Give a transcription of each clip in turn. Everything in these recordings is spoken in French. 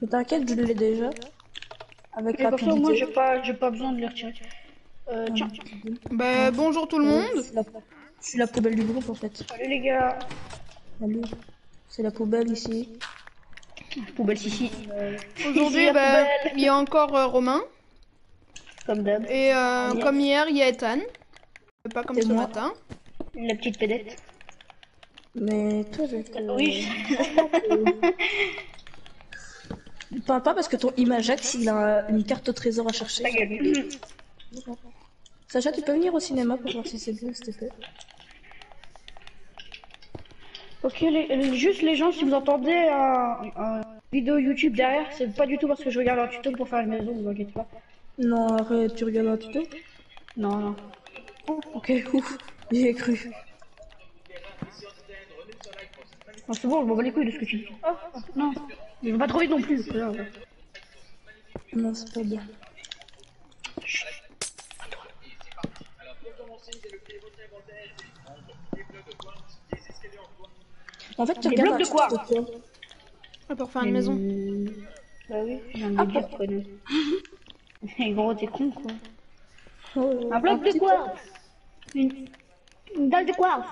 Mais t'inquiète, je l'ai déjà. Avec ça, rapidité. moi, j'ai pas, j'ai pas besoin de les retirer. Euh, tiens, Bah, bonjour tout le Euh, monde. je suis la- Je suis la poubelle du groupe en fait. salut les gars. Salut. C'est la poubelle ici. Poubelle Sissi. Aujourd'hui, la bah, il y a encore euh, Romain. Comme d'hab. Et euh, Yes. comme hier, il y a Ethan. Pas comme ce moi. matin. La petite pédette. Mais toi, je. Oui. Pas, pas parce que ton Imajax, il a une carte au trésor à chercher. Sacha, tu peux venir au cinéma pour voir si c'est bien, s'il te plaît. Ok, les- les- juste les gens, si vous entendez un, un vidéo YouTube derrière, c'est pas du tout parce que je regarde un tuto pour faire une maison, vous inquiétez pas. Non, arrête, tu regardes un tuto? Non, non. Ok, ouf, j'y ai cru. Non, c'est bon, je m'en bats les couilles de ce que tu dis. Oh, oh, non, je vais pas trop vite non plus. Non, c'est pas bien. En fait, tu Des regardes de quoi Ah, Pour faire une maison. Bah oui, j'ai envie de dire, connard. Eh, gros, t'es con, quoi. Oh, Un bloc de quartz une... une dalle de quartz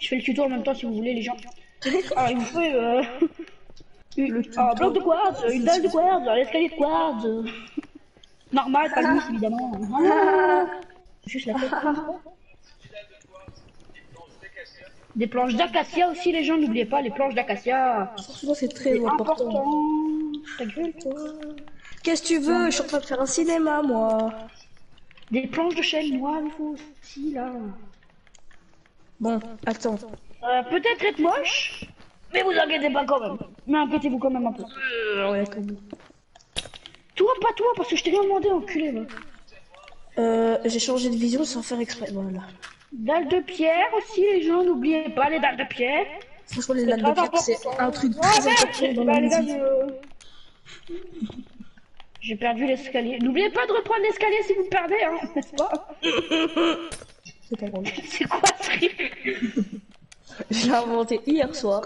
Je fais le tuto en même temps si vous voulez, les gens. Il vous fait euh... un bloc de quartz, une dalle de quartz, un escalier de quartz. Normal, pas lisse, évidemment. Ah. Juste la tête. Des planches d'acacia aussi, les gens, n'oubliez pas, les planches d'acacia. Franchement, c'est très important. important. Ta gueule, toi. Qu'est-ce que tu veux? Je suis en train de faire un cinéma, moi. Des planches de chêne noir, il faut aussi, là. Bon, attends. Euh, peut-être être moche, mais vous inquiétez pas quand même. Mais inquiétez-vous quand même un peu. Ouais, comme... Toi, pas toi, parce que je t'ai rien demandé, enculé. Euh, j'ai changé de vision sans faire exprès, voilà. Dalles de pierre aussi, les gens, n'oubliez pas les dalles de pierre. Franchement, les C'est lames de pierre, c'est un truc Ouais, très important dans bah, je- J'ai perdu l'escalier. N'oubliez pas de reprendre l'escalier si vous perdez, hein, n'est-ce pas? C'est quoi ce rire? Je l'ai inventé hier soir.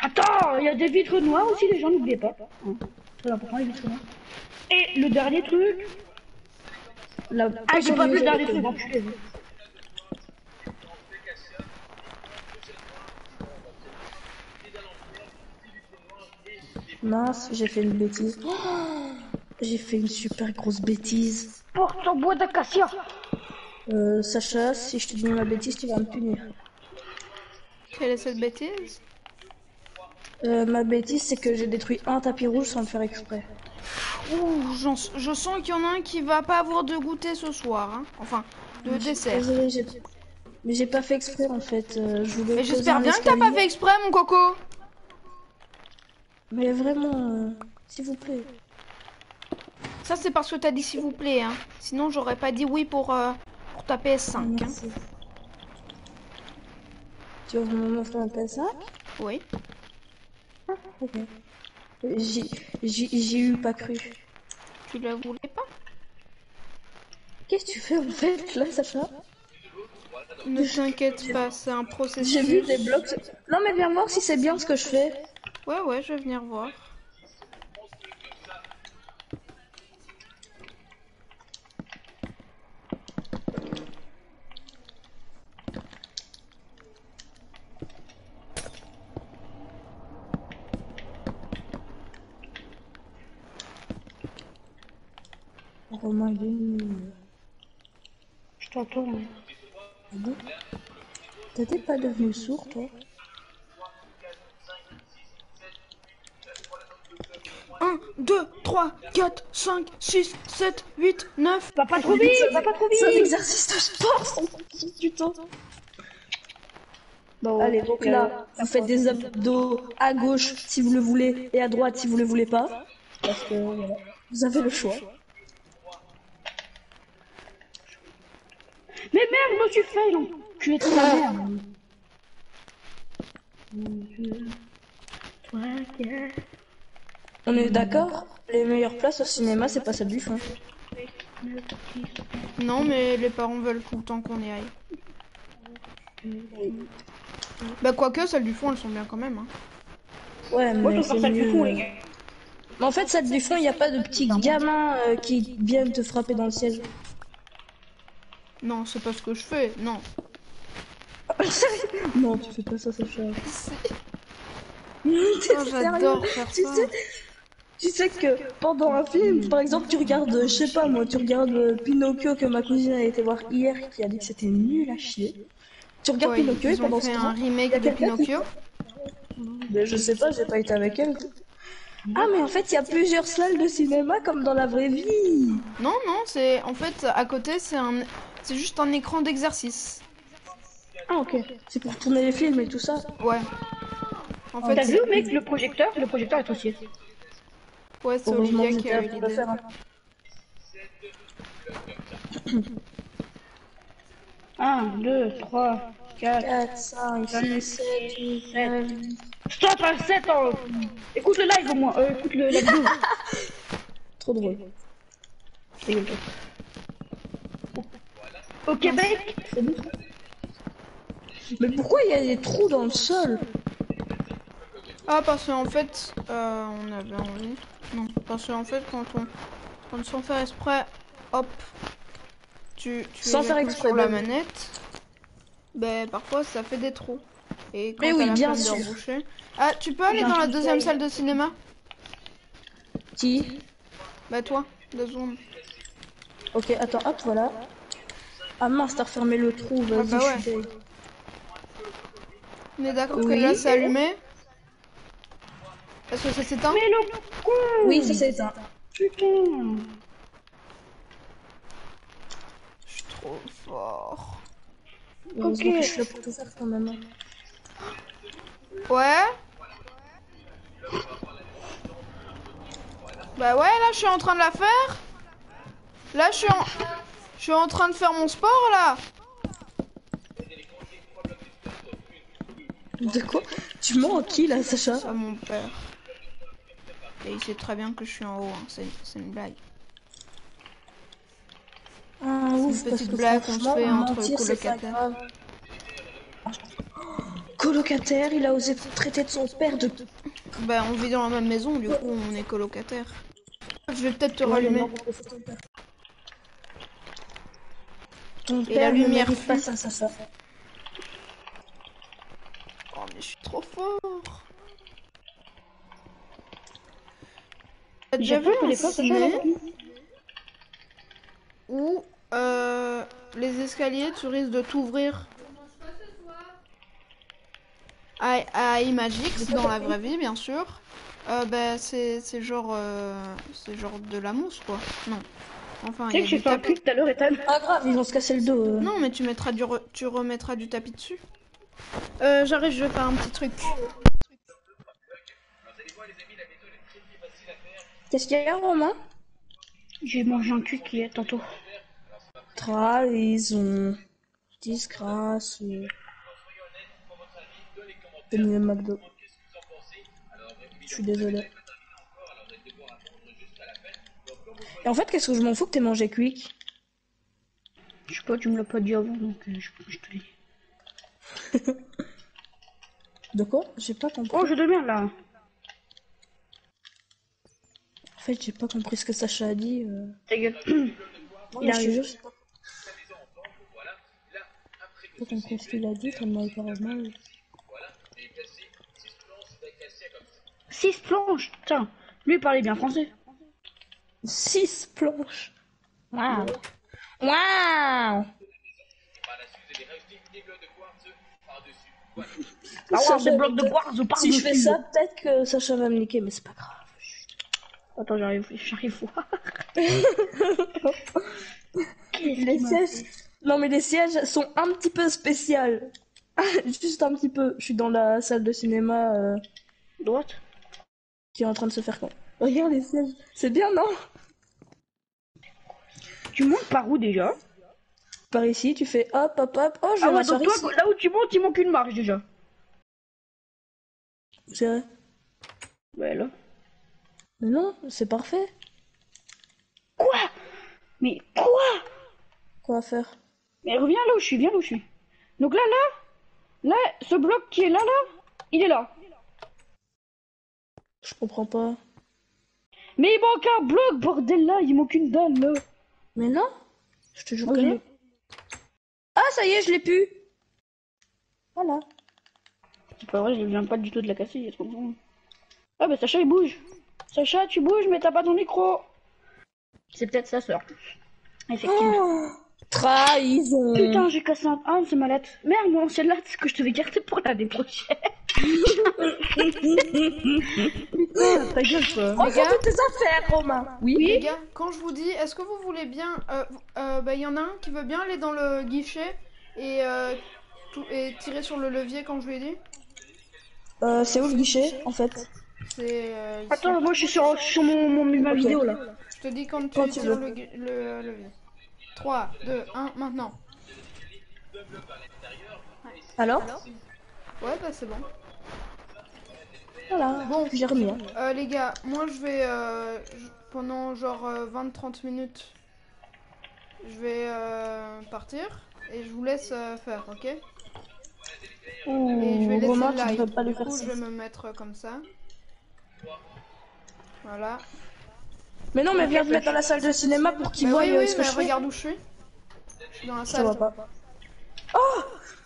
Attends, il y a des vitres noires aussi, les gens, n'oubliez pas. Hein, important, les vitres noires. Et le dernier truc... La... Ah, j'ai pas vu le dernier truc. enculé. Mince, j'ai fait une bêtise. Oh j'ai fait une super grosse bêtise. Porte en bois d'acacia. Euh, Sacha, si je te dis ma bêtise, tu vas me punir. Quelle est cette bêtise Euh, ma bêtise, c'est que j'ai détruit un tapis rouge sans le faire exprès. Ouh, je sens qu'il y en a un qui va pas avoir de goûter ce soir. hein. Enfin, de dessert. Mais j'ai pas fait exprès en fait. Euh, je voulais Mais poser j'espère bien que t'as pas fait exprès, mon coco. Mais vraiment, euh, s'il vous plaît. Ça, c'est parce que t'as dit s'il vous plaît. Hein. Sinon, j'aurais pas dit oui pour, euh, pour ta PS5. hein. Tu vraiment m'offrir un PS5 Oui. Ok. J'y j'y- j'y ai eu pas cru. Tu la voulais pas? Qu'est-ce que tu fais en fait là, Sacha Ne t'inquiète pas, c'est un J'ai processus. vu des blocs. Non, mais viens voir si c'est bien ce que je fais. Ouais, ouais, je vais venir voir. Romain, il est nul. Je t'entends. hein. Ah bon? T'étais pas devenu sourd, toi? 1, 2, 3, 4, 5, 6, 7, 8, 9. Va pas trop vite, va pas trop C'est un vite. exercice de sport Putain Bon, Allez, donc là, vous faites des abdos à gauche si vous le voulez et à droite si vous le voulez pas. Parce que voilà, vous avez le choix. Mais merde, je me suis fait, non. Tu es trop la merde. On est d'accord Les meilleures places au cinéma, c'est pas celle du fond. Non, mais les parents veulent tout le temps qu'on y aille. Bah, quoique, celles du fond, elles sont bien quand même. Hein. Ouais, Moi, je mais trouve c'est ça du fond, les gars. Mais en fait, ça du fond, il n'y a pas de petits gamins euh, qui viennent te frapper dans le siège. Non, c'est pas ce que je fais. Non. non, tu fais pas ça, Sacha. Oh, J'adore faire Tu ça. sais, tu sais que pendant un film, par exemple, tu regardes, je sais pas moi, tu regardes euh, Pinocchio que ma cousine a été voir hier, qui a dit que c'était nul à chier. Tu regardes Ouais, Pinocchio et ils ont pendant fait ce un temps, remake de Pinocchio. Mais je sais pas, j'ai pas été avec elle. Ah, mais en fait, il y a plusieurs salles de cinéma comme dans la vraie vie. Non, non, c'est en fait à côté, c'est un, c'est juste un écran d'exercice. Ah, ok. C'est pour tourner les films et tout ça. Ouais. En fait, T'as vu, mec, le projecteur? Le projecteur est aussi. ouais, c'est Heureusement Olivia que qui j'étais a là eu pour le l'idée. faire. hein. 1, 2, 3, 4. 4, 5, 6, 7, 8, 9. Stop à 7 ans Écoute le live au moins, euh, écoute le, la vidéo. Trop drôle. Au Québec. Mais pourquoi il y a des trous dans le sol Ah, parce qu'en fait, euh, on avait envie. Non, parce qu'en fait, quand on, quand sans faire exprès, hop, tu, tu Sans faire exprès, sur la manette, ben parfois ça fait des trous. Et quand Mais oui, la bien de sûr. reboucher- Ah, tu peux aller dans la deuxième salle de cinéma? Qui? Bah toi, deux secondes. Ok, attends, hop, voilà. Ah mince, t'as refermé le trou, vas-y, Ah bah je suis ouais. deg. On est d'accord Oui. que là c'est allumé Est-ce que ça s'éteint mais le con Oui, ça c'est éteint. Putain Je suis trop fort. Ok. je suis là pour tout faire quand même. Ouais Bah ouais, là je suis en train de la faire. Là je suis en... Je suis en train de faire mon sport là. De quoi Tu mens à qui là, Sacha À mon père. Et il sait très bien que je suis en haut, hein. c'est une blague. Ah ouf, une petite blague qu'on se fait entre colocataires. Colocataire, il a osé traiter de son père de... Bah on vit dans la même maison, du coup on est colocataire. Je vais peut-être te Ouais, rallumer. Ton Et la lumière fuit. ça, Sacha. Oh mais je suis trop fort. T'as déjà vu un ça ciné où euh, les escaliers, tu risques de t'ouvrir? À, à Imagix dans la vraie vie, bien sûr. Euh, bah, c'est c'est genre, euh, c'est genre de la mousse, quoi. Non. Enfin, Tu sais que y j'ai fait un tapis. cul tout à l'heure, Ethan Pas grave, ils vont se casser le dos. euh. Non, mais tu mettras du, re- tu remettras du tapis dessus. Euh, j'arrive, je vais faire un petit truc. Qu'est-ce qu'il y a, Romain? J'ai mangé un cul qui est tantôt. Trahison. Disgrâce. J'ai mis le McDo. Je suis désolé. Et en fait, qu'est-ce que je m'en fous que t'aies mangé quick Je sais pas, tu me l'as pas dit avant, donc euh, je, je te dis. De quoi? J'ai pas compris. Oh, je deviens là. En fait, j'ai pas compris ce que Sacha a dit. euh. Ta gueule. Non, Il arrive. j'ai pas... Compris ce qu'il a dit, tellement il parle mal. 6 planches, putain. Lui il parlait bien français. 6 planches. Waouh. Waouh Ah ouais, des blocs de quartz Si par-dessus. je fais ça, peut-être que Sacha va me niquer, mais c'est pas grave. Attends, j'arrive, j'arrive voir. Les sièges... Non, mais les sièges sont un petit peu spéciaux. Juste un petit peu. Je suis dans la salle de cinéma euh, Droite. qui est en train de se faire quand. Regarde les sièges. C'est bien, non? Tu montes par où déjà? Par ici, tu fais hop, hop, hop. Oh, je vais Ah ouais, m'asseoir donc toi, ici. là où tu montes, il manque une marche déjà. C'est vrai. Ouais, là. Mais non, c'est parfait. Quoi? Mais quoi? Quoi faire? Mais reviens là où je suis, viens là où je suis. Donc là, là, là, ce bloc qui est là, là, il est là. Je comprends pas. Mais il manque un bloc, bordel là, il manque une dalle là. Mais non Je te jure que non. Ah, ça y est, je l'ai pu Voilà. C'est pas vrai, je viens pas du tout de la casser, il y a trop. Ah bah Sacha il bouge. Sacha, tu bouges, mais t'as pas ton micro. C'est peut-être sa soeur. Effectivement. Oh, trahison Putain, j'ai cassé un. Ah, c'est ma lettre. Merde, mon ancienne lettre que je devais garder pour l'année prochaine. Putain, ta gueule. Oh, gars toutes tes affaires, Romain Oui Les gars, quand je vous dis, est-ce que vous voulez bien... euh, euh, bah, il y en a un qui veut bien aller dans le guichet et, euh, tout, et tirer sur le levier quand je lui ai dit? Euh, C'est où le guichet, en fait? C'est... euh. Attends, moi je suis sur, sur mon, mon, ma Ok. vidéo là. Je te dis quand tu Quand tu tires veux. le, le levier. 3, 2, 1, maintenant. Alors? Ouais, bah c'est bon. Voilà, Bon. j'ai remis. Euh, les gars, moi je vais euh, pendant genre 20-30 minutes, je vais euh, partir et je vous laisse euh, faire, ok? Et je vais Ouh, laisser le live. pas Du coup, je vais me mettre comme ça. Voilà. Mais non, mais viens te mettre dans la salle de cinéma pour qu'il Mais voie oui, euh, oui, ce que mais je fais. regarde où je suis. Je suis dans la Je salle. vois pas. Oh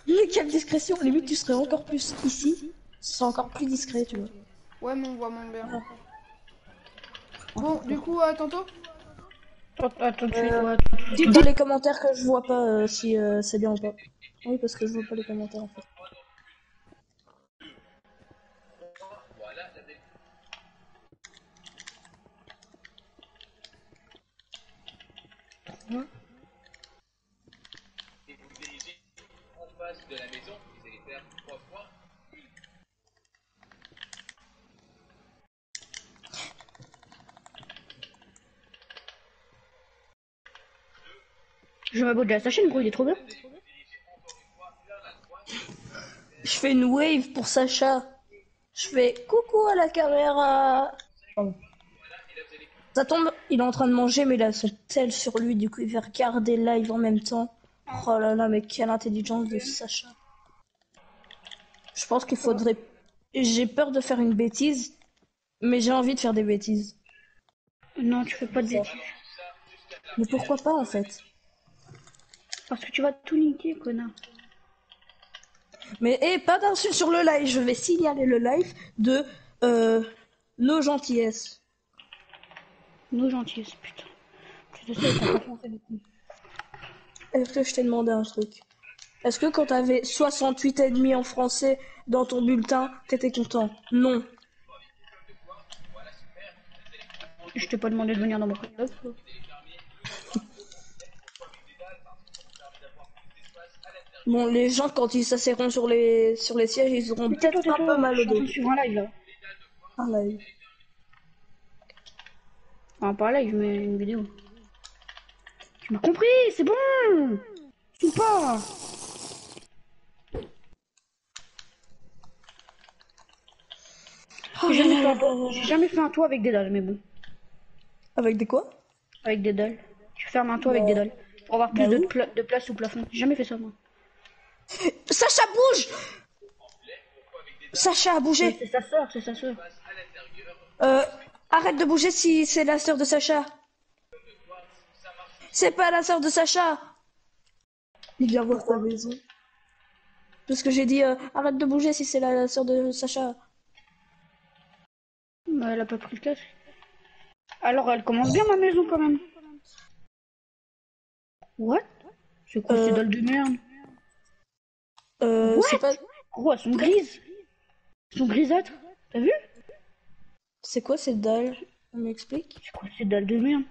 Mais quelle discrétion Limite, tu serais encore plus ici. Ce serait encore plus discret, tu vois. Ouais, mais on voit moins bien. Bon, du coup, à tantôt. Dites dans les commentaires que je vois pas euh, si euh, c'est bien ou pas. Oui, parce que je vois pas les commentaires en fait. Je m'abonne à sa chaîne, gros, il est trop bien. Je fais une wave pour Sacha. Je fais coucou à la caméra. Pardon. Ça tombe, il est en train de manger, mais il a son tel sur lui, du coup il va regarder live en même temps. Oh là là, mais quelle intelligence de Sacha. Je pense qu'il faudrait. J'ai peur de faire une bêtise, mais j'ai envie de faire des bêtises. Non, tu fais pas de bêtises. Mais pourquoi pas en fait? Parce que tu vas tout niquer, connard. Mais eh, pas d'insultes sur le live, je vais signaler le live de euh, nos gentillesses. Nos gentillesses, putain. Tu te sais, t'as pas pensé beaucoup. Est-ce que je t'ai demandé un truc? Est-ce que quand t'avais 68 et demi en français dans ton bulletin, t'étais content? Non. Je t'ai pas demandé de venir dans mon club. Bon, les gens quand ils s'asserront sur les sur les sièges, ils auront peut-être un peu mal je au suis en dos. de suivre un live là. Ah, là, oui. Enfin, pas un live, mais une vidéo. Tu m'as compris, c'est bon pas Oh J'ai jamais, fait un toit- un avec des dalles, mais bon. Avec des quoi? Avec des dalles. Tu fermes un toit avec des dalles. Pour avoir plus Bah de place au plafond. J'ai jamais fait ça, moi. Sacha bouge Sacha a bougé. C'est sa soeur, c'est sa soeur. Euh, arrête de bouger si c'est la sœur de Sacha. C'est pas la sœur de Sacha. Il vient voir ta maison. Parce que j'ai dit euh, arrête de bouger si c'est la sœur de Sacha. Mais elle a pas pris le casque. Alors, elle commence bien ma maison quand même. What? C'est quoi Euh. ces dalles de merde Euh, What? c'est pas. Gros, elles sont grises. Elles sont grisâtres. T'as vu? C'est quoi cette dalle? On m'explique C'est quoi ces dalles de merde?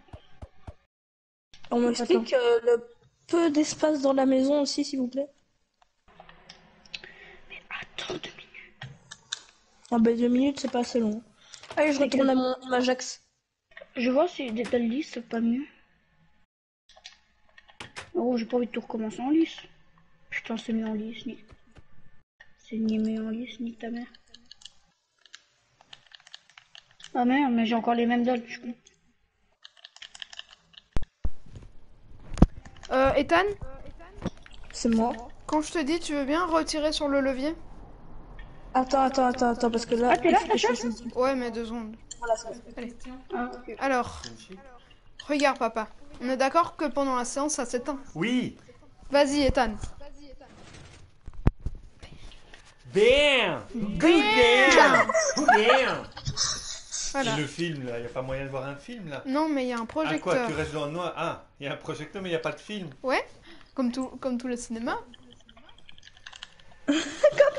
On m'explique euh, le peu d'espace dans la maison aussi, s'il vous plaît. Attends deux minutes. Ah bah deux minutes, c'est pas assez long. Allez, je retourne à mon Ajax. Je vois si des dalles lisses, c'est pas mieux. Oh, j'ai pas envie de tout recommencer en lisse. Putain, c'est mis en lisse, ni. C'est ni mis en lisse, ni ta mère. Ah merde, mais j'ai encore les mêmes dalles, je suis. Euh, Ethan, C'est moi. quand je te dis, tu veux bien retirer sur le levier? Attends, attends, attends, attends, parce que là. Ah, t'es là, Ouais, mais deux secondes. Voilà. Ah, ok. Alors, regarde, papa. On est d'accord que pendant la séance, ça s'éteint? Oui Vas-y, Ethan. Bam Good damn Good damn Voilà. Et le film, là, il a pas moyen de voir un film, là Non, mais il y a un Ah quoi, projecteur. tu restes dans le noir? Ah, il y a un projecteur, mais il n'y a pas de film. Ouais, comme tout, comme tout le cinéma. Comme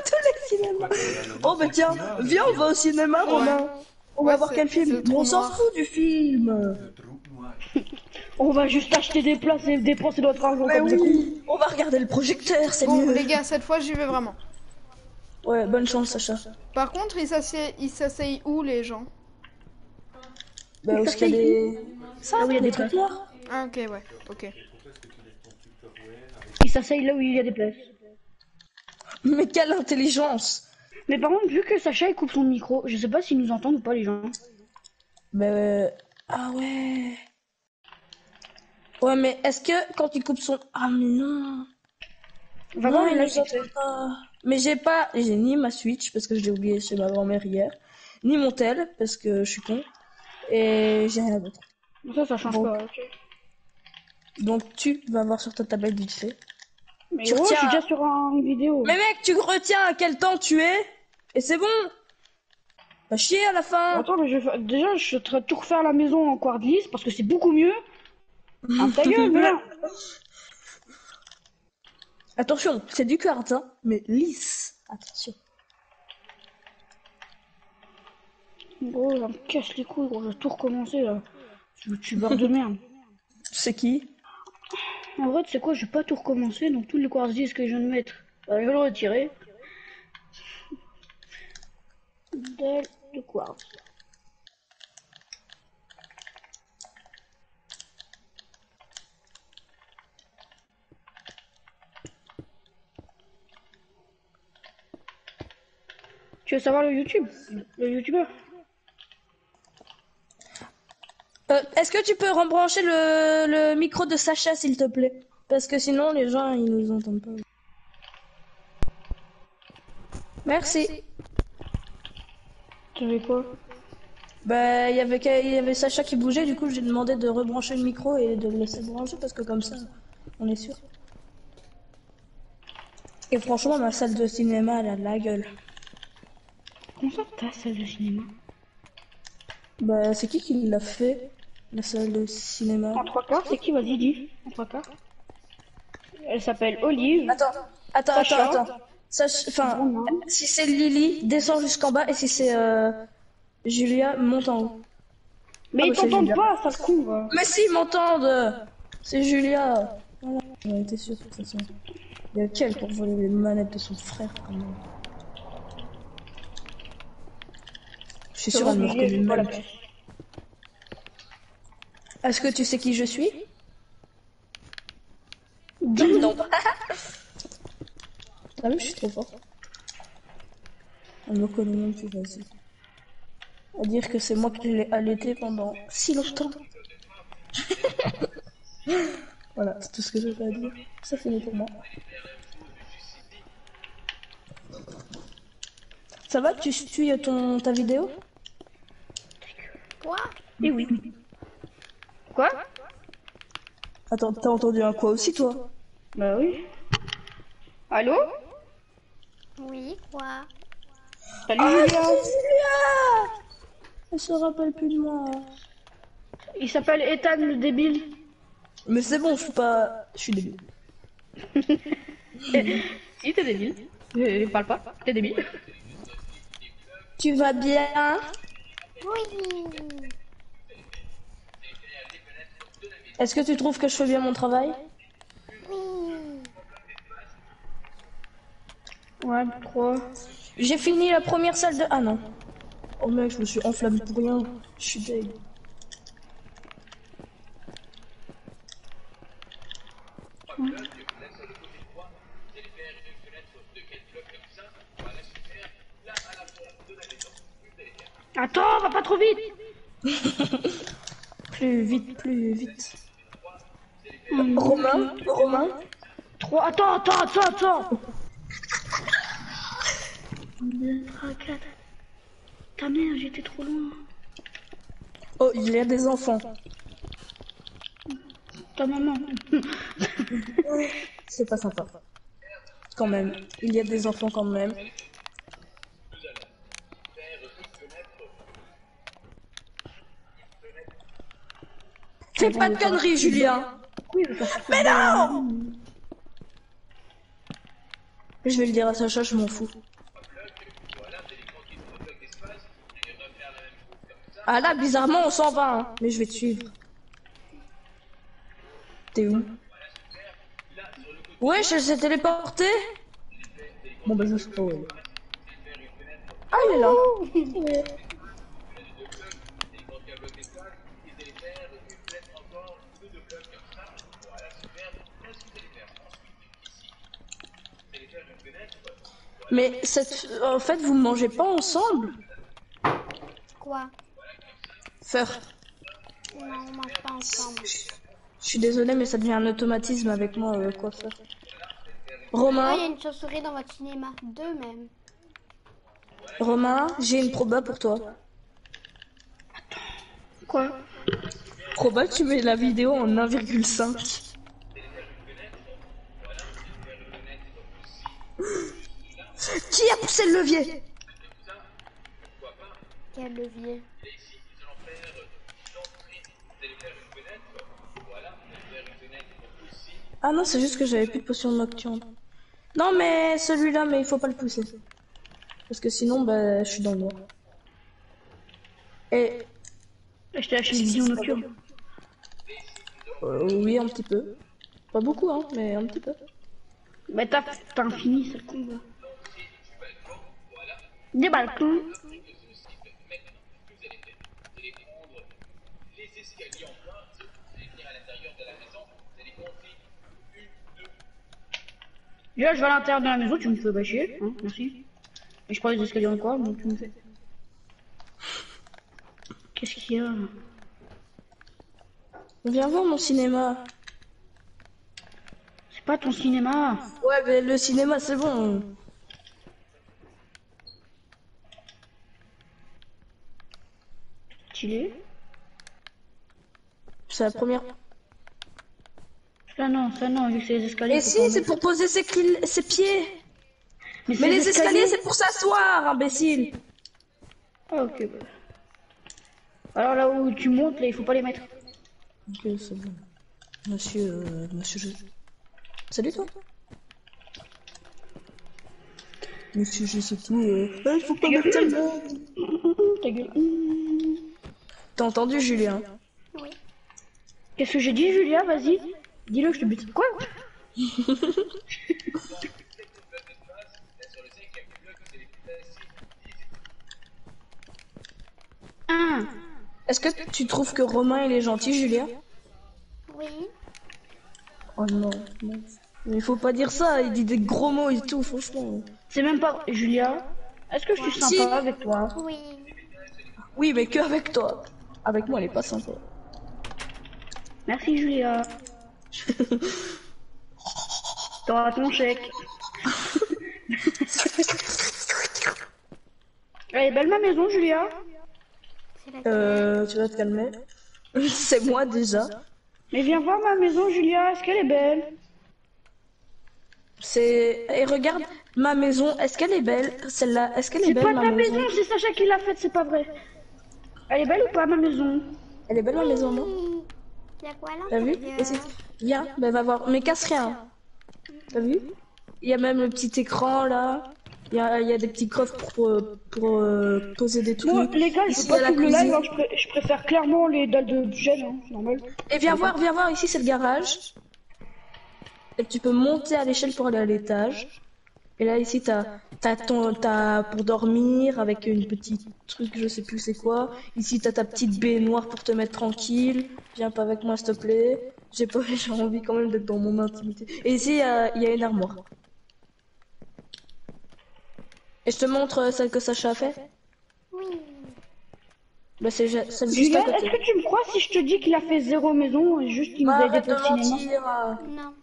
tous les cinémas. Oh, bah tiens, viens, on va au cinéma, Romain. On Ouais, va voir quel film? on s'en fout du film. On va juste acheter des places et dépenser notre argent Mais comme des cons. oui, on va regarder le projecteur, c'est Bon, mieux. les gars, cette fois, j'y vais vraiment. Ouais, bonne chance, Sacha. Par contre, ils s'asseyent ils s'asseyent où, les gens? Bah, où est-ce qu'il y a des. Ça, Ah oui, il y a des trucs places. noirs. Ah, ok, ouais, ok. Ils s'asseyent là où il y a des places. Mais quelle intelligence Mais par contre, vu que Sacha il coupe son micro, je sais pas s'ils nous entendent ou pas les gens. Bah, euh, ah ouais. Ouais, mais est-ce que quand il coupe son. Ah, mais non. Va Non, voir il entend pas. Mais j'ai pas. J'ai ni ma Switch parce que je l'ai oublié chez ma grand-mère hier, ni mon tel parce que je suis con. Et j'ai rien d'autre. Ça, ça change Bon. pas. ok. Donc tu vas voir sur ta tablette vite fait. Mais Tu gros, je suis déjà sur un- une vidéo. Mais mec, tu retiens à quel temps tu es et c'est bon. Pas chier à la fin. Attends, mais je vais déjà, je de tout refaire à la maison en quart lisse parce que c'est beaucoup mieux. Ah, ta gueule, merde. Attention, c'est du quart, hein, mais lisse. Attention. Gros, ça me casse les couilles, gros, je vais tout recommencer là. Je youtubeur de merde. C'est qui? En vrai, tu sais quoi, je vais pas tout recommencer, donc tous les quartz 10 que je viens de mettre, bah, je vais le retirer. De quartz. Tu veux savoir le YouTube? Le youtubeur Euh, Est-ce que tu peux rebrancher le, le micro de Sacha, s'il te plaît? Parce que sinon, les gens, ils nous entendent pas. Merci. Tu savais quoi? Bah, il y avait qu'à- il y avait Sacha qui bougeait, du coup, j'ai demandé de rebrancher le micro et de le laisser brancher parce que comme ça, on est sûr. Et franchement, ma salle de cinéma, elle a de la gueule. Comment ça, ta salle de cinéma Bah, c'est qui qui l'a fait, la salle de cinéma En trois quarts, c'est qui Vas-y, dis. En trois quarts. Elle s'appelle Olive. Attends, attends, Sacha. attends, attends. Enfin, si c'est Lily, descends jusqu'en bas, et si c'est euh, Julia, monte en haut. Mais Ah ils bah, t'entendent pas, ça con. va. Mais si, ils m'entendent C'est Julia Voilà, sûr de toute façon. Il y a quel pour voler les manettes de son frère, quand même. Suis sûr, elle me reconnaît. Est-ce que tu sais qui je suis? Non. Ah oui, je suis trop fort. Elle me connaît même plus, vas-y. À dire que c'est moi qui l'ai allaité pendant si longtemps. voilà, c'est tout ce que j'ai à dire. Ça finit pour moi. Ça va, tu suis ton, ta vidéo? Quoi Eh oui. Quoi Attends, t'as entendu un quoi aussi, toi Bah oui. Allô Oui, quoi Salut Ah, Julia Julia Elle se rappelle plus de moi. Il s'appelle Ethan le débile. Mais c'est bon, je suis pas... Je suis débile. Si t'es débile. Euh, parle pas, t'es débile. Tu vas bien Oui. Est-ce que tu trouves que je fais bien mon travail? Ouais, trois. J'ai fini la première salle de... Ah non. Oh mec, je me suis enflammé pour rien. Je suis deg. Attends, va pas trop vite Plus vite, plus vite. Romain Romain Trois. Attends, attends, attends, attends 2, 3, 4. Ta mère, j'étais trop loin. Oh, il y a des enfants. Ta maman. C'est pas sympa. Quand même. Il y a des enfants quand même. Fais pas de conneries, Julien. Mais non Je vais le dire à Sacha, je m'en fous. Ah là, bizarrement, on s'en va, hein. mais je vais te suivre. T'es où? Ouais, je s'est téléporté Bon bah je sais pas où elle est. Ah, il est là. Mais cette... en fait, vous mangez pas ensemble Quoi? Faire. Non, on mange pas ensemble. Je suis désolée, mais ça devient un automatisme avec moi, euh, quoi faire. Romain, il y a une chauve-souris dans votre cinéma. Deux même. Romain, j'ai une proba pour toi. Quoi? Proba, tu mets la vidéo en 1,5. Qui a poussé le levier Quel levier Ah non, c'est juste que j'avais plus de potion nocturne. Non, mais celui-là, mais il faut pas le pousser. Parce que sinon, bah, je suis dans le noir. Et Je t'ai acheté une vision nocturne. euh, oui, un petit peu. Pas beaucoup, hein, mais un petit peu. Bah t'as t'as infini, c'est con. va. Des balcons. Déjà, je vais à l'intérieur de la maison, tu me fais pas chier, hein, merci. Et je prends les escaliers encore, donc tu me fais. Qu'est-ce qu'il y a? Viens voir mon cinéma. C'est pas ton cinéma. Ouais, mais le cinéma, c'est bon. Stylé. C'est la première. Ça non, ça non, vu que c'est les escaliers. Faut si, c'est pour poser ses, cl- ses pieds. Mais, Mais les escaliers, c'est pour s'asseoir, imbécile. Ah, ok. bah. Alors là où tu montes, là, il faut pas les mettre. Ok, c'est bon. Monsieur, euh, monsieur, je... Salut toi. Monsieur, je sais tout. Euh... il faut pas mettre ça dedans. Ta gueule. T'as entendu, Julien? Oui. Qu'est-ce que j'ai dit, Julia Vas-y. Dis-le, je te bute. Quoi? Ah, Est-ce que tu trouves que Romain il est gentil, Julien? Oui. Oh non, non. Mais il faut pas dire ça, il dit des gros mots et tout, franchement. c'est même pas Julia. Est-ce que je suis sympa Si. avec toi? Oui. Oui, mais que avec toi. Avec moi, elle est pas sympa. Merci, Julia. T'auras ton chèque. Elle est belle ma maison, Julia. C'est Euh, tu vas te calmer. C'est moi déjà. Mais viens voir ma maison, Julia. Est-ce qu'elle est belle? C'est et regarde ma maison. Est-ce qu'elle est belle? Celle-là, est-ce qu'elle est, C'est belle pas ma ta maison, maison, c'est Sacha qui l'a faite, c'est pas vrai. Elle est belle ou pas ma maison Elle est belle ma maison, non quoi T'as vu Viens, ben va voir. Mais casse rien. T'as vu Il y a même le petit écran là. Il y a, il y a des petits coffres pour, euh, pour euh, poser des trucs. Bon, les gars, je Ici, pas la le live, hein, je, pré- je préfère clairement les dalles de gel, hein, c'est normal. Et viens voir, viens voir, ici c'est le garage. Et tu peux monter à l'échelle pour aller à l'étage. Et là ici t'as t'as ton t'as pour dormir avec une petite truc je sais plus c'est quoi. Ici t'as ta petite baignoire pour te mettre tranquille. Viens pas avec moi s'il te plaît. J'ai pas j'ai envie quand même d'être dans mon intimité. Et ici il y y a une armoire. Et je te montre euh, celle que Sacha a fait. Oui. Bah c'est celle juste est-ce que tu me crois si je te dis qu'il a fait zéro maison et juste qu'il nous Bah, a aidé pour le cinéma. Non.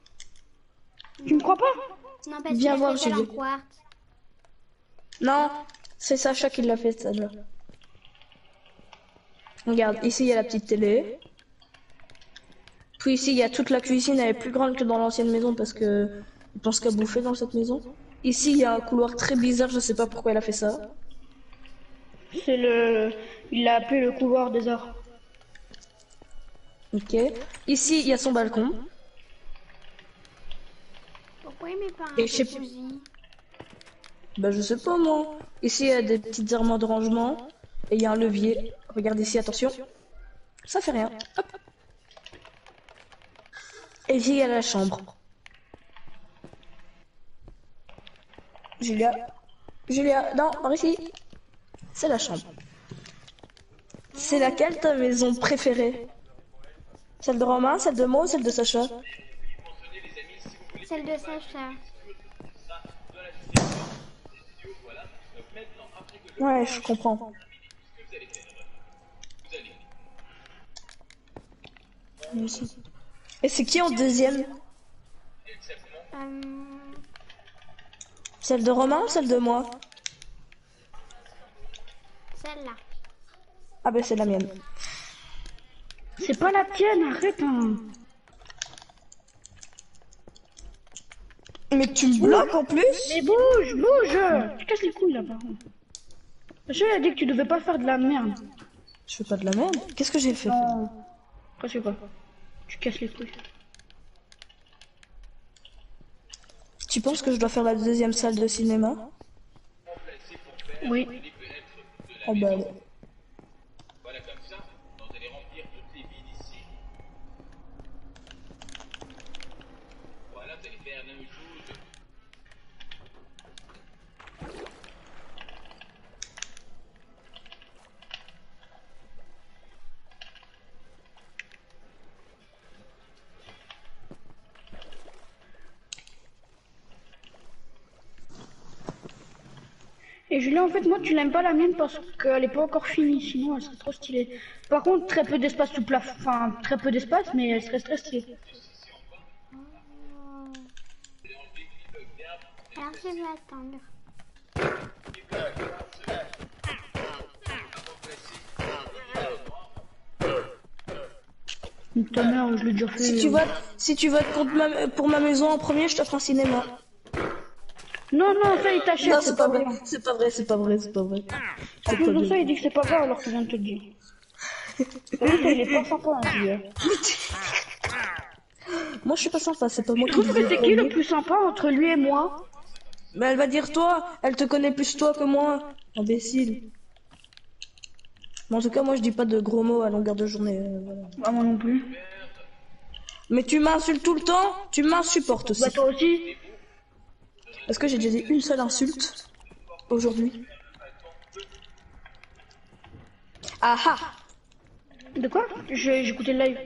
Tu me crois pas? Non, parce Viens voir, en quartz. Non, c'est Sacha qui l'a fait celle-là. Regarde, ici il y a la petite télé. Puis ici il y a toute la cuisine, elle est plus grande que dans l'ancienne maison parce que je pense qu'à bouffer dans cette maison. Ici il y a un couloir très bizarre, je sais pas pourquoi elle a fait ça. C'est le. Il l'a appelé le couloir des arts. Ok. Ici il y a son balcon. Pourquoi il met pas un Et je sais- jacuzzi? Bah je sais pas moi. Ici il y a des petites armoires de rangement. Et il y a un levier. Regarde ici, attention. Ça fait rien. Hop. Et ici il y a la chambre. Julia. Julia, non, par ici. C'est la chambre. C'est laquelle ta maison préférée? Celle de Romain, celle de ou celle de Sacha? Celle de Sacha. Ouais, je comprends. Et c'est qui en deuxième Euh, Celle de Romain ou celle de moi Celle-là. Ah ben c'est la mienne. C'est pas la tienne, arrête. Hein. Mais tu me bloques en plus Mais bouge, bouge Tu casses les couilles là, par contre. Je lui ai dit que tu devais pas faire de la merde. Je fais pas de la merde. Qu'est-ce que j'ai fait? Non. Presque pas. Tu casses les couilles. Tu penses que je dois faire la deuxième salle de cinéma? Oui. Oh bah allez. Et Julien, en fait, moi, tu l'aimes pas la mienne parce qu'elle est pas encore finie, sinon elle serait trop stylée. Par contre, très peu d'espace sous plafond, enfin, très peu d'espace, mais elle serait très stylée. Alors je vais attendre. Ta mère, je l'ai déjà fait. Si tu votes, si tu votes pour ma, pour ma maison en premier, je t'offre un cinéma. Non, non, ça, il t'achète. Non, c'est pas vrai. C'est pas vrai, c'est pas vrai, c'est pas vrai. C'est pas Non, vrai. ça, il dit que c'est pas grave alors qu'il vient de te le dire. Il est pas sympa, hein, Julien. Moi, je suis pas sympa, c'est pas moi Tu qui trouves dis que c'est qui le plus sympa entre lui et moi? Mais elle va dire toi, elle te connaît plus toi que moi. Imbécile. Mais en tout cas, moi, je dis pas de gros mots à longueur de journée. euh, voilà. Bah, moi non plus. Mais tu m'insultes tout le temps, tu m'insupportes aussi. Bah, toi aussi. Est-ce que j'ai déjà dit une seule insulte aujourd'hui Ah ah De quoi J'ai écouté le live.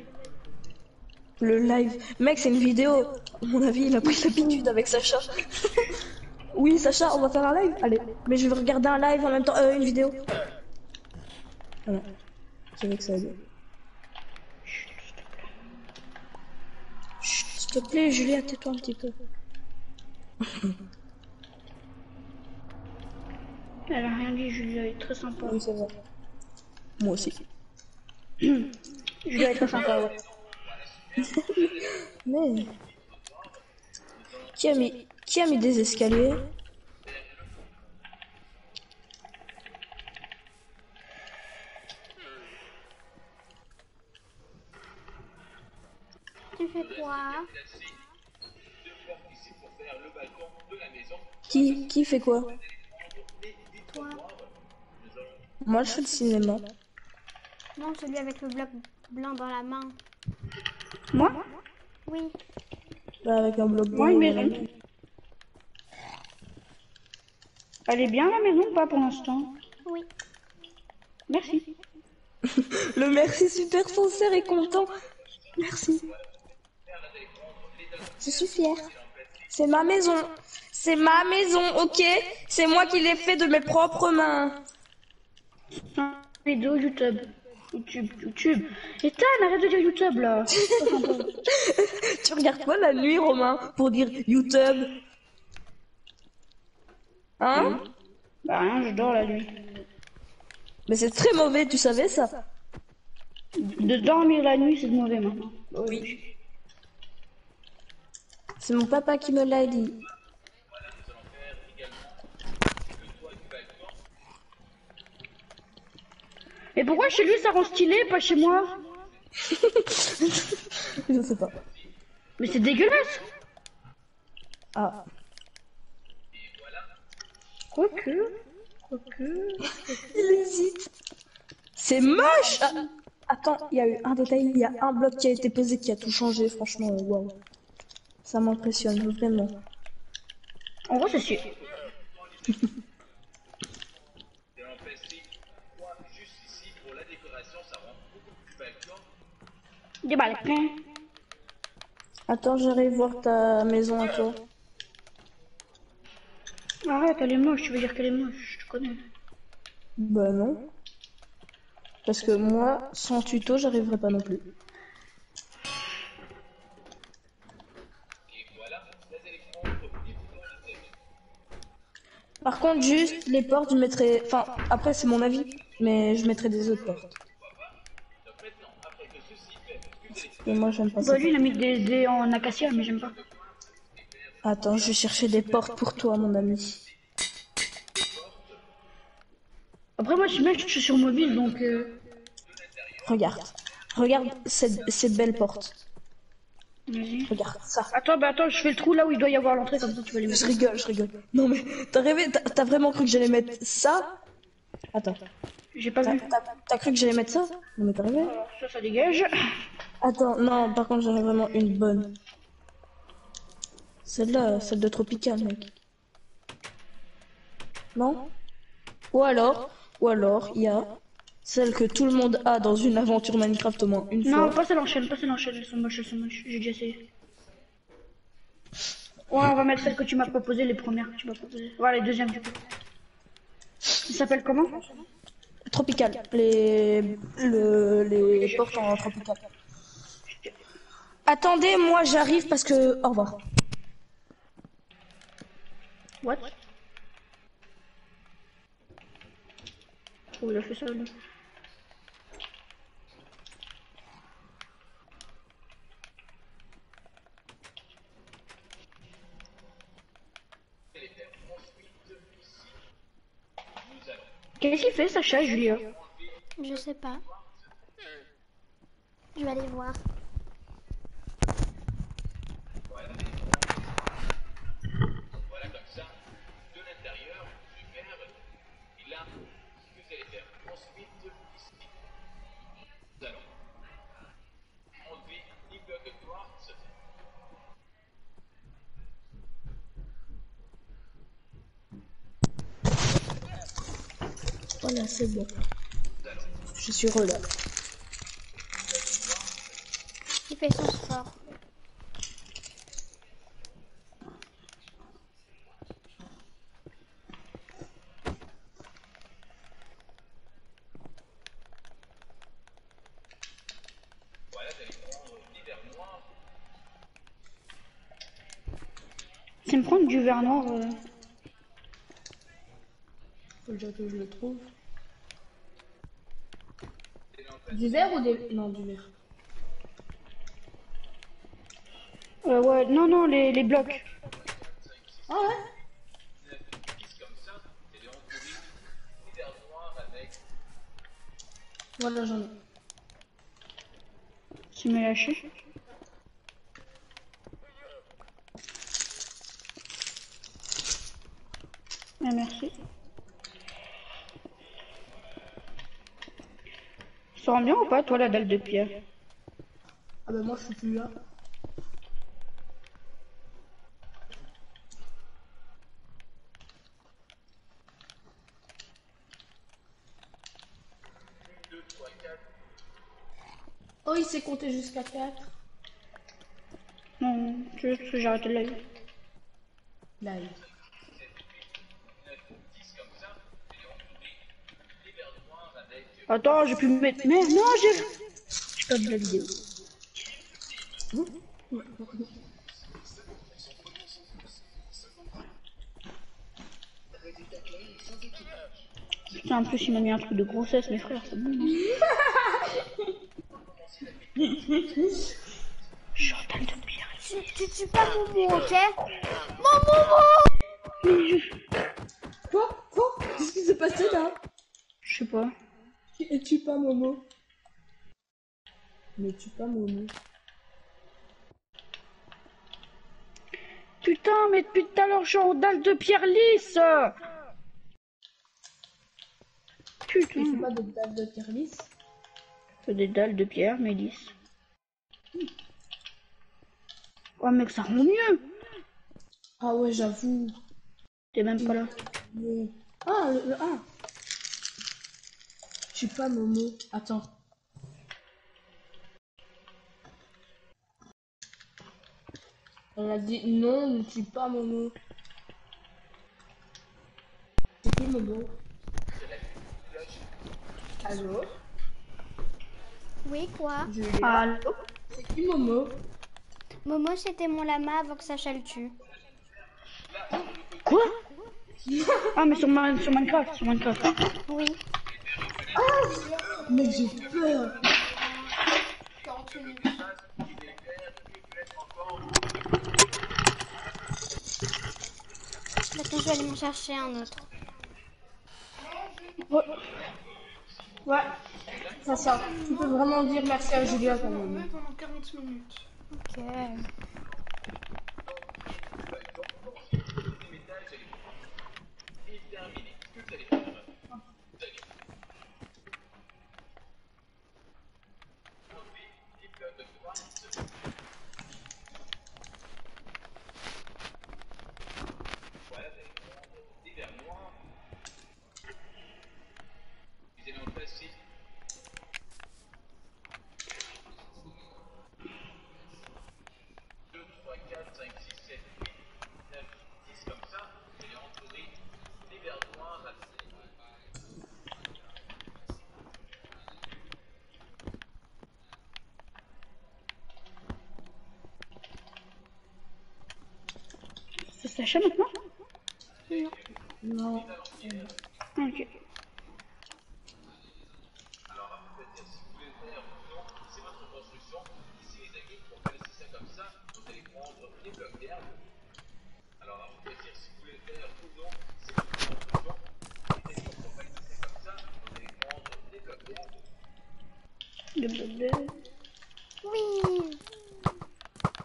Le live. Mec, c'est une vidéo. À mon avis, il a pris l'habitude avec Sacha. oui, Sacha, on va faire un live Allez. Mais je vais regarder un live en même temps. Euh, une vidéo. Voilà. Je savais que ça allait. Chut, S'il te plaît, Julia, tais-toi un petit peu. Elle a rien dit, Julia est très sympa. Oui, c'est vrai. Moi aussi. Julia est très sympa, ouais. Mais... Qui a mis, qui a mis des escaliers? Tu fais quoi? Qui, qui fait quoi Toi Moi, je fais le cinéma. Non, celui avec le bloc blanc dans la main. Moi Oui. Bah, avec un bloc Moi, une blanc, maison. Elle est bien la maison ou pas pour l'instant Oui. Merci. Le merci super sincère et content. Merci. Je suis fière. C'est ma maison. C'est ma maison, ok? C'est moi qui l'ai fait de mes propres mains. Vidéo YouTube. YouTube, YouTube. Ethan, arrête de dire YouTube là. Tu regardes quoi la nuit, Romain, pour dire YouTube? Hein? Bah rien, je dors la nuit. Mais c'est très mauvais, tu savais ça? De dormir la nuit, c'est de mauvais maintenant. Oui. C'est mon papa qui me l'a dit. Et pourquoi chez lui ça rend stylé, pas chez moi Je sais pas. Mais c'est dégueulasse Ah. Quoique... Quoique... Il hésite. C'est moche Ah, Attends, il y a eu un détail, il y a un bloc qui a été posé qui a tout changé, franchement, waouh. Ça m'impressionne vraiment. En gros, c'est sûr. Des balles. Attends, j'arrive voir ta maison à toi. Arrête, elle est moche, tu veux dire qu'elle est moche, je te connais. Bah non. Parce que moi, sans tuto, j'arriverai pas non plus. Par contre, juste les portes, je mettrais. Enfin, après, c'est mon avis, mais je mettrais des autres portes. Et moi, j'aime pas ça. Bah lui, il a mis des dés en acacia, mais j'aime pas. Attends, je vais chercher des portes pour toi, mon ami. Après, moi, je, mec, je suis sur mobile, donc... euh, Regarde. Regarde ces, ces belles portes. Vas-y. Regarde ça. Attends, bah attends, je fais le trou là où il doit y avoir l'entrée, comme ça tu vas les mettre. Je rigole, je rigole. Non mais, t'as rêvé, t'as vraiment cru que j'allais mettre ça? Attends. J'ai pas vu. t'as- t'as cru que j'allais mettre ça? Non mais t'as rêvé Alors, ça, ça dégage. Attends, non, par contre j'en ai vraiment une bonne. Celle-là, celle de Tropical, mec. Non? Ou alors, ou alors, il y a celle que tout le monde a dans une aventure Minecraft au moins une Non, fois. pas celle en chaîne, pas celle en chaîne, elles sont moches, elles sont moches. J'ai déjà essayé. Ouais, on va mettre celle que tu m'as proposée, les premières que tu m'as proposées. Voilà, les deuxièmes du coup. Il s'appelle comment? Tropical. Les, le, les portes en tropical. Attendez, moi j'arrive parce que. Au revoir. What? Oh, il a fait ça. Qu'est-ce qu'il fait, Sacha, Julia Je sais pas. Je vais aller voir. Voilà, c'est bon. Je suis re là. Il fait son sport. C'est me prendre du verre noir. euh. Déjà que je le trouve. Du verre ou des. Non, du verre. Euh, ouais, non, non, les, les blocs. Ah ouais Voilà, j'en ai. Tu m'as lâché. Ah, merci. Rend bien ou pas, toi, la dalle de pierre? Ah bah moi je suis plus là. Oh, il s'est compté jusqu'à 4. Non, tu veux que j'ai arrêté le live? Live. Attends, j'ai pu me mettre. Mais non, j'ai. Je perds de la vidéo. Putain, en plus, il m'a mis un truc de grossesse, mes frères, c'est bon. hein. Chantal de Pierre. Tu, tu tues pas Momo, ok? Mon Momo Quoi? Quoi? Qu'est-ce qui s'est passé là? Je sais pas. Et tue pas Momo. Ne tue pas Momo. Putain, mais depuis tout à l'heure, Chantal de Pierre lisse Il Putain. pas de dalle de pierre lisse. C'est des dalles de pierre, mais lisses. Oh mec, ça rend mieux Ah ouais, j'avoue. T'es même pas là. Mais- Ah, le, le ah. Tue pas Momo. Attends. On a dit non, ne tue pas Momo. C'est qui Momo Allô Oui, quoi Allô C'est qui Momo Momo, c'était mon lama avant que Sacha le tue. Quoi Ah, mais sur, Ma- sur Minecraft, sur Minecraft. Oui. Mais j'ai peur 40 minutes. Attends, je vais aller m'en chercher un autre. Ouais, ça ça. Tu peux vraiment dire merci à Julia quand même. Ouais, pendant 40 minutes. Ok. C'est Sacha maintenant Non. Ah, Ok. Le bébé. Oui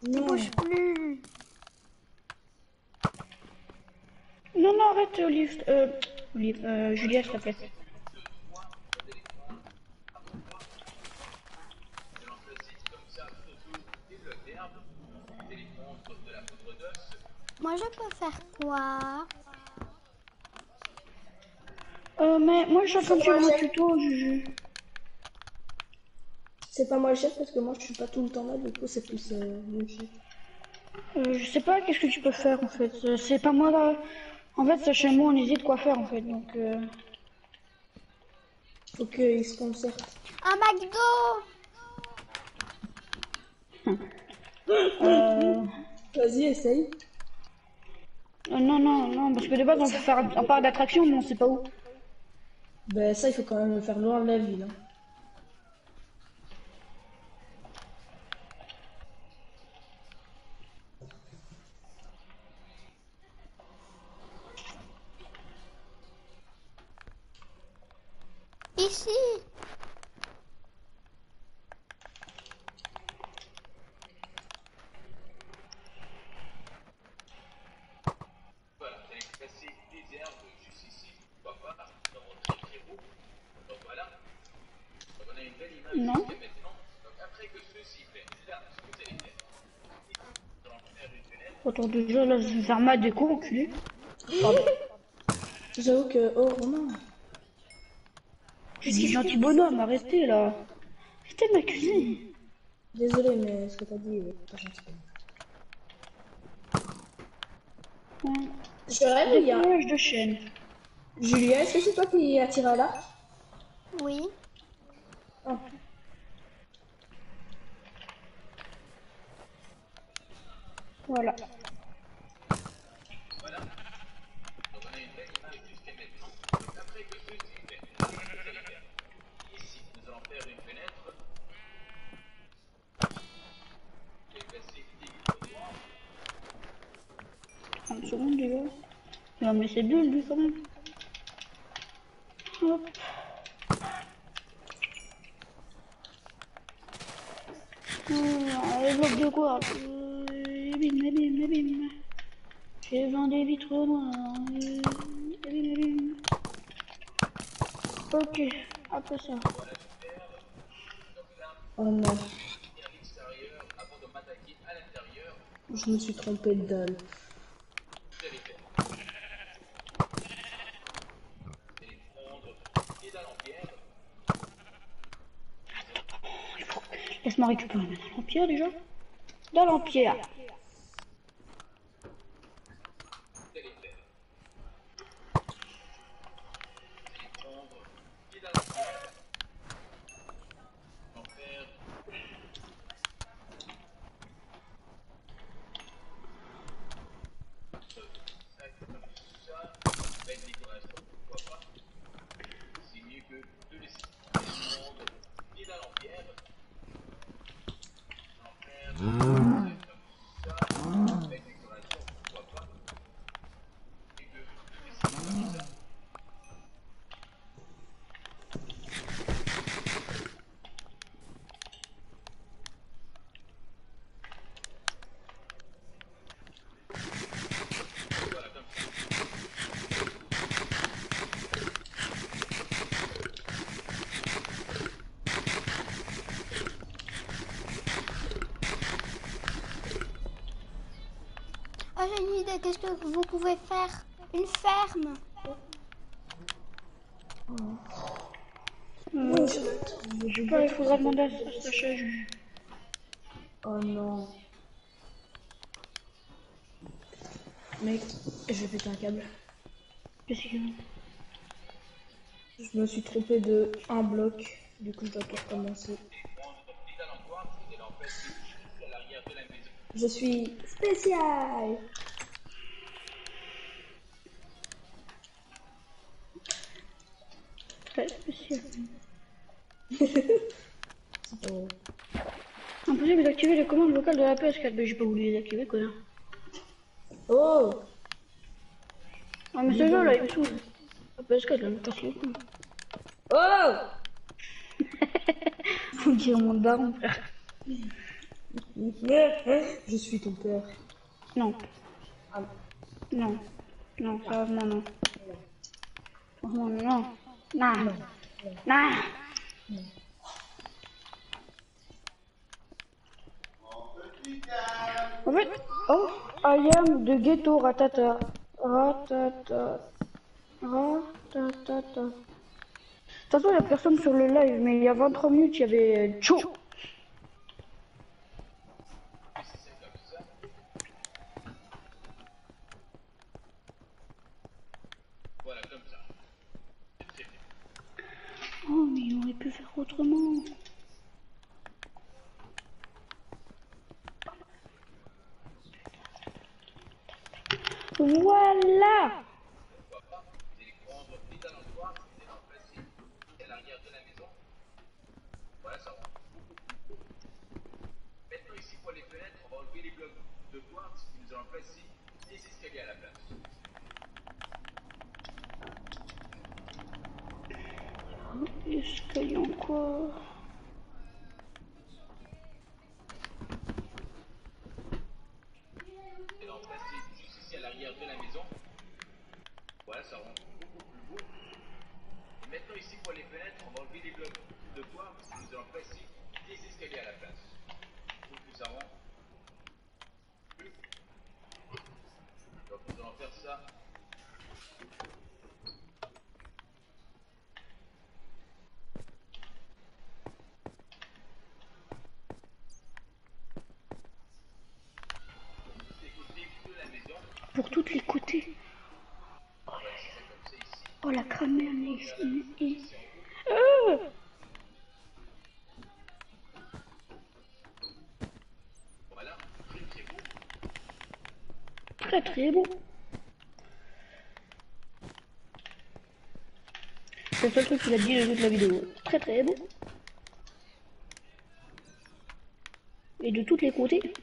Non. Bouge plus Non, non, arrête, Olive. Euh, euh, Julia, s'il te plaît. Moi, je peux faire quoi? Euh, mais moi, je suis en train de suivre un tuto, Juju. C'est pas moi le chef parce que moi je suis pas tout le temps là, du coup c'est plus euh, le chef. Euh, je sais pas qu'est-ce que tu peux faire, en fait? Euh, C'est pas moi, là. En fait, et moi, on hésite quoi faire, en fait, donc... Euh... Faut qu'ils se concertent. Un McDo Euh... Vas-y, essaye. euh, non, non, non, parce que de base, on peut faire un parc d'attraction, mais on sait pas où. Ben ça, il faut quand même le faire loin de la ville. hein. Ici Non Je vais faire ma déco, enculé. J'avoue que... Oh, non. Je dis gentil bonhomme, arrêtez, là. Arrêtez de m'accuser. Désolé, mais ce que t'as dit est pas gentil. Ouais. Je rêve, il y a... De chaîne. Julia, est-ce que c'est toi qui as tiré là? Oui. Oh. Voilà. va me laisser deux, lui, quand même. Hop. Ah, les blocs de quoi euh, et bim, et bim, et bim. J'ai besoin des vitres noires. euh, et bim, et bim. Ok, Oh non. Je me suis trompé de dalle. Laisse-moi récupérer dalle en pierre déjà? Dalle en. Ah, j'ai une idée. Qu'est-ce que vous pouvez faire Une ferme. Je sais pas, il faudra demander à Sacha. je- Oh non. Mec, je vais péter un câble. Qu'est-ce a Je me suis trompé de un bloc. Du coup, je dois tout recommencer. Je suis spécial. Très spécial. C'est. Impossible d'activer les commandes vocales de la PS4. Mais j'ai pas voulu les activer, connard. Oh Ah, mais ce jeu là, il me saoule. La PS4 là, me casse les couilles. Oh Faut dire mon daron, frère. Je suis ton père. Non. Ah. Non. Non, sérieusement, non. Franchement, non. Non. Non. En fait, oh, I am de ghetto ratata. Ratata. Ratata. De toute il n'y a personne sur le live, mais il y a 23 minutes, il y avait Cho. Oh, mais il aurait pu faire autrement. Voilà Maintenant ici pour les fenêtres, on va enlever les blocs de nous place. Et place ici à la maison. Voilà, ça rend beaucoup plus beau. Et maintenant ici pour les fenêtres, on va enlever les blocs de quartz que nous allons placer des escaliers à la place. Je trouve que ça rend plus beau. Donc nous allons faire ça des côtés de la maison. Pour tous les côtés. Oh, la mais... Euh Voilà, très très beau. C'est le seul truc qu'il a dit de toute la vidéo. Très très beau. Et de tous les côtés.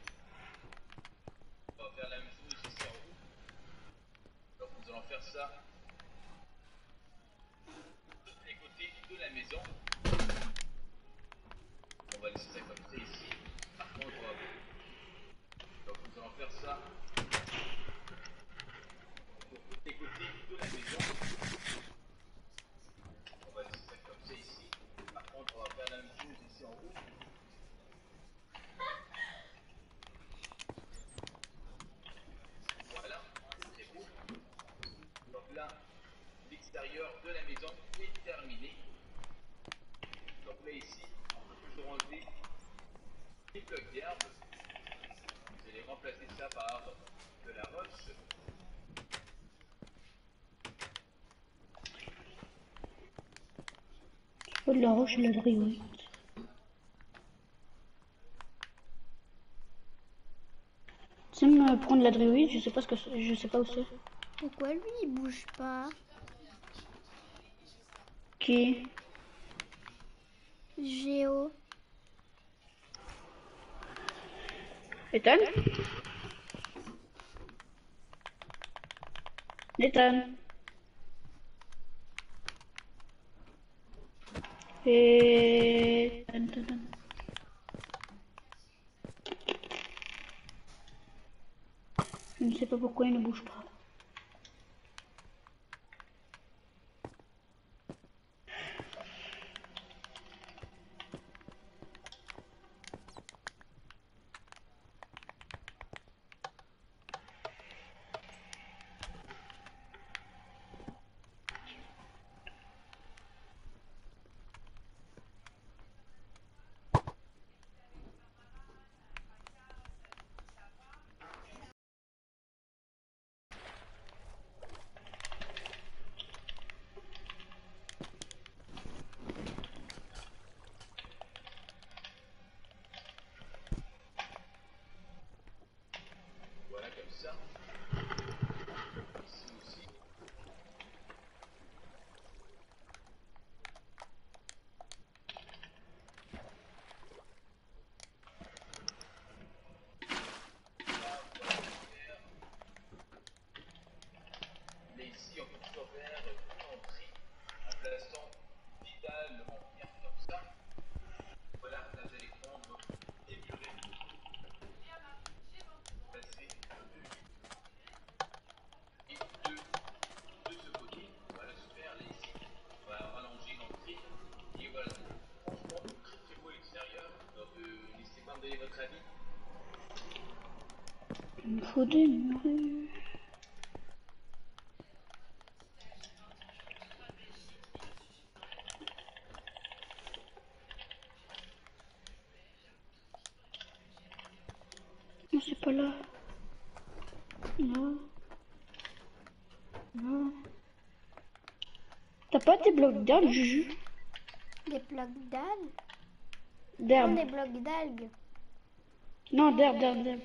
On va faire la même chose ici en haut. Donc nous allons faire enlever les blocs d'herbe. Vous allez remplacer ça par de la roche. De la drillette. Tu sais me prendre la drillette, je sais pas ce que je sais pas où c'est. Pourquoi lui il bouge pas Qui Géo. Ethan? Ethan? Ethan, Ethan. Je ne sais pas pourquoi il ne Des. Non, c'est pas là. Non. Non. T'as pas tes blocs d'herbe, Juju? Des blocs d'algues? Non, des blocs d'algues. Non, d'herbe, d'herbe, d'herbe.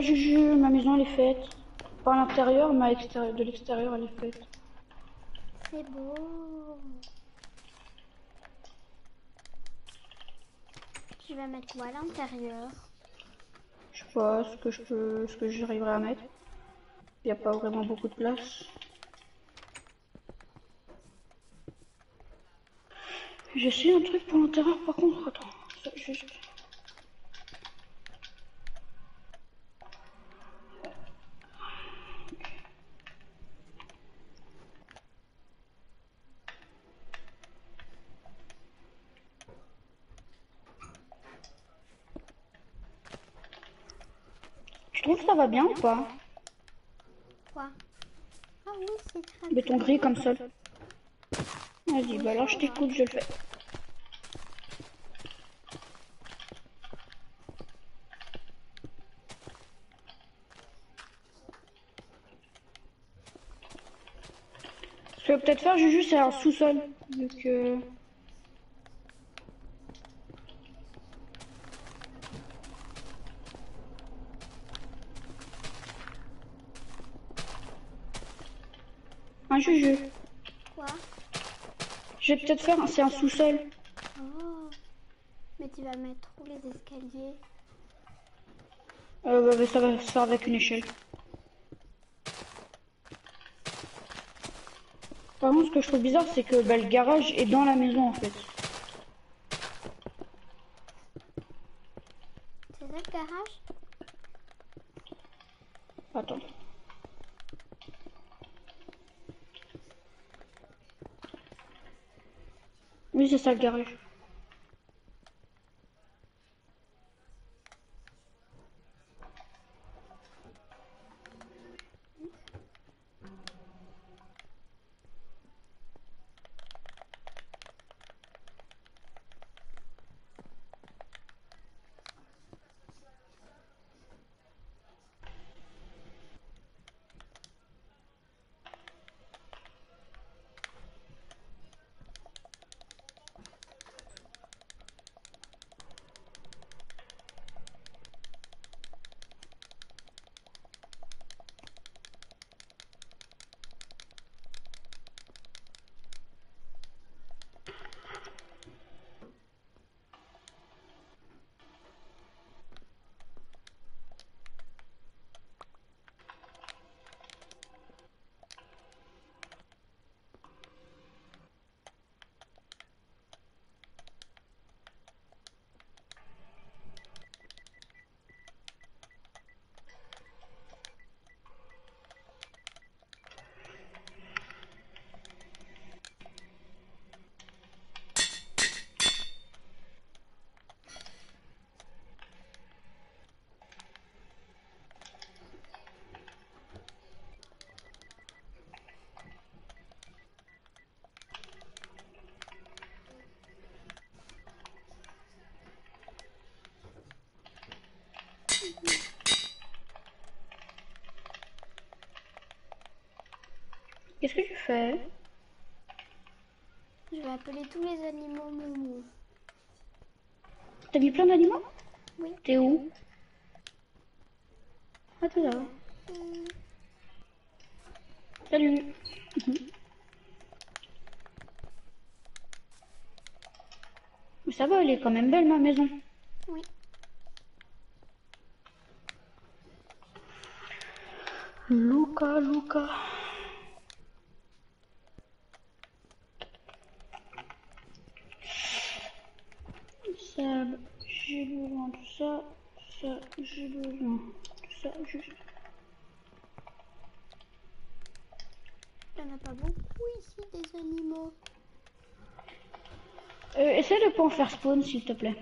Juju, ma maison elle est faite. Pas à l'intérieur, mais à de l'extérieur elle est faite. C'est beau. Tu vas mettre quoi à l'intérieur? Je sais pas ce que je peux, ce que j'arriverai à mettre. Il n'y a pas vraiment beaucoup de place. J'essaie un truc pour l'intérieur par contre. Attends, ça, juste. Ça va bien ou pas Quoi Ah oui, secret. Béton gris comme sol. Vas-y, bah alors je t'écoute, je le fais. Ce que je vais peut-être faire, Juju, c'est un sous-sol. Que... Un Juju. Quoi? Je vais peut-être faire, un- c'est un sous-sol. Oh. Mais tu vas mettre où les escaliers? Euh, bah, bah, ça va se faire avec une échelle. Par contre, ce que je trouve bizarre, c'est que bah, le garage est dans la maison en fait. C'est ça le garage Attends. Oui, c'est ça le garage. Je vais appeler tous les animaux Moumou. T'as mis plein d'animaux Oui. T'es où Ah, t'es là. Hmm, Salut. Mais ça va, elle est quand même belle ma maison. Oui. Luca, Luca. Ça, j'ai besoin de ça. Ça, j'ai besoin de ça. Juste. Il n'y en a pas beaucoup ici des animaux. Euh, faire spawn, s'il te plaît.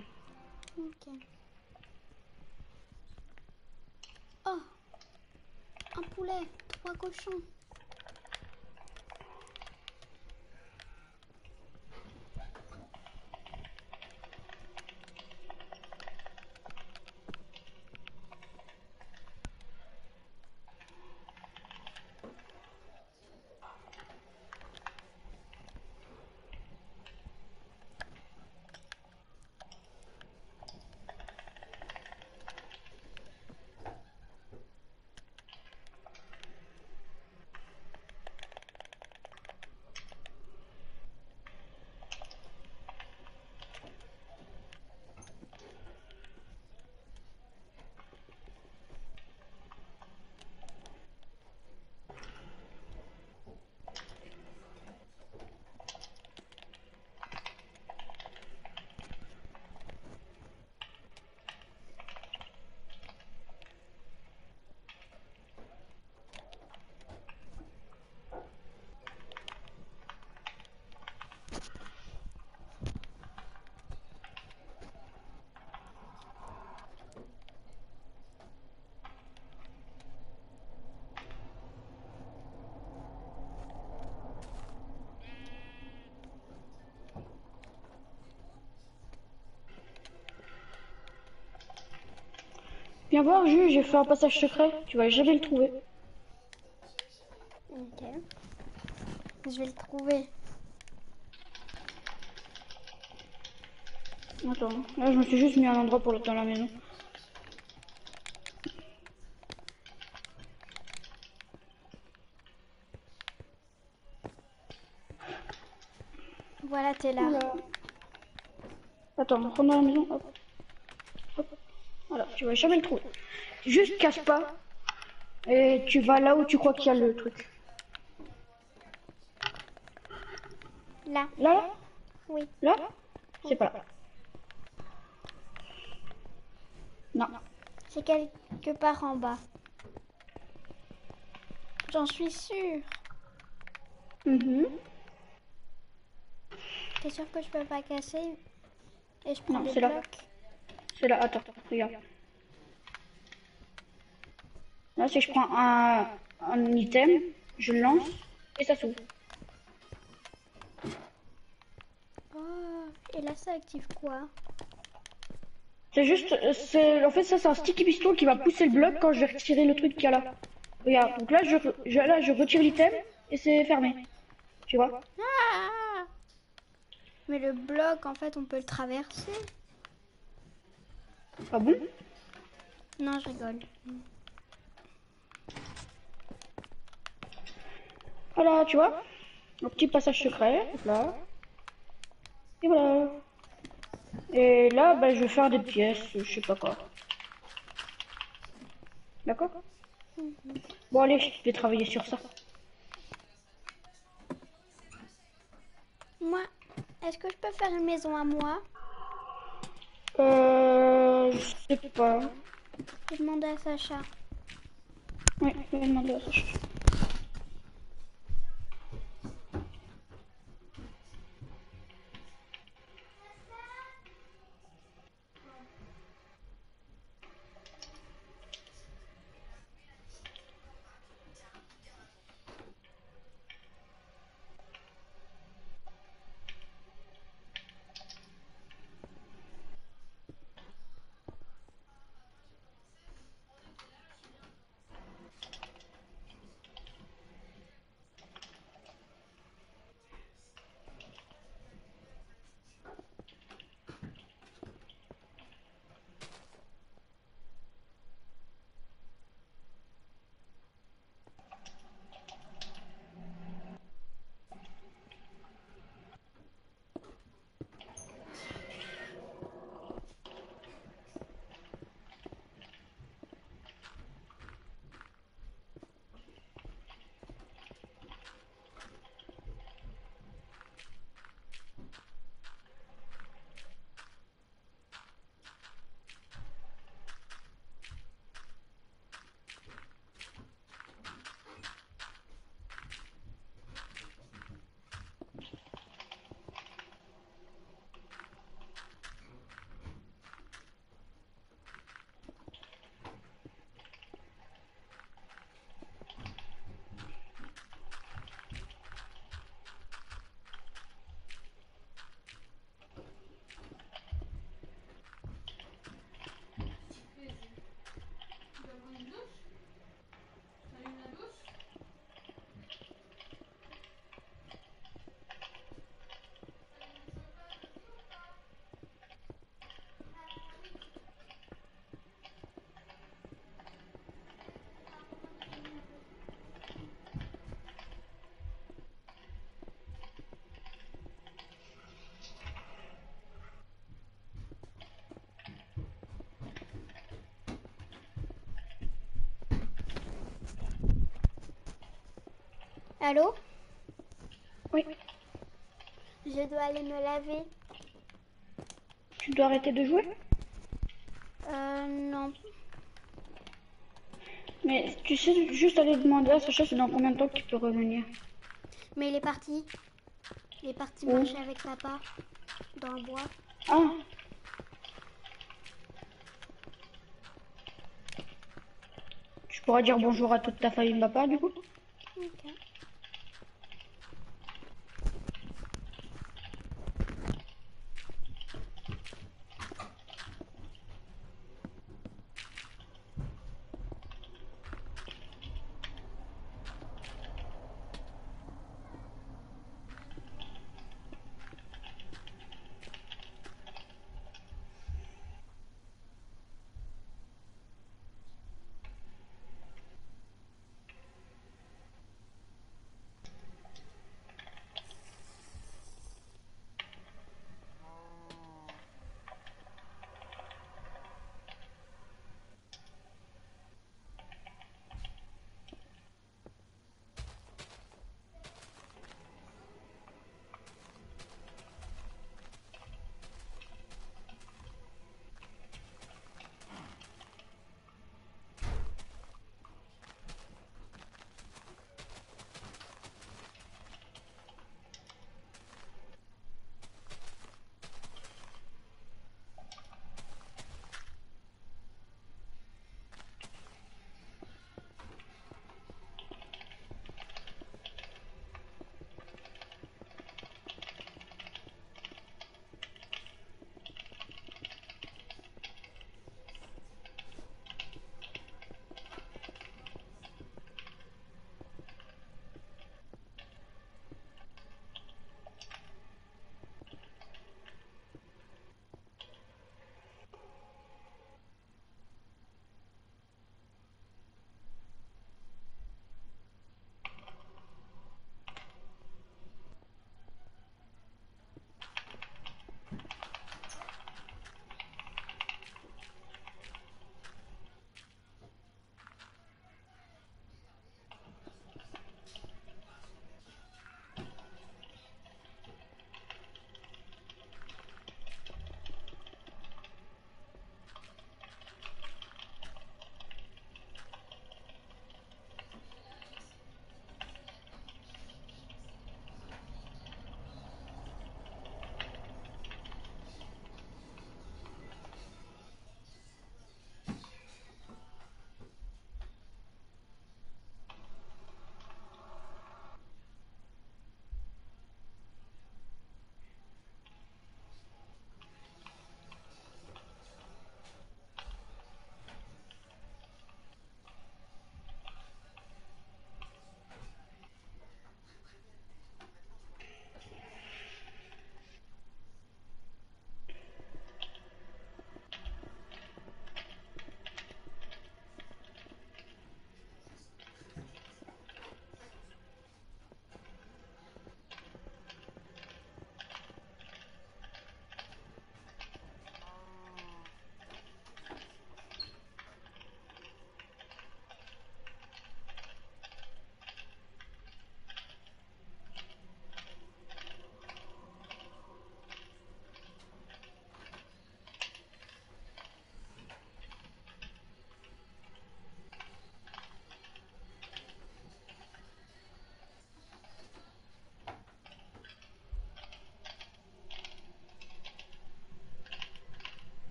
Viens voir, Jules, j'ai fait un passage secret. Tu vas jamais le trouver. Ok. Je vais le trouver. Attends, là je me suis juste mis à un endroit pour le dans la maison. Voilà, t'es là. Voilà. Attends, rentre dans la maison. Hop. Voilà, tu vas jamais le trouver. Juste casse pas. Et tu vas là où tu crois qu'il y a le truc. Là. Là Oui. Là C'est pas là. Non. C'est quelque part en bas. J'en suis sûre. Mhm. T'es sûr que je peux pas casser Et je prends Non, des c'est là. C'est là, attends, regarde. Là, si je prends un, un item, je le lance et ça s'ouvre. Oh, et là, ça active quoi? C'est juste, c'est, en fait, ça, c'est un sticky piston qui va pousser le bloc quand je vais retirer le truc qu'il y a là. Regarde, donc là, je, je- là, je retire l'item et c'est fermé. Tu vois? Ah Mais le bloc, en fait, on peut le traverser. Ah bon? Non, je rigole. Voilà, tu vois Un petit passage secret, là. Et voilà. Et là, bah, je vais faire des pièces, je sais pas quoi. D'accord? Bon, allez, je vais travailler sur ça. Moi, est-ce que je peux faire une maison à moi? Euh, je sais pas. Je vais demander à Sacha. Oui, je vais demander à Sacha. Allô Oui, Je dois aller me laver. tu dois arrêter de jouer? Euh, non. Mais tu sais, juste aller demander à Sacha c'est dans combien de temps qu'il peut revenir? Mais il est parti. Il est parti Où? marcher avec papa. Dans le bois. Ah Tu pourras dire bonjour à toute ta famille, papa, du coup? Ok.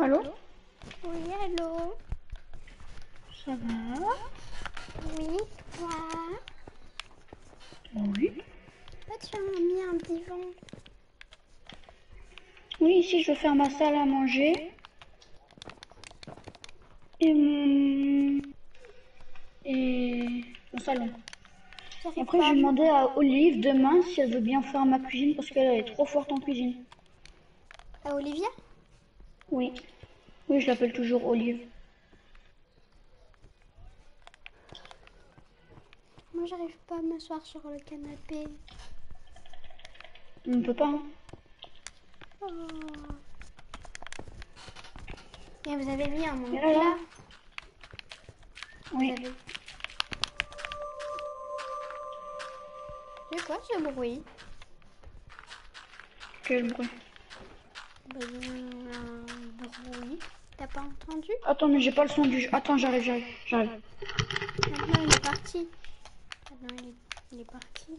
Allô Oui, allô Ça va Oui, toi Oui. Pourquoi tu as mis un divan Oui, ici je vais faire ma salle à manger. Et mon... Et mon salon. Après, vais demander à Olive demain si elle veut bien faire ma cuisine parce qu'elle est trop forte en cuisine. À Olivia Oui. Oui, je l'appelle toujours Olive. Moi, j'arrive pas à m'asseoir sur le canapé. On ne peut pas. hein. Oh. Et vous avez mis un mon Et là, Oui. Avez- C'est quoi ce bruit? Quel bruit? Ben, Un bruit. T'as pas entendu? Attends, mais j'ai pas le son du jeu. Attends, j'arrive, j'arrive, j'arrive. Maintenant, il est parti. Maintenant, il est, il est parti.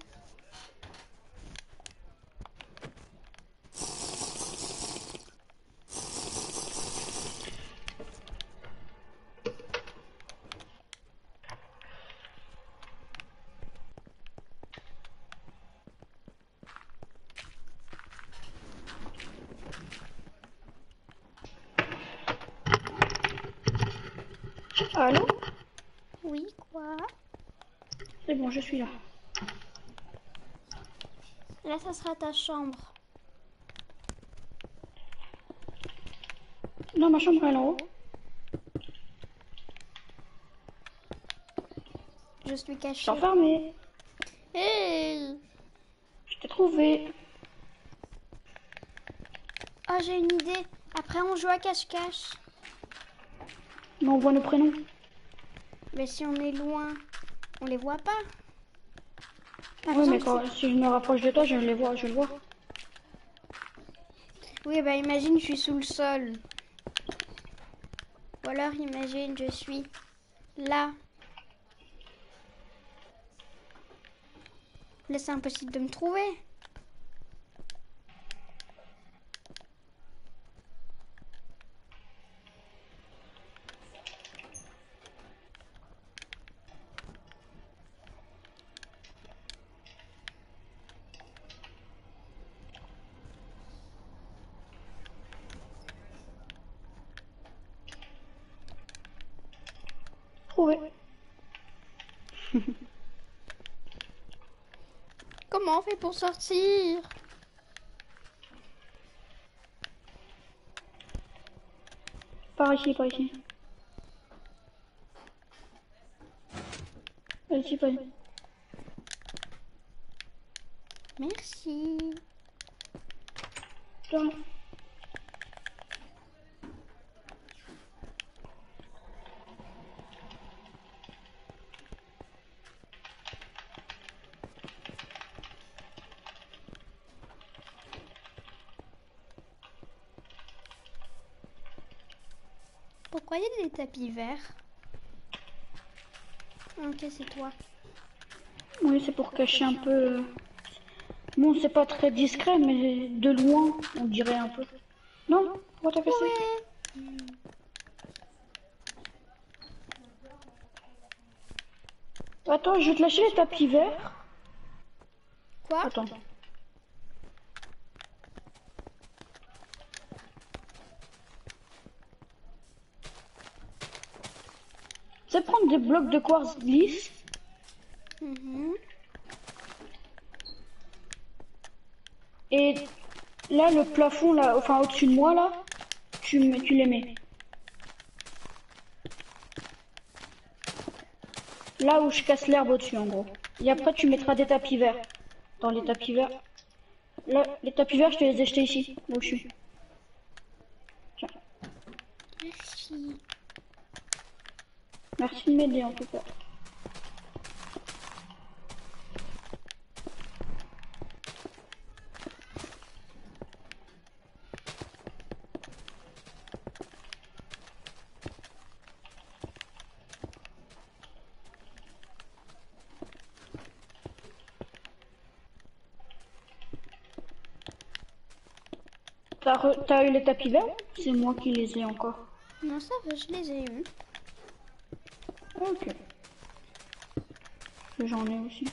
Allô Oui, quoi C'est bon, je suis là. Là, ça sera ta chambre. Non, ma chambre est en haut. Je suis Je cachée. suis enfermée. Hey Je t'ai trouvé. Oh, j'ai une idée. Après, on joue à cache-cache. Mais on voit nos prénoms. Mais si on est loin, on les voit pas. Par Oui, mais quand, si je me rapproche de toi, je les vois, je le vois. Oui, bah imagine, je suis sous le sol. Ou alors, imagine, je suis là. Là, c'est impossible de me trouver. Trouvé. Comment on fait pour sortir? Par ici, par ici. Par ici, par ici. Merci. Tiens. Pourquoi il y a des tapis verts Ok, c'est toi. Oui, c'est pour cacher un peu. euh, Bon, c'est pas très discret, mais de loin, on dirait un peu. Non Pourquoi t'as fait ça Attends, je vais te lâcher les tapis verts. Quoi? Attends. Prendre des blocs de quartz lisse Mhm. et là le plafond là, enfin au-dessus de moi là, tu, tu les mets. Là où je casse l'herbe au-dessus en gros. Et après tu mettras des tapis verts. Dans les tapis verts. Là, les tapis verts je te les ai jetés ici, là où je suis. Tiens. Merci. Merci de m'aider en tout cas. T'as eu les tapis verts? C'est moi qui les ai encore. Non, ça va, je les ai eu. Ok. J'en ai aussi.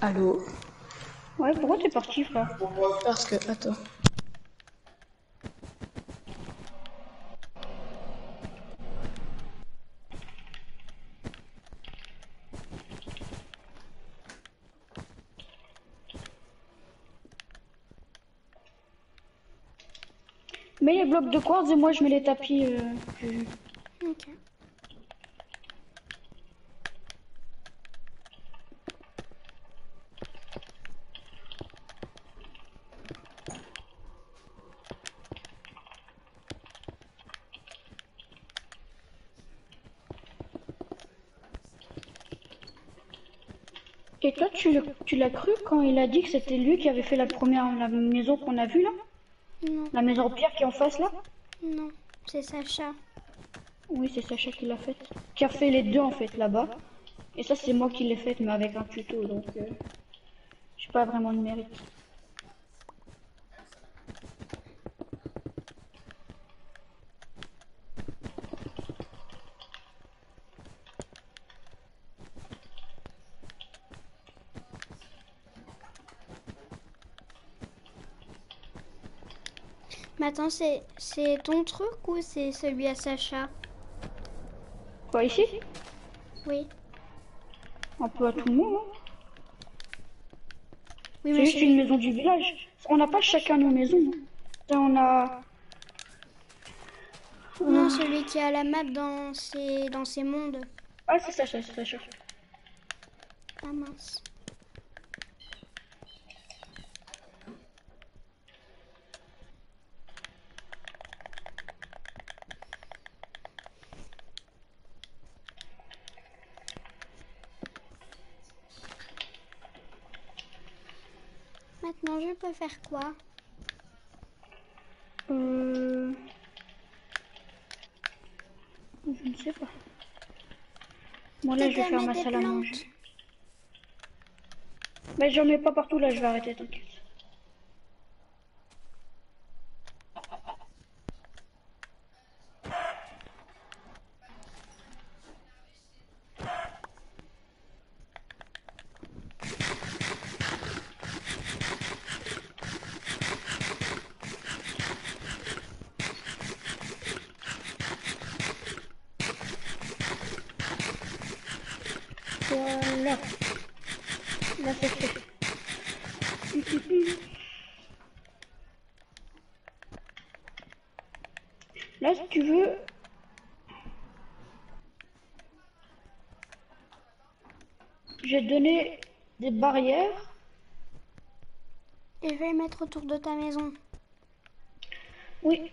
Allô Ouais, pourquoi t'es parti, frère Parce que, attends. Mets les blocs de quartz et moi je mets les tapis. euh. Ok. Et toi, tu, l'as cru quand il a dit que c'était lui qui avait fait la première la maison qu'on a vue là Non, La maison en pierre qui est en face là non, c'est Sacha. Oui, c'est Sacha qui l'a faite. Qui a fait les deux en fait là-bas. Et ça, c'est moi qui l'ai faite, mais avec un tuto donc. Euh, j'ai pas vraiment de mérite. Attends, c'est c'est ton truc ou c'est celui à Sacha? Quoi ici? Oui. Un peu à tout le monde. hein. Oui, C'est juste une maison du village. On n'a pas chacun nos maisons. On a. Non, celui qui a la map dans ses, dans ses mondes. Ah, c'est Sacha, c'est Sacha. Ah mince. Peux faire quoi Euh... Je ne sais pas. Moi là, je vais faire ma salle à manger. Mais j'en mets pas partout là, je vais arrêter, t'inquiète. Voilà. Là, c'est fait. Là, si tu veux... J'ai donné des barrières. Et je vais les mettre autour de ta maison. Oui.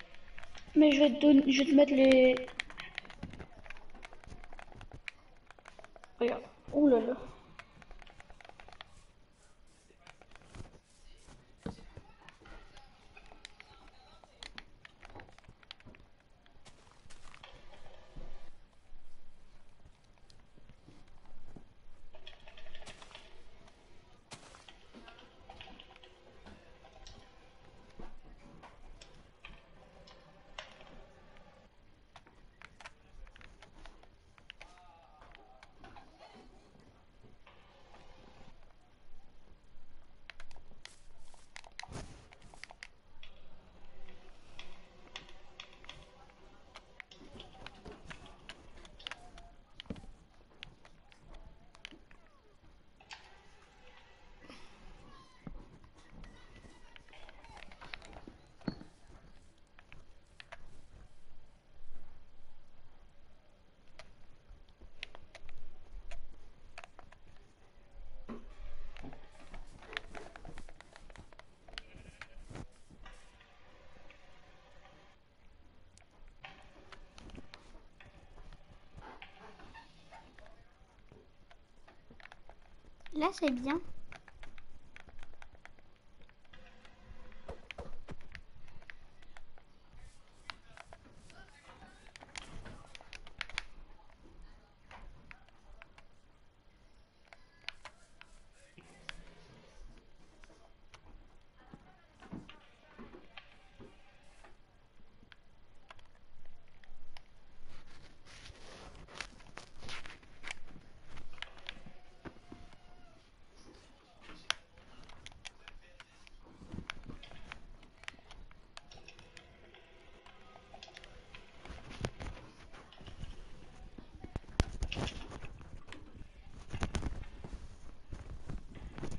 Mais je vais te donner, je vais te mettre les. Regarde. Oh là là. C'est bien.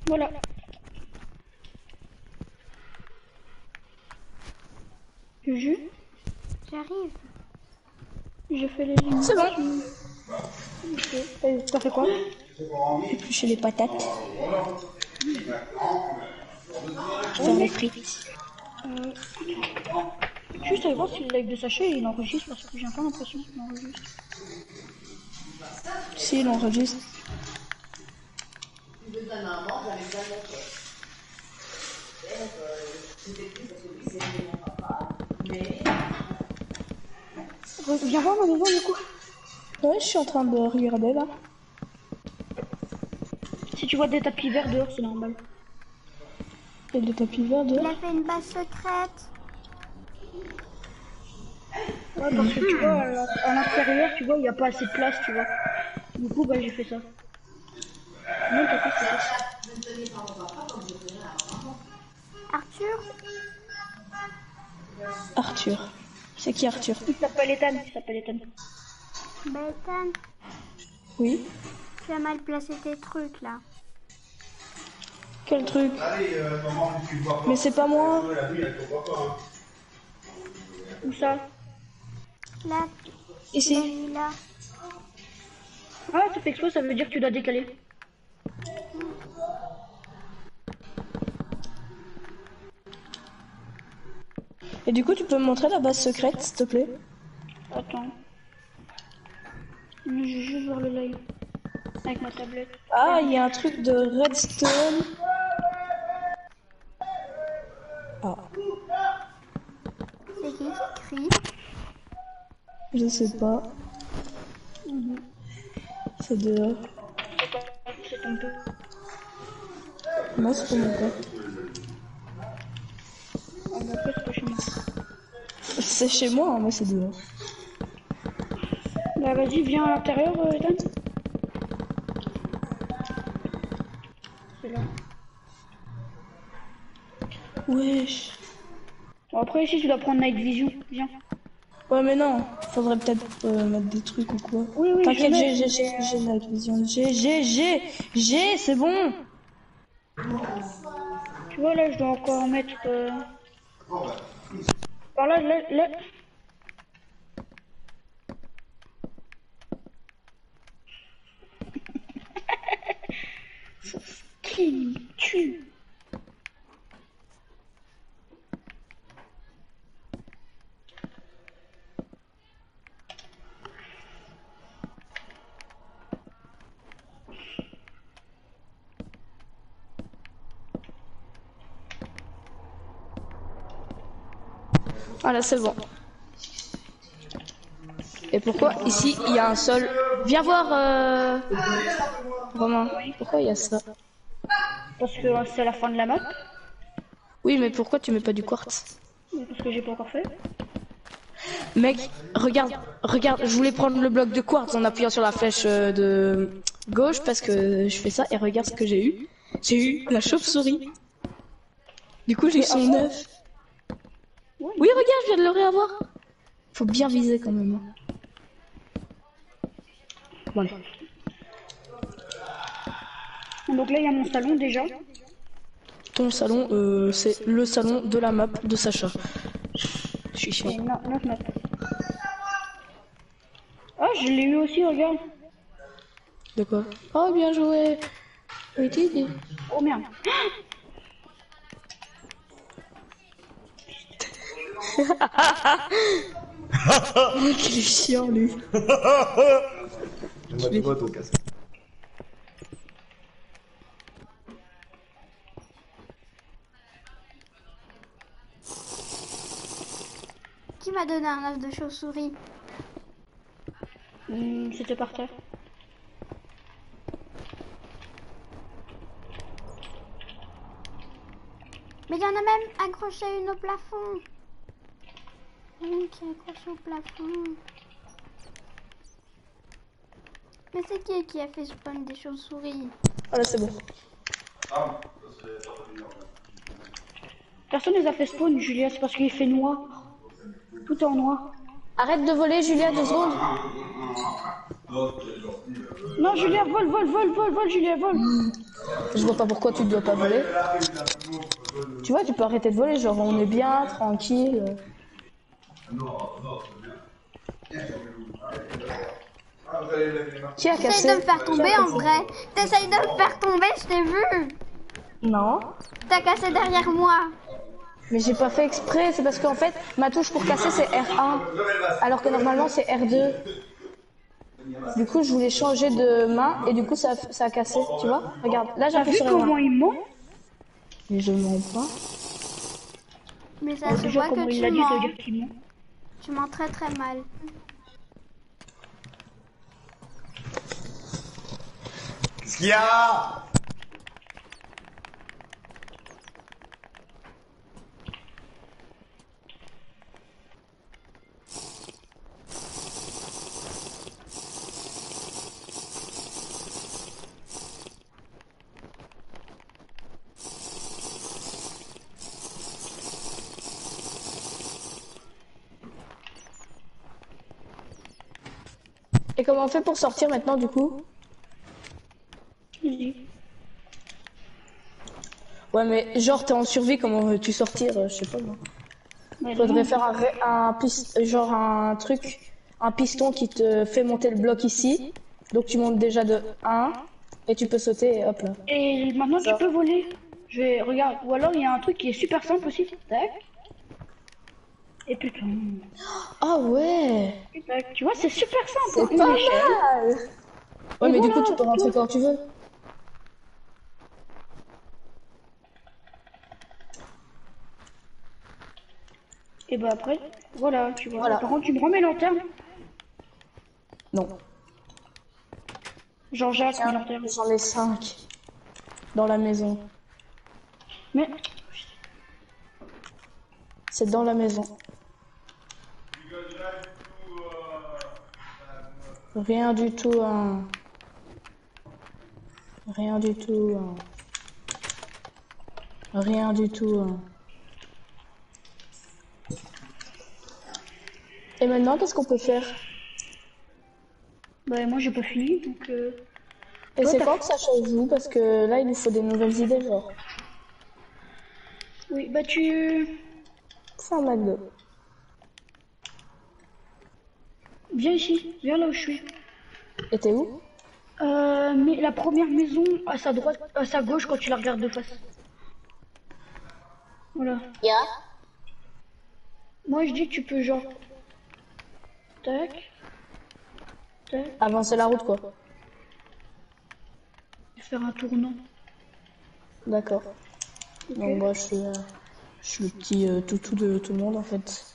Voilà. Juju, J'arrive. j'ai fait les lignes. C'est bon. Ok. T'as fait quoi? Éplucher les patates. Faire les frites. Juste aller voir si le live de sachet il enregistre parce que j'ai pas l'impression qu'il enregistre. Si, il enregistre. Viens voir ma maison du coup. Ouais, je suis en train de regarder là. Si tu vois des tapis verts dehors, c'est normal. Il y a des tapis verts Il dehors. a fait une base secrète. Ouais, parce que tu vois, à l'in- à l'intérieur, tu vois, il n'y a pas assez de place, tu vois. Du coup, bah, j'ai fait ça. Non, t'as fait ça. Arthur. C'est qui Arthur Il s'appelle Ethan, il s'appelle Ethan. Bethan, Oui. tu as mal placé tes trucs là. Quel truc Mais c'est pas moi. Où ça Là, tu Ici. là. Ah, t'as fait exprès, ça veut dire que tu dois décaler. Et du coup, tu peux me montrer la base secrète, s'il te plaît? Attends. Mais je vais juste voir le live. Avec ma tablette. Ah, il y a un truc de redstone. Ah, C'est qui? Qui crie je sais pas. C'est dehors. C'est ton peu. Non, c'est pas mon pote. C'est chez moi. Moi, hein, mais c'est dehors. Bah, vas-y, viens à l'intérieur, euh, Ethan. C'est là. Wesh. Bon, après, ici, tu dois prendre Night Vision. Viens. Ouais, mais non. Faudrait peut-être euh, mettre des trucs ou quoi. Oui, oui, T'inquiète, j'ai, j'ai, j'ai, j'ai la vision. J'ai, j'ai, j'ai, j'ai, c'est bon. Tu vois, là, je dois encore mettre... euh, Oh, look, look, look. Fucking true. Voilà, c'est bon. Et pourquoi ici il y a un sol? Viens voir, euh... Romain. Pourquoi il y a ça? Parce que c'est la fin de la map. Oui, mais pourquoi tu mets pas du quartz? Parce que j'ai pas encore fait. Mec, regarde, regarde, je voulais prendre le bloc de quartz en appuyant sur la flèche euh, de gauche parce que je fais ça et regarde ce que j'ai eu. J'ai eu la chauve-souris. Du coup, j'ai son œuf. Oui, regarde, je viens de le réavoir. Faut bien viser quand même. Voilà. Donc là, il y a mon salon déjà. Ton salon, euh, c'est le salon de la map de Sacha. Je suis map. Ah, je l'ai eu aussi, regarde. De quoi? Oh, bien joué. Oui. Oh merde. Oh, qu'il est chiant, lui. Moi, tu vois ton casque. Qui m'a donné un œuf de chauve-souris Hmm, C'était par terre. Mais il y en a même accroché une au plafond. Il y en a une qui est accrochée au plafond. Mais c'est qui qui a fait spawn des chauves-souris Voilà, c'est bon. Personne les a fait spawn, Julia, c'est parce qu'il fait noir. Tout est en noir. Arrête de voler, Julia, deux secondes. Non, Julia, vole, vole, vole, vole, vole, Julia, vole. Je vois pas pourquoi tu ne dois pas voler. Tu vois, tu peux arrêter de voler, genre on est bien, tranquille. Qui a T'essayes cassé de me faire tomber en vrai. T'essayes de me faire tomber, je t'ai vu. Non, T'as cassé derrière moi. mais j'ai pas fait exprès, c'est parce qu'en fait, ma touche pour casser c'est R1, alors que normalement c'est R2. Du coup, je voulais changer de main et du coup ça, ça a cassé, tu vois Regarde, là vu sur comment R1. il ment? Mais je mens pas. Mais ça se voit que tu mens. Tu mens très très mal. Qu'est-ce qu'il y a Et comment on fait pour sortir maintenant du coup? Ouais, mais genre t'es en survie, comment veux-tu sortir euh, Je sais pas moi. Mais Faudrait faire un, un pis- genre un truc, un piston qui te fait monter le bloc ici. Donc tu montes déjà de 1 et tu peux sauter et hop là. Et maintenant, tu peux voler. Je vais, regarde. Ou alors, il y a un truc qui est super simple aussi. Tac. Et putain. Ah ouais. Tu vois, c'est super simple. C'est pas échelle. mal Ouais, mais du coup tu peux rentrer quand tu veux. Et bah après, voilà, tu vois. Voilà. Par contre, tu me remets lanterne. Non. Jean-Jacques, lanterne. J'en ai 5 dans la maison. Mais, C'est dans la maison. Rien du tout, hein. Rien du tout, hein. Rien du tout, hein. Et maintenant, qu'est-ce qu'on peut faire? Bah, moi, j'ai pas fini, donc. Euh... Et c'est quand que ça joue Parce que là, il nous faut des nouvelles idées, genre. Oui, bah, tu. Fin McDo. Viens ici, viens là où je suis. Et t'es où? Euh, mais la première maison à sa droite, à sa gauche quand tu la regardes de face. Voilà. Ya? Moi je dis que tu peux genre. Tac. Tac. Avancer la route, quoi. Faire un tournant. D'accord. Donc, moi, je suis, euh, je suis le petit euh, toutou de tout le monde, en fait.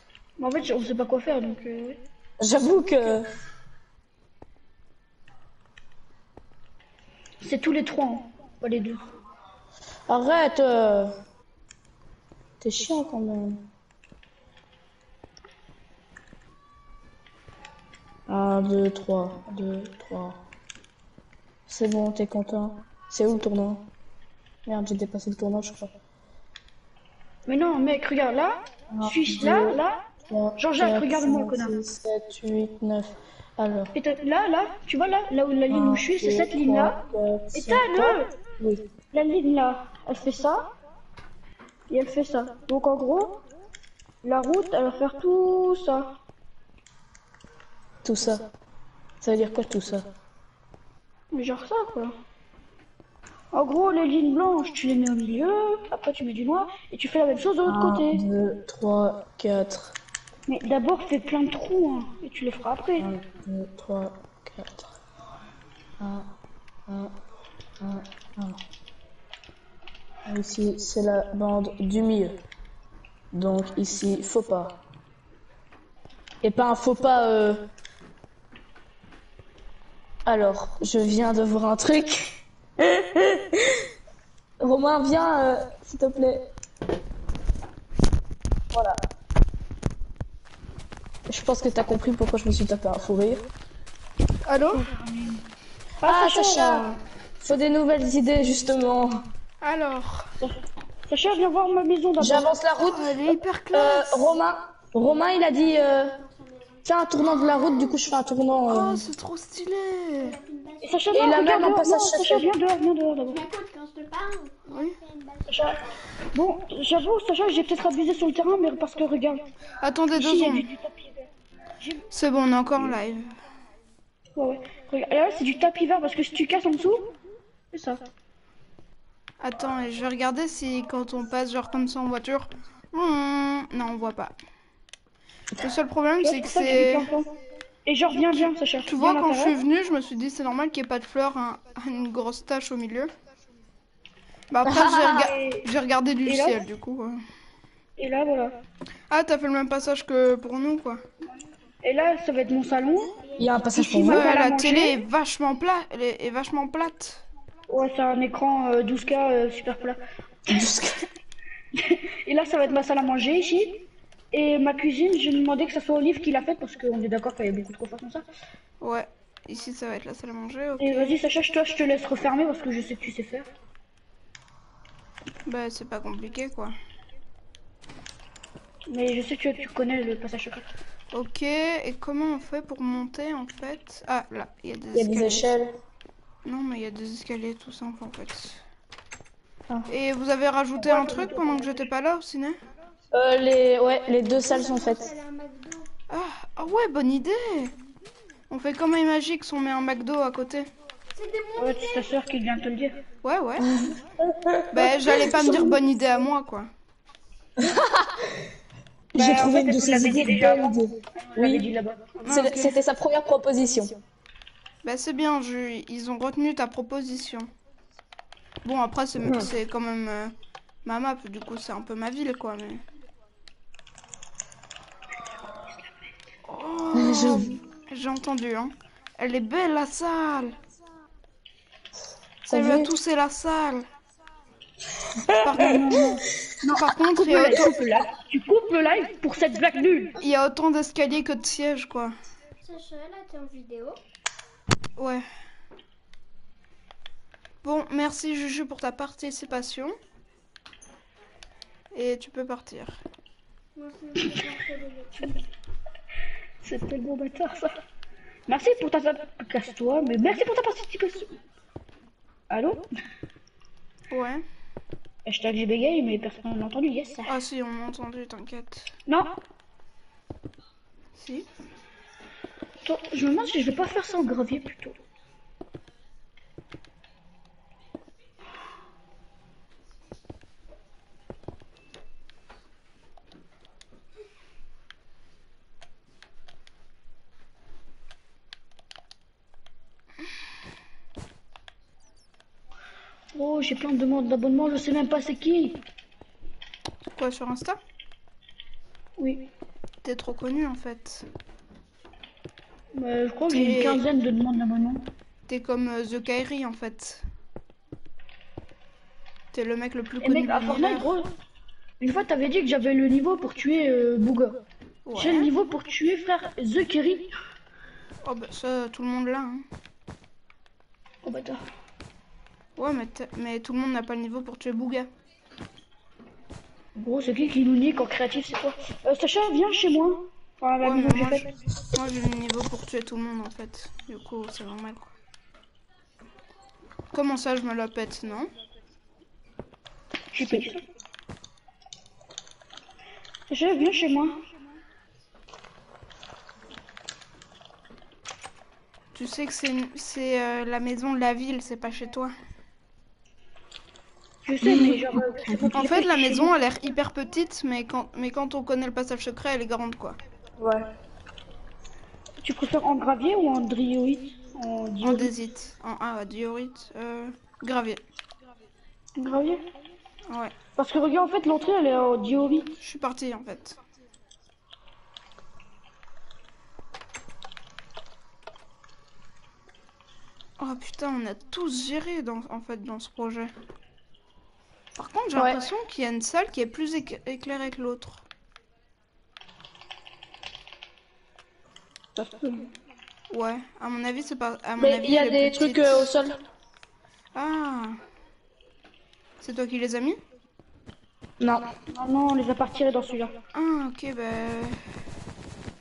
En fait on sait pas quoi faire donc. euh. J'avoue que. C'est tous les trois, hein, pas les deux. Arrête euh. T'es chiant quand même. Un, deux, trois, deux, trois. C'est bon, t'es content. C'est où le tournant Merde, j'ai dépassé le tournant, je crois. Mais non mec regarde là. Un, Suis là là. Jean-Jacques, regarde-moi, connard. six, sept, huit, neuf. Alors. Et t'as- là là. Tu vois là là où la ligne où je suis c'est cette deux, ligne là. trois, quatre, cinq, Éteins-le. Oui. La ligne là, elle fait ça. Et elle fait ça. Donc en gros, la route, elle va faire tout ça. Tout ça. Ça veut dire quoi tout ça? Mais genre ça quoi. En gros, les lignes blanches, tu les mets au milieu, après tu mets du noir, et tu fais la même chose de l'autre 1, côté. 2, 3, 4. Mais d'abord, fais plein de trous, hein, et tu les feras après. 1, 2, 3, 4. 1, 1, 1, 1. Ici, c'est la bande du milieu. Donc ici, faux pas. Et pas un faux pas. Euh... Alors, je viens de voir un truc. Romain, viens, euh, s'il te plaît. Voilà. Je pense que t'as compris pourquoi je me suis tapé un fou rire. Allô Ah, Sacha Faut des nouvelles idées, justement. Alors Sacha, viens voir ma maison d'abord. J'avance la route. Elle est hyper Euh, classe Romain, Romain, il a dit euh, Tiens, un tournant de la route, du coup, je fais un tournant. euh. Oh, c'est trop stylé Et Sacha, Et non, la en dehors, passage non, Sacha, viens dehors, viens dehors d'abord. Écoute, quand je te parle, Oui. Sacha, bon, j'avoue, Sacha, j'ai peut-être abusé sur le terrain, mais parce que regarde, Attendez deux secondes. du, du tapis vert. C'est bon, on est encore en live. Ouais, ouais. Regarde, là, c'est du tapis vert parce que si tu casses en dessous, c'est ça. Attends, et je vais regarder si quand on passe genre comme ça en voiture... Hmm, non, on voit pas. Le seul problème, c'est que ça c'est... Et genre, viens, viens, Sacha. Tu vois, quand je suis venue, je me suis dit c'est normal qu'il n'y ait pas de fleurs, un- une grosse tache au milieu. Bah après, j'ai rega- regardé du ciel, du coup. ouais. et là, voilà. Ah, t'as fait le même passage que pour nous, quoi. Et là, ça va être mon salon. Il y a un passage pour Ici, vous. la manger. télé est vachement plate. Elle est, est vachement plate. Ouais, c'est un écran euh, 12K euh, super plat. Et là, ça va être ma salle à manger ici. Et ma cuisine, j'ai demandé que ça soit Olive qui l'a faite parce qu'on est d'accord qu'il y a beaucoup trop façon ça. Ouais. Ici, ça va être la salle à manger. Et vas-y, Sacha, je- toi, je te laisse refermer parce que je sais que tu sais faire. Bah, c'est pas compliqué, quoi. Mais je sais que tu connais le passage secret. Ok, et comment on fait pour monter, en fait? Ah, là, il y a des Il y a des escaliers. échelles. Non, mais il y a des escaliers, tout simple, en fait. Ah. Et vous avez rajouté un truc pendant que j'étais pas là, au ciné? Euh, les... Ouais, les deux salles sont faites. Ah, ah ouais, bonne idée On fait comme un magique, on met un McDo à côté. C'est des Ouais, c'est ta soeur qui vient te le dire. Ouais, ouais. bah, j'allais pas me dire bonne idée à moi, quoi. J'ai Bah, en trouvé fait, une de l'avez idées. Oui. Ah, c'était sa première proposition. Bah, c'est bien, je... ils ont retenu ta proposition. Bon, après, c'est Hmm. quand même euh, ma map, du coup, c'est un peu ma ville, quoi, mais... Oh, Je- j'ai entendu, hein. Elle est belle, la salle T'as Salut à vu? tous, c'est la salle Par contre, non, par contre, il y, a Tu autant... coupes le live. Tu coupes le live pour cette blague nulle. il y a autant d'escaliers que de sièges, quoi. Sacha, là, t'es en vidéo. Ouais. Bon, merci Juju pour ta participation. Et tu peux partir. Moi, c'est tellement bâtard ça. Merci pour ta. Casse-toi, mais merci pour ta participation. Allô? Ouais. Hashtag j'ai bégayé, mais personne n'a entendu. Yes. Ah si, on a entendu, t'inquiète. Non, Si. attends, je me demande si je vais pas faire ça en gravier plutôt. Gros, j'ai plein de demandes d'abonnement, je sais même pas c'est qui. Quoi, sur Insta? Oui. T'es trop connu en fait. Bah, je crois que j'ai une quinzaine de demandes d'abonnement. T'es comme euh, The Kairi en fait. T'es le mec le plus Et connu mec, à Fortnite, gros, une fois t'avais dit que j'avais le niveau pour tuer euh, Bouga. J'ai le niveau pour tuer frère The Kerry. Oh bah ça, tout le monde l'a. Hein. Oh bâtard. Ouais, mais, mais tout le monde n'a pas le niveau pour tuer Bouga. Gros, c'est qui qui nous nique en créatif, c'est quoi euh, Sacha, viens chez moi. Enfin, la Ouais, maison moi, j'ai le niveau pour tuer tout le monde en fait. Du coup, c'est normal quoi. Comment ça, je me la pète, non payé ça. Sacha, viens chez moi. Tu sais que c'est euh, la maison de la ville, c'est pas chez toi. Je sais, mais genre. c'est moi qui En fait, la maison a l'air hyper petite, mais quand, mais quand on connaît le passage secret, elle est grande quoi. Ouais. Tu préfères en gravier ou en dioïde En En diorite désite. En ah, diorite. Euh, gravier. Gravier? Ouais. Parce que regarde, en fait, l'entrée elle est en diorite. Je suis partie en fait. Oh putain, on a tous géré dans, en fait dans ce projet. Par contre, j'ai Ouais. l'impression qu'il y a une salle qui est plus éc- éclairée que l'autre. Ouais, à mon avis, c'est pas. À mon Mais avis, il y a des trucs euh, au sol. Ah. C'est toi qui les as mis? Non. Non, non, on les a pas retirés dans celui-là. Ah, ok, bah.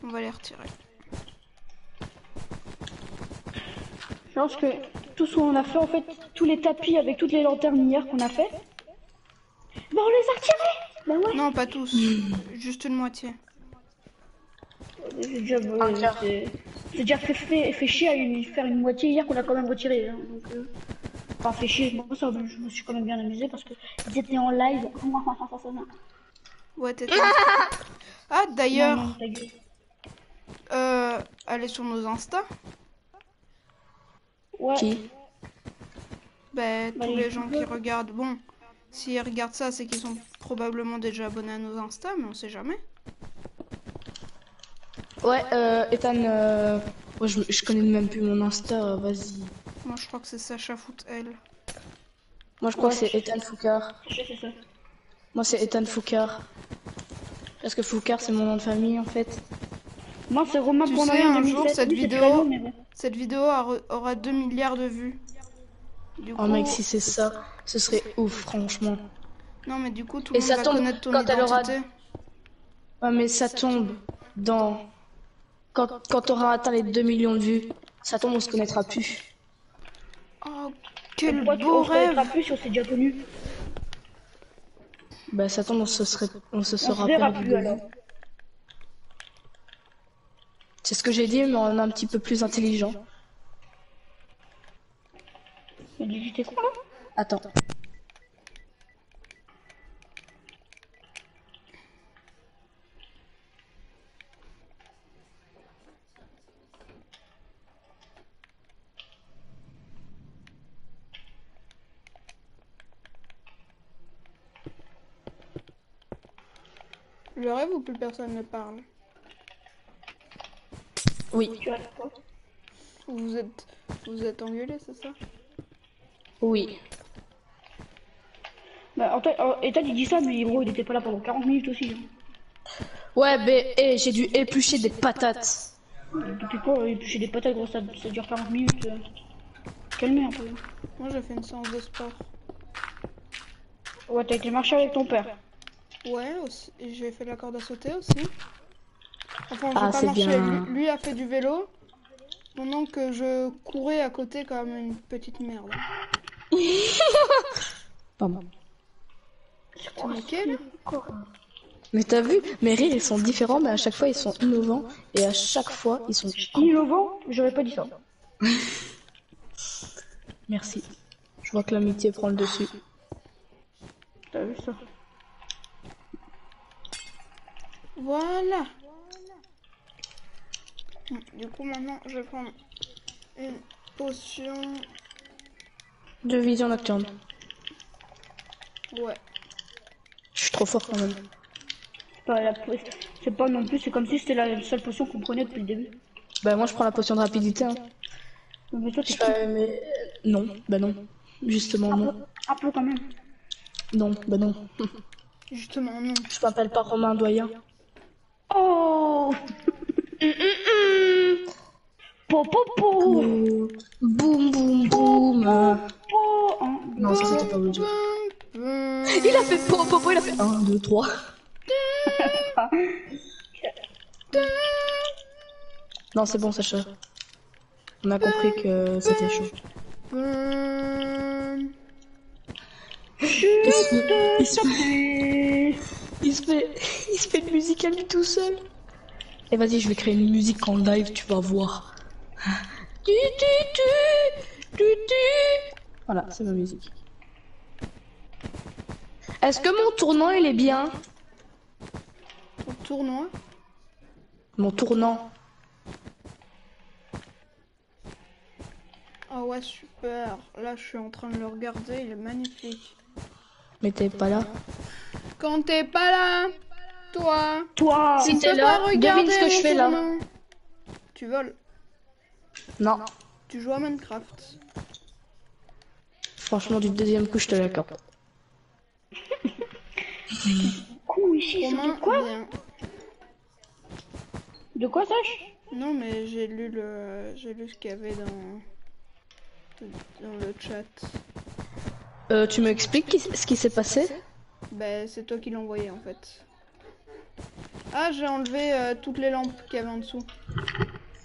On va les retirer. Je pense que tout ce qu'on a fait, en fait, tous les tapis avec toutes les lanternes hier qu'on a fait, bah on les a retirés Bah ouais Non, pas tous. Juste une moitié. J'ai déjà, euh, j'ai déjà fait, fait, fait chier à une- faire une moitié hier qu'on a quand même retiré. hein, donc, euh, Enfin, fait chier, moi ça, je me suis quand même bien amusé parce que ils étaient en live. Ouais, t'étais. ah, d'ailleurs, Non, non, ta gueule. euh, allez sur nos Insta. Ouais, Qui? Bah, Bah, tous les les gens qui regardent, bon, s'ils regardent ça, c'est qu'ils sont probablement déjà abonnés à nos Insta, mais on sait jamais. Ouais, euh, Ethan, euh... ouais, je, je connais même plus mon Insta, euh, vas-y. Moi, je crois que c'est Sacha Foot elle. Moi, je crois Ouais. que c'est Ethan Foucard. Moi, c'est Ethan Foucard. Parce que Foucard, c'est mon nom de famille, en fait. Moi, c'est Romain Tu sais, un 2007. jour, cette vidéo-. Cette vidéo aura 2 milliards de vues. Du Oh, coup, mec, si c'est ça, ce serait ouf, franchement. non, mais du coup, tout Et le monde ça va tombe connaître ton quand elle aura-. Ouais, mais ça tombe dans... Quand, quand t'auras atteint les 2 millions de vues, ça tombe, on se connaîtra plus. Oh, quel Pourquoi tu beau on se connaîtra rêve plus si on s'est déjà connu Bah, ça tombe, on se, serait... on se On sera se verra perdu plus de alors. C'est ce que j'ai dit, mais on est un petit peu plus intelligent. Mais digiter quoi Attends. Le rêve ou plus personne ne parle Oui, Vous êtes, vous êtes engueulés, c'est ça? Oui. Bah, euh, Ethan il dit ça, mais gros, il était pas là pendant 40 minutes aussi. Hein. Ouais, mais eh, j'ai dû éplucher des patates. Depuis quoi Éplucher des patates, gros, ça, ça dure 40 minutes. euh. Calmez un peu. Moi, j'ai fait une séance de sport. Ouais, t'as été marcher avec ton père. Ouais, aussi. Et j'ai fait la corde à sauter aussi. Enfin, j'ai Ah, pas c'est marché. bien. Lui, lui a fait du vélo. Pendant que je courais à côté comme une petite merde. Pardon. T'es moqué, là Mais t'as vu, mes rires ils sont différents, mais à chaque fois ils sont innovants et à chaque fois ils sont. Innovant J'aurais pas dit ça. Merci. Je vois que l'amitié prend le dessus. T'as vu ça? Voilà. Du coup, maintenant, je vais prendre une potion. De vision nocturne. Ouais. Je suis trop fort quand même. C'est pas, la- c'est pas non plus, c'est comme si c'était la seule potion qu'on prenait depuis le début. Bah moi je prends la potion de rapidité. Hein. Mais toi, Ouais, mais... Non, bah non. Justement non. Un peu quand même. Non, bah non. Justement, non. Je m'appelle pas Romain Doyen. Oh Po po po Euh, Boum boum boum. po. Non, ça c'était pas. Hum, Il a fait po, po, po, il a fait 1, 2, 3. Non, c'est bon, Sacha. On a compris que c'était chaud. hum. Il se, fait, il, se fait, il, se fait, il se fait une musique à lui tout seul. Et vas-y, je vais créer une musique en live, tu vas voir. Voilà, c'est ma musique. Est-ce que mon tournant, il est bien Au tournoi. Mon tournant. Ah ouais, super. Là, je suis en train de le regarder. Il est magnifique. Mais t'es pas là. Quand t'es pas là, toi, Toi Si t'es là, pas devine ce que je fais là. Tu voles. Non. Tu joues à Minecraft. Franchement, du deuxième coup, je te l'accorde. Coup ici, Romain, sur quoi. De quoi sache Non, mais j'ai lu le, j'ai lu ce qu'il y avait dans, dans le chat. Euh, tu m'expliques qui- ce qui s'est passé? Ben, c'est toi qui l'as envoyé en fait. Ah, j'ai enlevé euh, toutes les lampes qu'il y avait en dessous.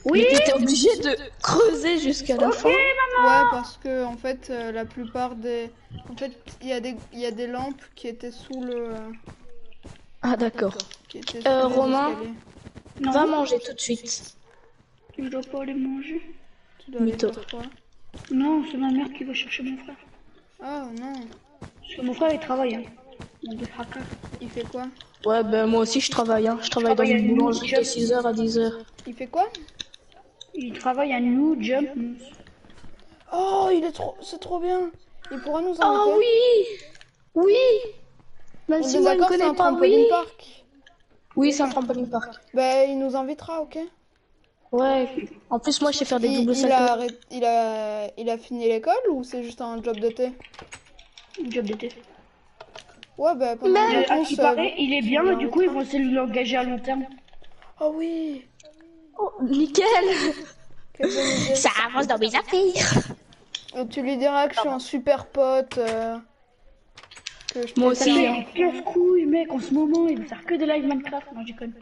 Oui. Mais t'étais obligé de creuser jusqu'à la fin. Ouais, parce que en fait, euh, la plupart des, en fait, il y a des, il y a des lampes qui étaient sous le, Ah d'accord. Euh, Romain. Non, Va manger tout de suite. je dois pas aller manger. Tu dois aller faire quoi Non, c'est ma mère qui va chercher mon frère. Oh non, Parce que mon frère il travaille. Hein. Il fait quoi Ouais, ben moi aussi je travaille. Hein. Je travaille dans travaille à une boulangerie de Job. 6h à 10h. Il fait quoi Il travaille à New Jump. Oh, il est trop, c'est trop bien. Il pourra nous inviter. Oh oui Oui Même On si moi je c'est un connais pas, trampoline oui park. Oui, c'est un trampoline park. Ben, il nous invitera, ok? Ouais. En plus, moi je sais faire des il, doubles il a, il, a, il a fini l'école ou c'est juste un job d'été Job d'été. Ouais, bah pendant Mais- les À vacances, ce qui euh, paraît, il est bien, mais du coup, ils vont essayer de l'engager à long terme. Oh oui Oh, nickel. Ça avance dans mes affaires Et tu lui diras que je suis un super pote. euh, que je Moi aussi, fait hein. mec, en ce moment, il va faire que des lives Minecraft. Non, je déconne.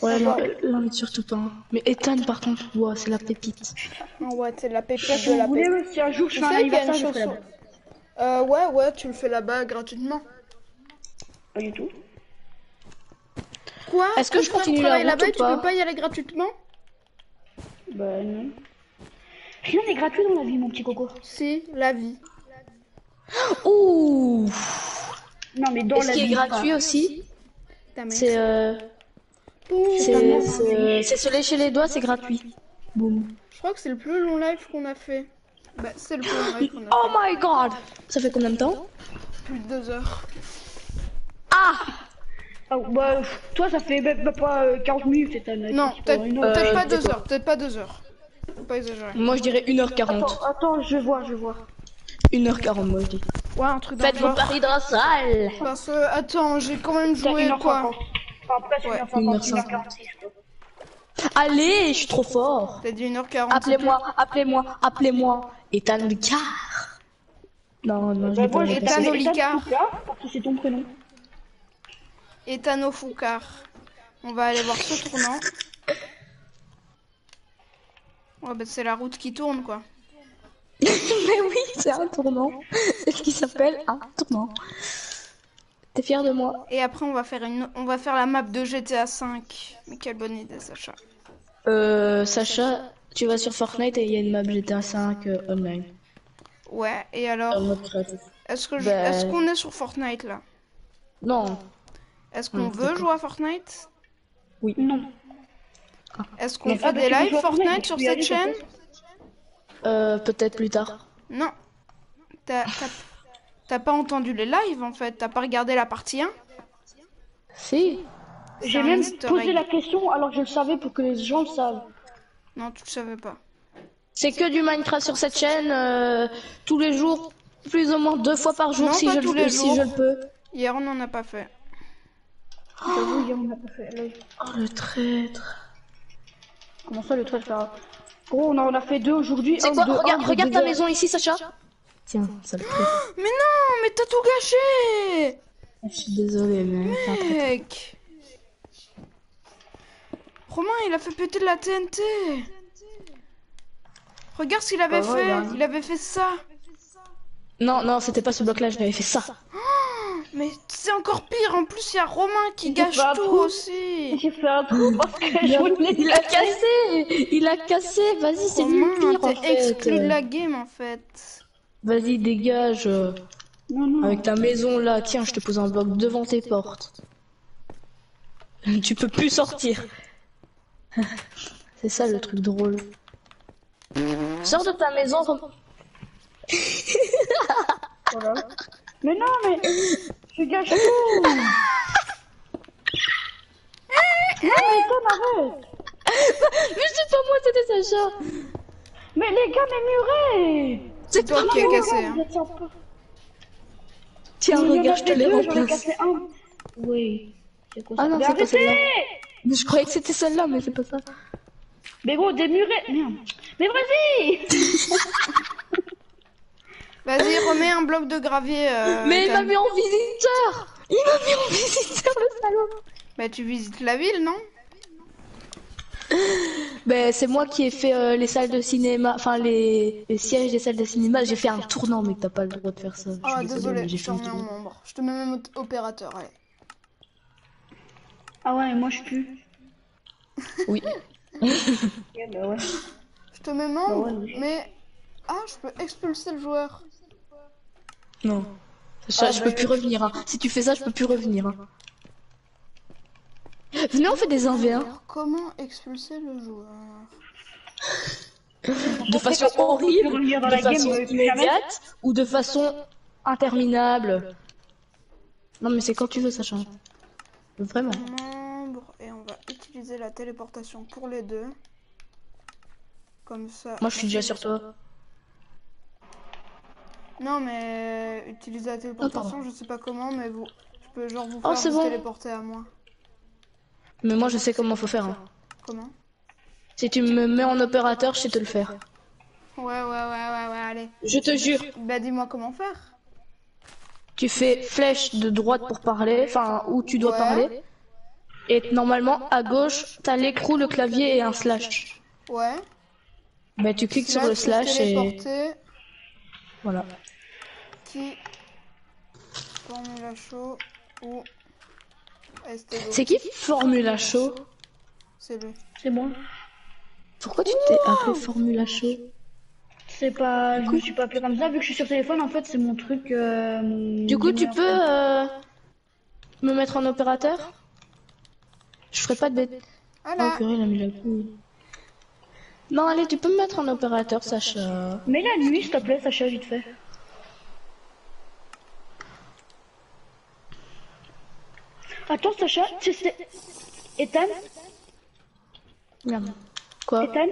Ouais, non, non, mais surtout pas. hein. Mais Ethan, par contre, ouais, c'est la pépite. Ouais, c'est la pépite de la voulez, pépite. si un jour je fais un chanson. blague. Euh, ouais, ouais, tu le fais là-bas gratuitement. Pas du tout. Quoi Est-ce que je continue la route là-bas tu peux pas y aller gratuitement Bah non. Rien n'est gratuit dans la vie, mon petit coco. Si, la vie. Ouh Non, mais dans Et ce la qui est vie. gratuit aussi, c'est euh, c'est se lécher les doigts, c'est gratuit. Boum. Je crois que c'est le plus long live qu'on a fait. Bah, c'est le plus long live qu'on a Oh my god Ça fait combien de temps fait. Plus de deux heures. Ah Ah, bah, toi, ça fait même pas euh, 40 minutes, c'est un. Non, peut-être pas une heure. peut-être Euh, pas c'est deux quoi heures. Peut-être pas deux heures. Faut pas exagérer. Moi je dirais 1h40. Attends, attends, je vois, je vois. 1h40 moi je dis. Ouais, un truc dans Faites vos paris de la salle Parce que, attends, j'ai quand même joué 1h50. quoi Enfin, presque Ouais, 1h50, 1h50. 1h46. quoi. Allez, je suis trop fort T'as dit 1h40. Appelez-moi, appelez-moi, appelez-moi Ethan Lucard Non, non, je Bah, l'ai pas. Ethan. Olicard, Parce que c'est ton prénom. Etano Foucard. On va aller voir ce tournant. Ouais, bah c'est la route qui tourne quoi. Mais oui, c'est un tournant. C'est ce qui s'appelle un tournant. T'es fier de moi Et après on va faire une, on va faire la map de GTA 5. Mais quelle bonne idée Sacha. Euh, Sacha, tu vas sur Fortnite et il y a une map GTA 5 euh, online. Ouais. Et alors, créatif. est-ce que je- bah- est-ce qu'on est sur Fortnite là? Non, Est-ce qu'on Hmm, veut jouer à Fortnite? Non. Est-ce qu'on fait des lives Fortnite, sur cette chaîne? Peut-être. euh, peut-être plus tard. Non. T'as pas entendu les lives en fait, t'as pas regardé la partie 1 Si. J'ai même posé la question alors que je le savais pour que les gens le savent. Non, tu le savais pas. C'est que du Minecraft sur cette chaîne, euh, tous les jours, plus ou moins deux fois par jour Non, si, je, tous le- les si jours. je le peux. Hier, on n'en a pas fait. J'avoue, hier, on a pas fait. Là, Oh le traître. Comment ça, le trait faire Gros, on en a fait deux aujourd'hui. C'est quoi de Regarde, un, de regarde deux ta maison ici, Sacha. Tiens, ça le traître. Mais non, mais t'as tout gâché Je suis désolée, mais traître. Mec Romain, il a fait péter de la TNT Regarde ce qu'il avait Bah ouais, fait, il avait fait ça Non, non, c'était pas ce bloc-là, je l'avais fait ça. Mais c'est encore pire, en plus il y a Romain qui Il gâche tout trou. aussi J'ai fait un trou parce que je voulais Il a cassé Il a cassé Vas-y, c'est lui le pire, en fait. exclu de la game en fait. Vas-y, dégage. euh, Non, non. Avec ta maison là, tiens, je te pose un bloc devant tes portes. Tu peux plus sortir. C'est ça le truc drôle. Sors de ta maison. Voilà. Mais non, mais je gâche tout. Non, mais Tom, arrête. Mais c'est pas moi, c'était Sacha. Mais les gars, mais murés. C'est toi qui as cassé. hein. Tiens, regarde, je te les remplace. Oui. C'est quoi ça Ah non, c'est pas celle-là. Mais je croyais que c'était celle-là, mais c'est pas ça. Mais gros, des murets. Merde. Mais vas-y. Vas-y, remets un bloc de gravier. euh, mais il m'a mis en visiteur. Il m'a mis en visiteur, le salaud. Bah tu visites la ville, non? Ben, c'est moi qui ai fait euh, les salles de cinéma, enfin les, les sièges des salles de cinéma. J'ai fait un tournant, mais t'as pas le droit de faire ça. Je suis Ah désolée, désolé, mais j'ai je fait te un membre. Je te mets même opérateur, allez. Ah ouais, moi je pue. Oui. Bah ouais. Je te mets membre, Bah ouais, mais- mais... Ah, je peux expulser le joueur. Non. Sacha, Ah, je bah, peux plus revenir. hein. Si tu fais ça, je peux plus revenir. hein. Venez, on fait des 1v1 Alors, comment expulser le joueur? De façon horrible, dans de la façon immédiate ou de façon interminable. Non, mais c'est quand tu veux, Sacha. Vraiment. Membre, et on va utiliser la téléportation pour les deux. Comme ça... Moi, je suis déjà sur toi. Non, mais utiliser la téléportation, je sais pas comment, mais vous... Je peux genre vous Oh, faire c'est vous bon. téléporter à moi. Mais moi, je sais comment faut faire. hein. Comment? Si tu me mets en opérateur, je sais te le faire. Ouais, ouais, ouais, ouais, ouais, allez. Je te jure. Bah dis-moi comment faire. Tu fais flèche de droite pour parler, enfin, où tu dois Ouais. parler. Et normalement, à gauche, t'as l'écrou, le clavier et un slash. Ouais. Bah, tu cliques sur le slash et voilà. Formula chaud ou. C'est qui Formula Show C'est lui. C'est moi. Pourquoi tu t'es appelé Formula Show C'est pas. Je me suis pas appelé comme ça vu que je suis sur téléphone. En fait, c'est mon truc. euh, mon Du coup, tu peux euh, me mettre en opérateur? Je ferai pas de bête. Oh, Voilà. purée, il a mis la couille. Non, allez, tu peux me mettre en opérateur, Sacha. Mais la nuit, s'il te plaît, Sacha, vite fait. Attends, Sacha, tu sais. Ethan, Merde. Quoi Ethan,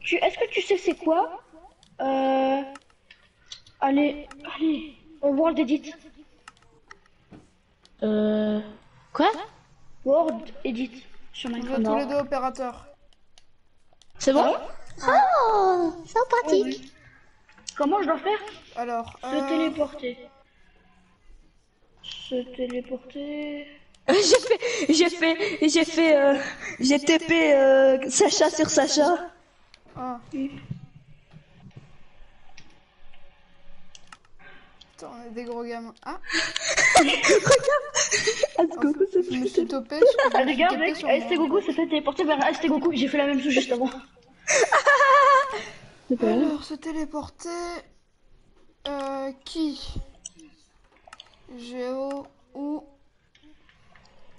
tu... est-ce que tu sais c'est quoi Euh. Allez, allez, World Edit. Euh... Quoi World Edit sur Minecraft. tous les deux opérateurs. C'est bon Oh, sympathique. Comment je dois faire Alors, Se euh, téléporter. Se téléporter. J'ai fait, j'ai fait, j'ai fait, euh, j'ai TP euh, Sacha sur Sacha. ah. Putain, on est des gros gamins. Ah, je me suis topé. je Ah, me suis regarde, topé Goku s'est fait téléporter vers AST Goku. J'ai fait la même chose juste avant. Alors, se téléporter. Euh, qui? Géo ou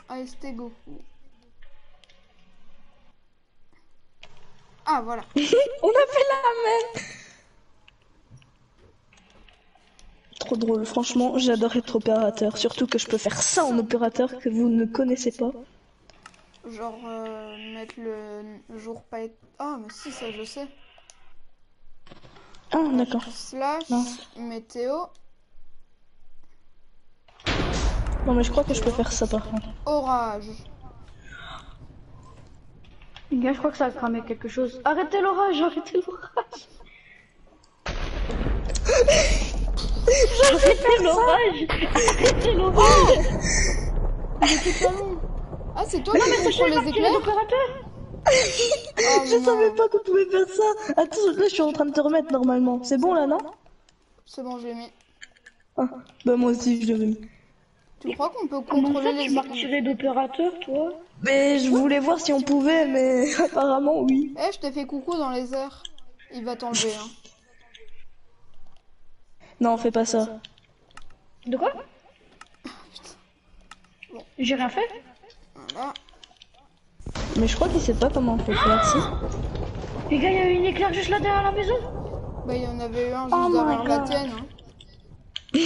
AST Goku Ah, voilà. On a fait la même. Trop drôle. Franchement, j'adore être opérateur. Surtout que je peux faire ça en opérateur que vous ne connaissez pas. Genre, euh, mettre le jour pas... être- Ah, mais si, ça, je sais. Ah, d'accord. Slash, Non. météo, Non, mais je crois que je peux faire ça par contre. orage. Les gars, je crois que ça a cramé quelque chose. Arrêtez l'orage, arrêtez l'orage. Arrêtez l'orage. Arrêtez l'orage. Ah, c'est toi qui contrôle les éclairs. Oh, Je non. savais pas qu'on pouvait faire ça. Attends, là, je suis en train de te remettre normalement. C'est bon là, non? C'est bon, je l'ai mis. ah, Bah, moi aussi, je l'avais mis. Tu crois qu'on peut contrôler ça, tu les éclairs retiré d'opérateur, toi Mais je voulais voir si on pouvait, mais apparemment, oui. Eh, je t'ai fait coucou dans les airs. Il va t'enlever, hein. Non, fais pas ça. De quoi J'ai rien fait Voilà. Mais je crois qu'il sait pas comment on peut faire ça. Les gars, il y a eu une éclair juste là derrière la maison. Bah, il y en avait eu un juste Oh derrière la tienne. Hein.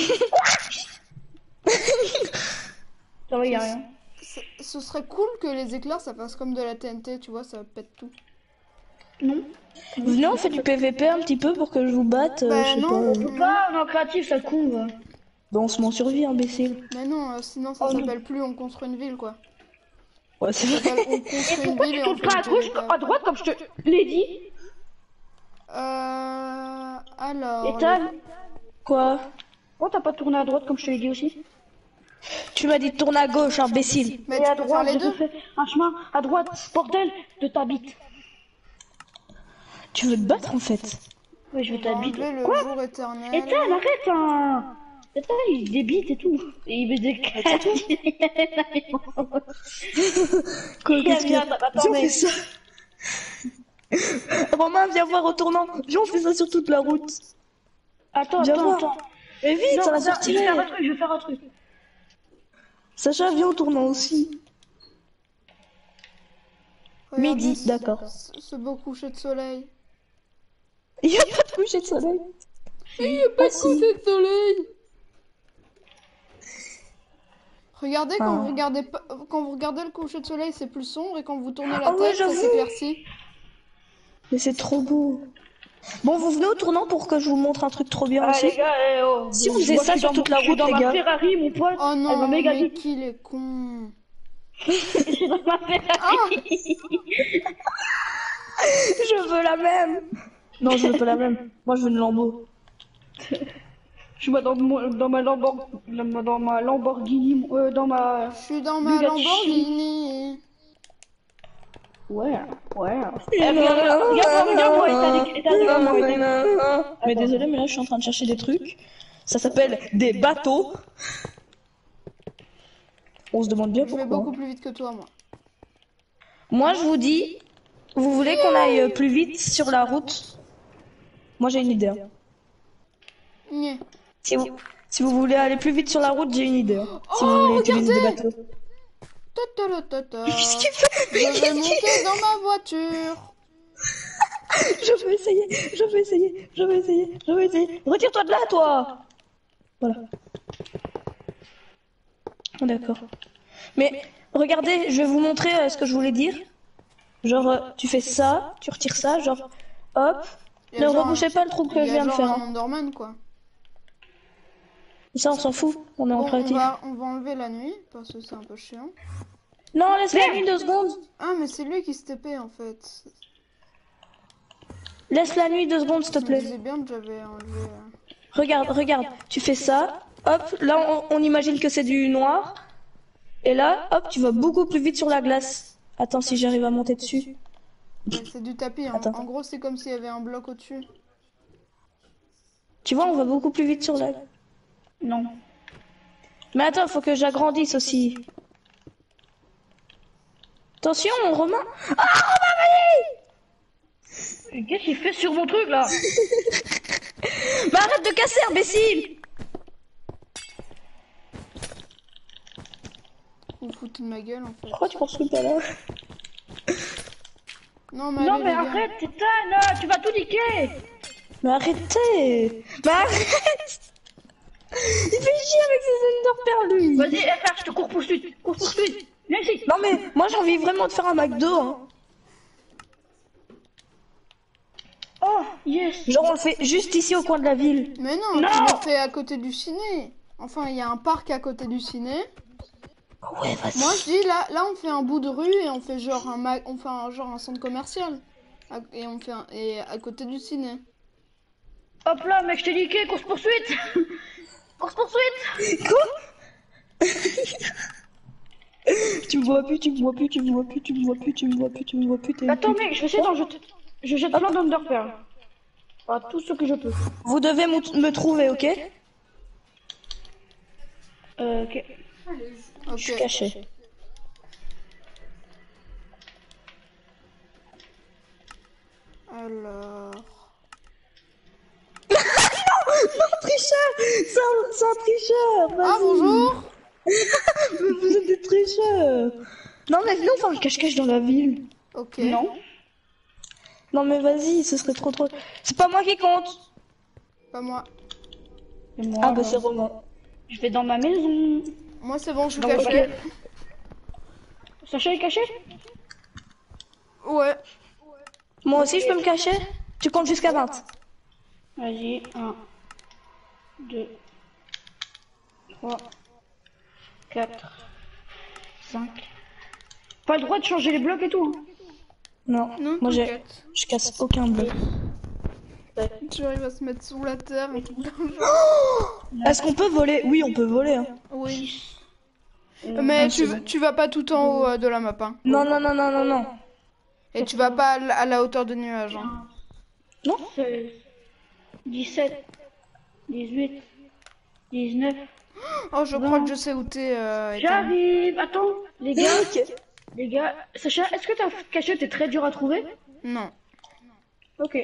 Ça va, il y a rien. Ce- serait cool que les éclairs ça fasse comme de la TNT, tu vois, ça pète tout. Non. Venez, on fait du PVP un petit peu pour que je vous batte. euh, Bah, je sais non. pas. On peut pas, on est en créatif, ça con, va. Bah, on se met en survie, imbécile. Mais non, euh, sinon ça Oh non. s'appelle plus on construit une ville quoi. Ouais, c'est Ça vrai. s'appelle on construit une Pourquoi ville tu et on tournes fait pas à du gauche, PVP. à droite, comme je te l'ai dit Euh. Alors. Ethan, Quoi? Pourquoi t'as pas tourné à droite, comme je te l'ai dit aussi Tu m'as dit de tourner à gauche, imbécile. Mais Et tu à peux droite, faire les je deux fais un chemin à droite, bordel, de ta bite. Tu veux te battre en fait Oui, je vais enlever le Quoi jour éternel. Ethan, arrête, hein Ethan, il débite et tout. Et il met des Quoi, qu'est-ce qu'il y a Viens, fait ça. Romain, viens voir au tournant. Viens, on fait ça sur toute la route. Attends, Viens attends, voir. attends. Mais vite, Non, ça va sortir. Je vais faire un truc, je vais faire un truc. Sacha, viens au tournant aussi. Regardez Midi, ce- d'accord. Ce, ce beau coucher de soleil. Il n'y a pas de coucher de soleil. Il n'y a pas de si. coucher de soleil Regardez, quand, Ah. vous regardez pas- quand vous regardez le coucher de soleil, c'est plus sombre, et quand vous tournez la Ah ouais, tête, ça j'avoue. s'éclaircit. Mais c'est trop beau. Bon, vous venez au tournant pour que je vous montre un truc trop bien Ah, aussi. les gars, eh, oh. Si faisiez je ça sur toute la je suis route, dans les ma gars. Ferrari, mon pote. Oh Elle m'a non, méga mais qu'il est con Je suis dans ma Ferrari. Je veux la même. Non, je veux pas la même. Moi, je veux une Lambo. Je suis dans, mon- dans ma Lambor- dans ma- dans ma Lamborghini, euh, dans ma... Je suis dans ma Bugatti. Lamborghini Ouais, ouais. Eh, regarde-moi, regarde-moi. Mais désolé, mais là, je suis en train de chercher des trucs. Ça s'appelle des bateaux. On se demande bien Je vais pourquoi. beaucoup plus vite que toi, moi. Moi, je vous dis, vous voulez qu'on aille plus vite sur la route Moi, j'ai une idée. hein. Si vous, si vous voulez aller plus vite sur la route, j'ai une idée. hein. Si vous Oh, voulez utiliser des bateaux. Qu'est-ce qu'il fait Je vais monter dans ma voiture Je veux essayer, je veux essayer, je veux essayer, je veux essayer. Retire-toi de là, toi Voilà. Oh, D'accord. Mais regardez, je vais vous montrer euh, ce que je voulais dire. Genre, euh, tu fais ça, tu retires ça, genre, hop. Ne rebouchez pas le trou que je viens de faire. un hein. Quoi. Ça, on s'en fout, on est en Bon, on créatif. va, on va enlever la nuit, parce que c'est un peu chiant. Non, laisse la nuit deux secondes. Ah, mais c'est lui qui se TP, en fait. Laisse la nuit deux secondes, s'il te plaît. disais bien que j'avais enlevé... euh, Regarde, regarde, tu fais ça, hop, là on, on imagine que c'est du noir, et là, hop, tu vas beaucoup plus vite sur la glace. Attends si j'arrive à monter dessus. c'est du tapis, hein. Attends. En gros, c'est comme s'il y avait un bloc au-dessus. Tu vois, on va beaucoup plus vite sur la... Non. Mais attends, faut que j'agrandisse aussi. Attention, Romain. Qu'est-ce qu'il fait sur mon truc, là? Bah arrête de casser, imbécile. Vous foutez de ma gueule, en fait. Pourquoi tu construis pas là Non, mais Non, allez, mais arrête, Ethan, là, tu vas tout niquer. Mais arrêtez. Mais arrête chier avec ses enderperles, lui. Vas-y, FR, je te cours poursuite. Cours poursuite. Viens ici. Non mais moi j'ai envie vraiment de faire un McDo. Hein. Oh, yes. Genre on le fait juste ici au coin de la ville. Mais non, Non tu le fais à côté du ciné. Enfin, il y a un parc à côté du ciné. Ouais, vas-y. Moi, je dis là, là, on fait un bout de rue et on fait genre un, ma- on fait un genre un centre commercial. Et on fait un- et à côté du ciné. Hop là, mec, je t'ai niqué. Course poursuite. course poursuite. Tu me vois plus, tu me vois plus, tu me vois plus, tu me vois plus, tu me vois plus, tu me vois plus. t'es- Attends, mec, je vais essayer d'en jeter. Je jette plein d'underpearl. Ah, tout ce que je peux. Vous devez me me trouver, ok Euh, ok. Je suis caché. Alors. Tricheur C'est un, tricheur Ah bonjour. Mais vous êtes des tricheurs Non mais venez on fait un cache-cache dans la ville. Ok. Non. Non mais vas-y, ce serait trop trop... C'est pas moi qui compte Pas moi. Ah bah c'est Romain. Je vais dans ma maison. Moi, c'est bon, je suis Donc, caché. Sacha est caché? Ouais. Moi aussi je peux me cacher? Tu comptes jusqu'à 20. Vas-y, 1, 2, 3, 4, 5. Pas le droit de changer les blocs et tout. hein. Non, Non, moi j'ai... t'inquiète. Je casse aucun bloc. J'arrive à se mettre sous la terre. et tout. Est-ce qu'on peut voler? Oui, on peut voler. hein. oui. Mais tu, vas- tu vas pas tout en haut euh, de la map. Hein. Non, non, non, non, non, non. Et tu vas pas à la, hauteur de nuage. Hein. 16, 17, 18, 19. Oh, je crois que je sais où t'es. Euh. J'arrive Attends, les gars, les gars. Sacha, est-ce que ta cachette est très dure à trouver? Non. Ok.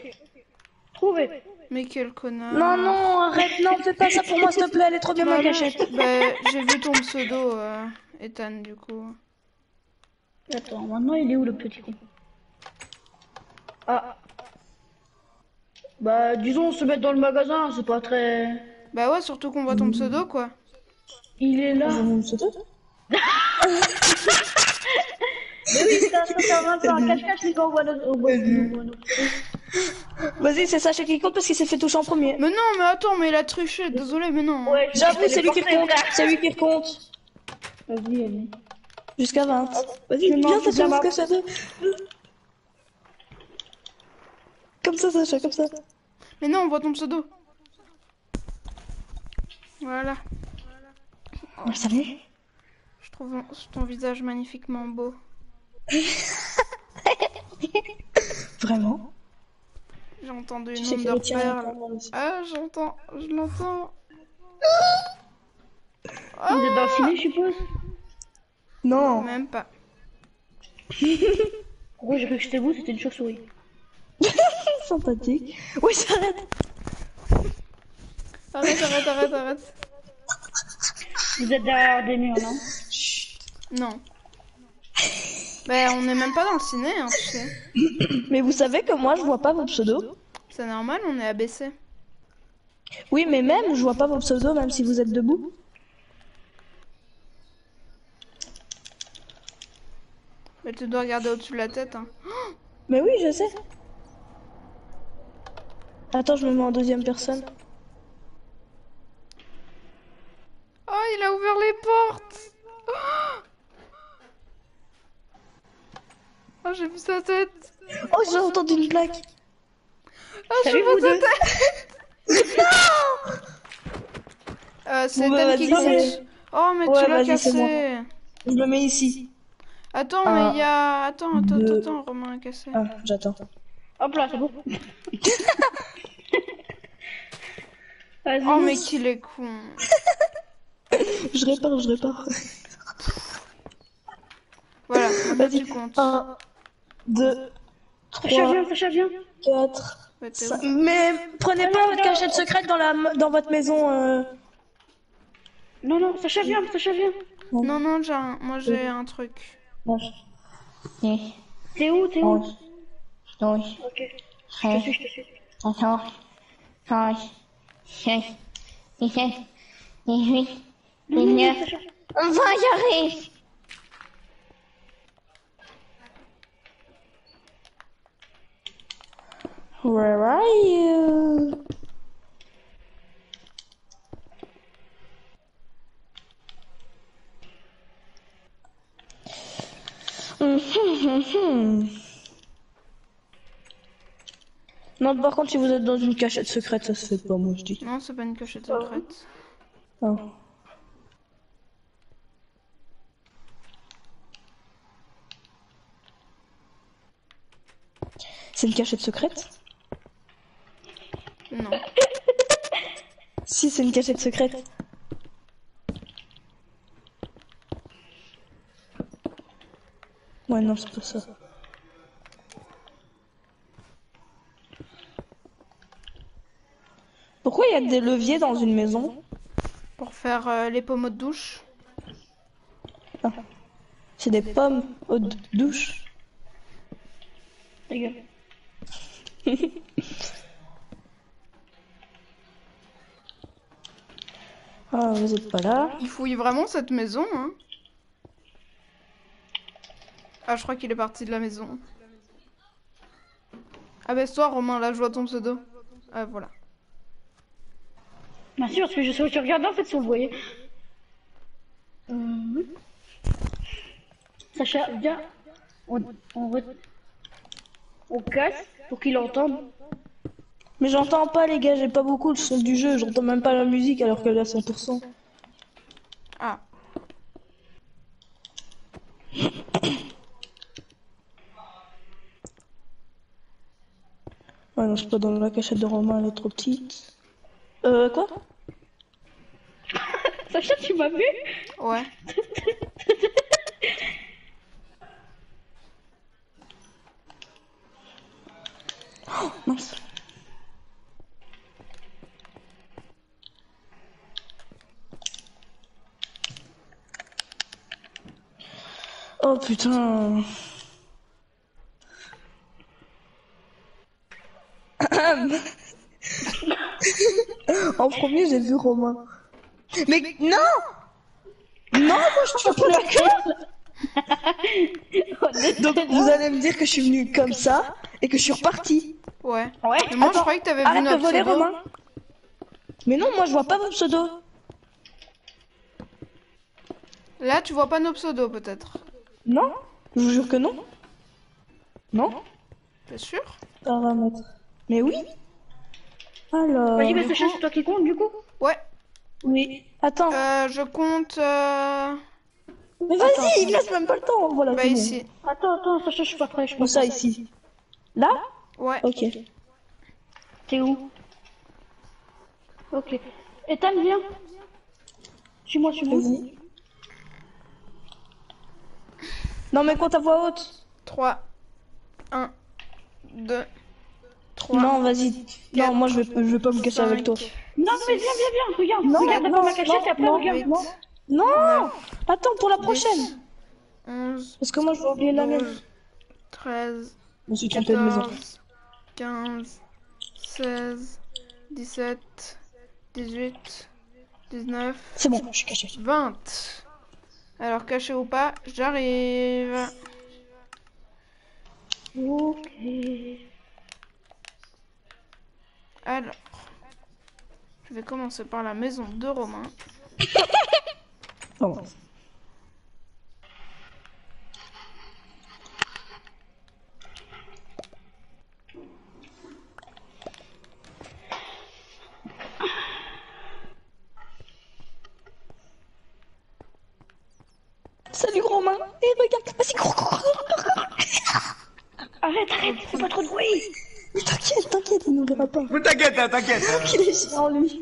Trouvé. Mais quel connard. Non, non, arrête, non, fais pas ça pour moi, s'il te plaît, elle est trop bien ma cachette. Bah, j'ai vu ton pseudo, euh, Ethan, du coup. Attends, maintenant il est où le petit con? Ah. Bah, disons, se mettre dans le magasin, c'est pas très. Bah ouais, surtout qu'on voit ton pseudo, quoi. Il est là. Mais oui, ça, ça un cache-cache, c'est on voit notre- Vas-y, c'est Sacha qui compte parce qu'il s'est fait toucher en premier. Mais non, mais attends, mais il a triché, désolé, mais non. Ouais, J'avoue, c'est lui qui compte. C'est lui qui compte. Vas-y, allez. Jusqu'à 20. Vas-y, Je viens, Sacha, ça fait... Comme ça, Sacha, comme ça. Mais non, on voit ton pseudo. Voilà. Oh, salut. Je trouve ton visage magnifiquement beau. Vraiment? J'ai entendu une onde de. Ah, j'entends, je l'entends. Vous êtes dans le je suppose? Non. Même pas. Gros, j'ai cru que c'était vous, c'était une chauve-souris? Sympathique. Oui, j'arrête. Arrête, arrête, arrête, arrête. Vous êtes derrière des murs, non? Non. Bah, on n'est même pas dans le ciné, hein, tu sais. Mais vous savez que moi, je vois pas vos pseudos C'est normal, on est abaissé. Oui, mais même, je vois pas vos pseudos, même si vous êtes debout. Mais tu dois regarder au-dessus de la tête, hein. Mais oui, je sais. Attends, je me mets en deuxième personne. Oh, il a ouvert les portes Oh, j'ai vu sa tête Oh, j'ai entendu une plaque. Oh, je Salut, vois vous sa tête Euh, c'est Bon, bah, qui c'est- Oh, mais Ouais, tu l'as cassé Je me mets ici. Attends, Un, mais il y a... Attends, attends, deux. attends, attends, Romain a cassé. Ah, j'attends. Hop là, c'est bon. Vas-y. Oh, mais qu'il est con Je répare, je répare. Voilà, Vas-y. tu comptes. 1, 2, Sacha, 3, viens, Sacha, viens. 4, Ouais, t'es 5. où Mais prenez pas votre cachette secrète dans, la, dans votre maison. euh. Non, non, Sacha, viens, Sacha, viens. Non, non, j'ai un- moi j'ai un truc. T'es où, t'es où? Ok, Oui. je te suis, je te suis. Oui. Mignonne. On va y arriver. Where are you? Mhm. Non, par contre, si vous êtes dans une cachette secrète, ça se fait pas, moi je dis. Non, c'est pas une cachette secrète. Ah. C'est une cachette secrète? Non. Si, c'est une cachette secrète. Ouais, non, c'est pas ça. Pourquoi il y a des leviers dans une maison Pour faire euh, les pommeaux de douche. C'est des pommes aux douches. Ta gueule. Ah, vous êtes pas là. Il fouille vraiment cette maison, hein Ah, je crois qu'il est parti de la maison. Abaisse-toi, Romain, là, je vois ton pseudo. Ah, voilà. Bien sûr, parce que je sais où tu regardes en fait si vous le voyez. Euh. Sacha, viens. On, on, re- on casse pour qu'il entende. Mais j'entends pas, les gars, j'ai pas beaucoup le son du jeu. J'entends même pas la musique alors qu'elle est à 100%. Ah, Ouais, non, c'est pas dans la cachette de Romain, elle est trop petite. Euh, quoi? Sacha, tu m'as vu? Ouais. Mince. Oh putain. en premier, j'ai vu Romain. Mais non Non, moi je suis pas d'accord Donc vous allez me dire que je suis venu comme ça et que je suis reparti. Ouais. Ouais. Mais moi, je croyais que t'avais vu notre voler pseudo. Romain. Mais non, moi je vois pas vos pseudos. Là, tu vois pas nos pseudos, peut-être. Non Je vous jure que non. Non T'es sûr? Paramètres. Mais oui. Alors. Vas-y, mais Sacha, c'est toi qui compte du coup Ouais. Oui. Attends. Euh, je compte... Euh... Mais vas-y, il me laisse même pas le temps. Voilà. Bah, bon. ici. Attends, attends, Sacha, je suis pas prêt. Je pas ça ici Là? Ouais. Ok. T'es où? Ok. Ethan, viens. Suis-moi, suis-moi. Vas-y. Non mais compte à voix haute. 3. 1. 2. 3. Non, vas-y. Non, moi je vais, je vais pas me cacher avec toi. Non, mais viens, viens, viens. Regarde, Non, regarde non, d'abord ma cachette non, et après non, regarde. 8. Non Attends pour la prochaine. 11. Parce que moi je vais oublier la mienne. 12. 13. Je me suis trompé de maison. 14. 15. 16. 17. 18. 19. C'est bon, je suis caché. 20. Alors, caché ou pas, j'arrive. Ok. Alors, je vais commencer par la maison de Romain. Oh. Salut Romain Et regarde Vas-y cours, cours, cours, cours, cours. Arrête, arrête, fais pas trop de bruit. Mais t'inquiète, t'inquiète, il nous verra pas Mais t'inquiète, hein, t'inquiète. hein. qu'il est géant lui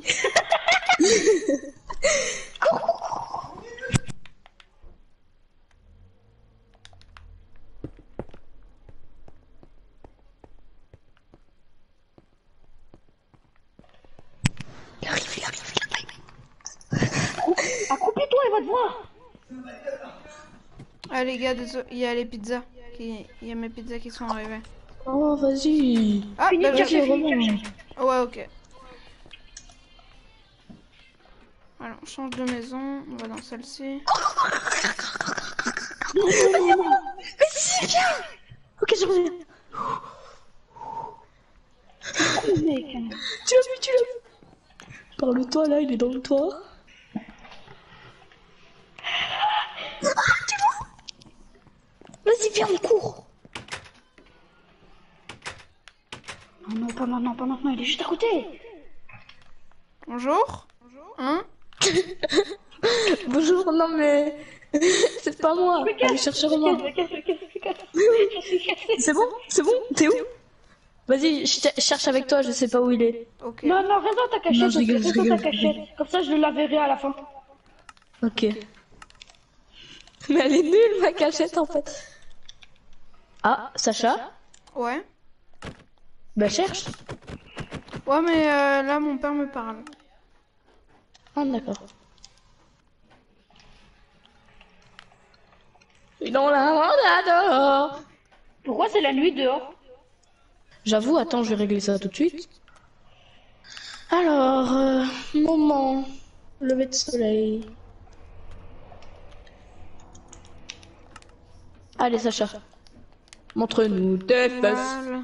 Il arrive, il arrive, il arrive Accroupis-toi, il va te voir. Ah les gars, désolé, il y a les pizzas. qui- Il y a mes pizzas qui sont arrivées. Oh vas-y Ah, Finis bah, de chercher, chercher. Ouais, ok. Alors, on change de maison. On va dans celle-ci. Ok, je reviens. Oh, mec. Tu l'as vu, tu l'as vu Par le toit, là, il est dans le toit. Ah, tu vois Vas-y, viens, on court. Non, non, pas maintenant, pas maintenant, il est juste à côté. Bonjour. Hein Bonjour, non mais... C'est pas moi. Allez chercher Romain. C'est bon C'est bon T'es où Vas-y, je cherche avec toi, je sais pas où il est. Ok. Non, non, reste dans ta cachette, Non, je rigole, je dans ta rigole, je cachette. Comme ça, je le laverai à la fin. Ok. Mais elle est nulle, ma cachette, en fait. Ah, Sacha? Ouais. Bah cherche. Ouais, mais euh, là, mon père me parle. Ah, d'accord. Dans la mandade. Pourquoi c'est la nuit dehors? J'avoue, attends, je vais régler ça tout de suite. Alors, euh, moment, lever de soleil. Allez, Sacha. Montre-nous tes fesses. Voilà.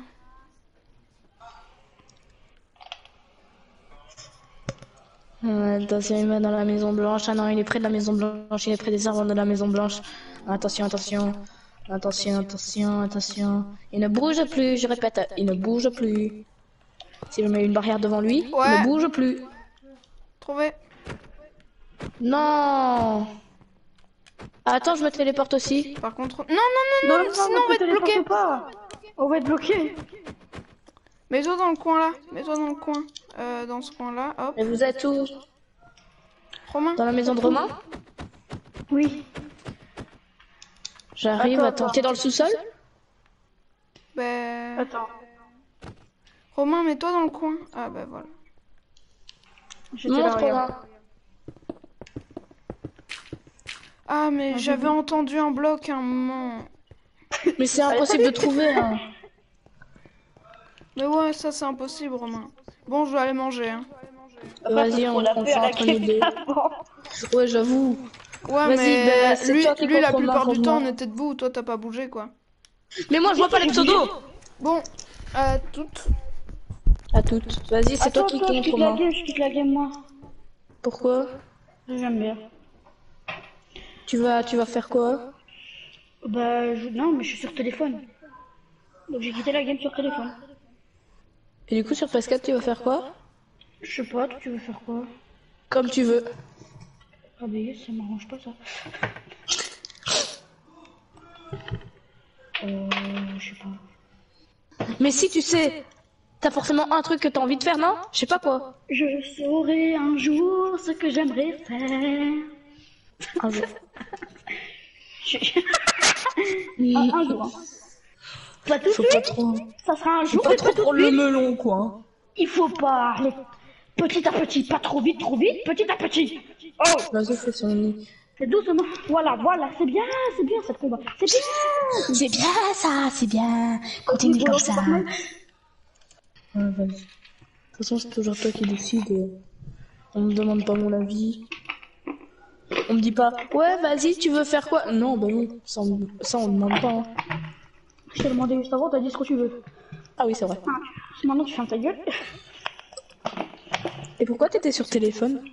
Euh, attention, il va dans la maison blanche. Ah non, il est près de la maison blanche. Il est près des servants de la maison blanche. Attention, attention. Attention, attention, attention. Il ne bouge plus, je répète, il ne bouge plus. Si je mets une barrière devant lui, il ne bouge plus. Trouvé. Non Attends, je me téléporte aussi. Par contre... Non, non, non, non, sinon on va être bloqué. On va être bloqué. Mets-toi dans le coin là. Mets-toi dans le coin. Euh, dans ce coin-là. Hop. Et vous êtes où Romain. Dans la maison de Romain Oui. J'arrive, Attends. T'es dans le sous-sol Ben... Attends. Romain, mets-toi dans le coin. Ah bah voilà. J'étais là, Montre. Romain. Ah mais j'avais entendu un bloc à un moment. Mais c'est impossible de trouver. hein. Mais ouais, ça c'est impossible, Romain. Bon, je vais aller manger. Hein. Vas-y, on, On on fait à entre nous deux. Ouais, j'avoue. Ouais, Vas-y, mais bah, c'est lui, lui la plupart du temps, on était debout. Toi, t'as pas bougé, quoi. Mais moi, je vois pas les pseudos. Bon, euh, toutes. À toutes. Vas-y, c'est toi qui je compte quitte la Romain. game, je quitte la game, moi. Pourquoi J'aime bien. Tu vas, tu vas faire quoi Bah, je... non, mais je suis sur téléphone. Donc j'ai quitté la game sur téléphone. Et du coup, sur PS4, tu vas faire quoi? Je sais pas, tu veux faire quoi? Comme tu veux. Ah, bah, yes, ça m'arrange pas, ça. Euh, je sais pas. Mais si tu sais, t'as forcément un truc que t'as envie de faire, non? Je sais pas quoi. Je saurai un jour ce que j'aimerais faire. Un jour. Un jour. Pas tout de suite, trop, ça sera un jour, pas mais trop pas de le melon, quoi. Il faut pas aller petit à petit, pas trop vite, trop vite, petit à petit. Oh, Vas-y, fais son c'est doucement. Voilà, voilà, c'est bien, c'est bien cette combat. C'est bien. C'est bien ça, c'est bien. Continue comme ça. Ouais, vas-y. De toute façon, c'est toujours toi qui décides. euh. On me demande pas mon avis. On me dit pas, ouais, vas-y, tu veux faire quoi? Non, bah non, ça on, ça, on demande pas. hein. Je t'ai demandé juste avant, t'as dit ce que tu veux. Ah oui, c'est vrai. Maintenant, tu fermes ta gueule. Et pourquoi t'étais sur téléphone?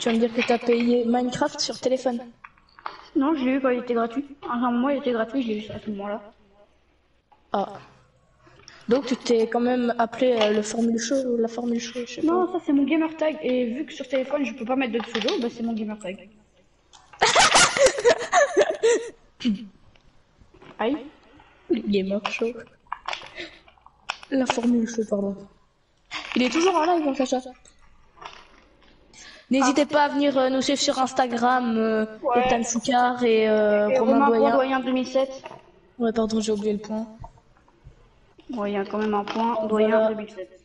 Tu vas me dire que t'as payé Minecraft sur téléphone. Non, je l'ai eu quand il était gratuit. À un moment, il était gratuit, je l'ai eu à ce moment-là. Ah. Donc tu t'es quand même appelé euh, le Formule Show ou la Formule Show, je sais pas. Non, ça c'est mon gamer tag. Et vu que sur téléphone, je peux pas mettre de pseudo, bah c'est mon gamer tag. Aïe. Gamer Show. La Formule Show, pardon. Il est toujours en live, hein, Sacha. N'hésitez pas à venir euh, nous suivre sur Instagram, euh, Ouais. Ethan Foucard et, euh, Et Romain Romain Doyen. Doyen 2007. Ouais, pardon, j'ai oublié le point. Bon, il y a quand même un point. Voilà. Doyen 2007.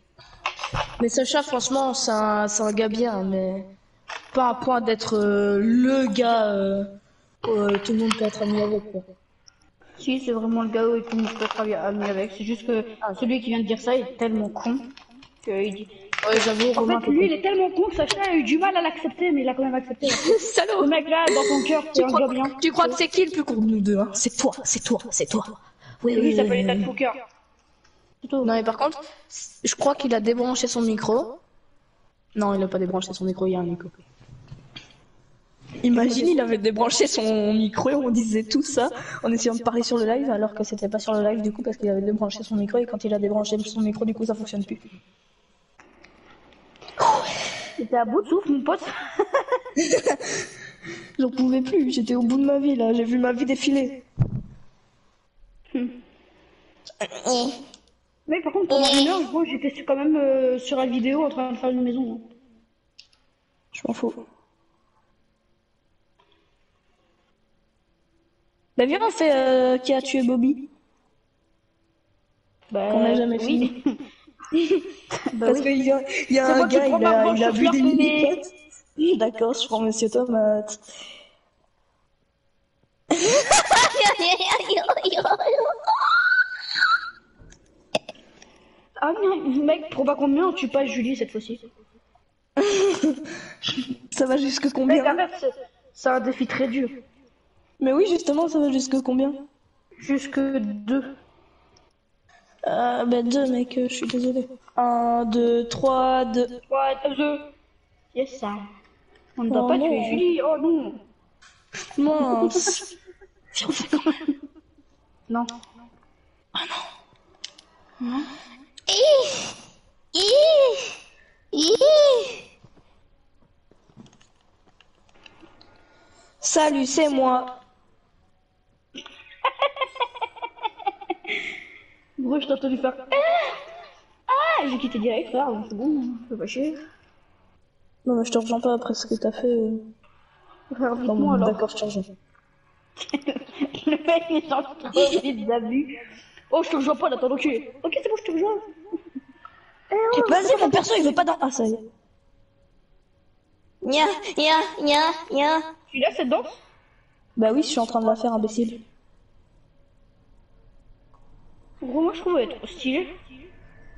Mais Sacha, franchement, c'est un, gars bien, mais pas un point d'être euh, le gars euh, euh, tout le monde peut être ami avec. Quoi. Si, c'est vraiment le gars où tout le monde peut être ami avec. C'est juste que celui qui vient de dire ça est tellement con qu'il dit Ouais, j'avoue, En fait, lui, il est tellement con que Sacha a eu du mal à l'accepter, mais il a quand même accepté. Salaud Le mec là, dans son cœur, tu crois, bien. tu crois que c'est qui le plus con de nous deux hein C'est toi, c'est toi, c'est toi. Oui, Lui, il s'appelle oui. Poker. Non, mais par contre, je crois qu'il a débranché son micro. Non, il a pas débranché son micro, il y a un micro. Imagine, il avait débranché son micro et on disait tout ça en essayant de parler sur le live alors que c'était pas sur le live du coup parce qu'il avait débranché son micro et quand il a débranché son micro du coup ça fonctionne plus. J'étais à bout de souffle, mon pote. J'en pouvais plus, j'étais au bout de ma vie là, j'ai vu ma vie défiler. Mais par contre, pendant une heure, moi, j'étais quand même euh, sur la vidéo en train de faire une maison. hein. Je m'en fous. Bah viens, on fait euh, qui a tué Bobby. Bah, Qu'on n'a jamais oui. fini. Parce qu'il y a, y un gars, il a, il vu des mini D'accord, je prends Monsieur Tomate. Ah non, mec, pour pas combien on tue pas Julie cette fois-ci. Ça va jusque Mec, combien? arrête, c'est- c'est un défi très dur. Mais oui, justement, ça va jusque combien Jusque deux. euh, Bah deux, mec, je suis désolé. Un, deux, trois, deux. Ouais, deux. Yes, ça. On ne doit Oh pas non. tuer Julie, oh non. Mince. Non. Salut, c'est moi. Gros, je t'ai entendu faire. Ah, ah j'ai quitté direct, frère, donc c'est bon, fais pas chier. Non, mais je te rejoins pas après ce que t'as fait. Frère, Non, dites-moi alors. D'accord, je te rejoins. Le mec, il est en trop vite d'abus. Oh, je te rejoins pas, là, t'en enculé. Ok, c'est bon, je te rejoins. Eh, oh, Vas-y, mon perso, il veut pas dans. Ah, ça y est. Nya, nya, nya, nya. tu l'as cette danse? Bah oui, je suis en train de la faire, imbécile. Gros, moi, je trouve elle trop stylée.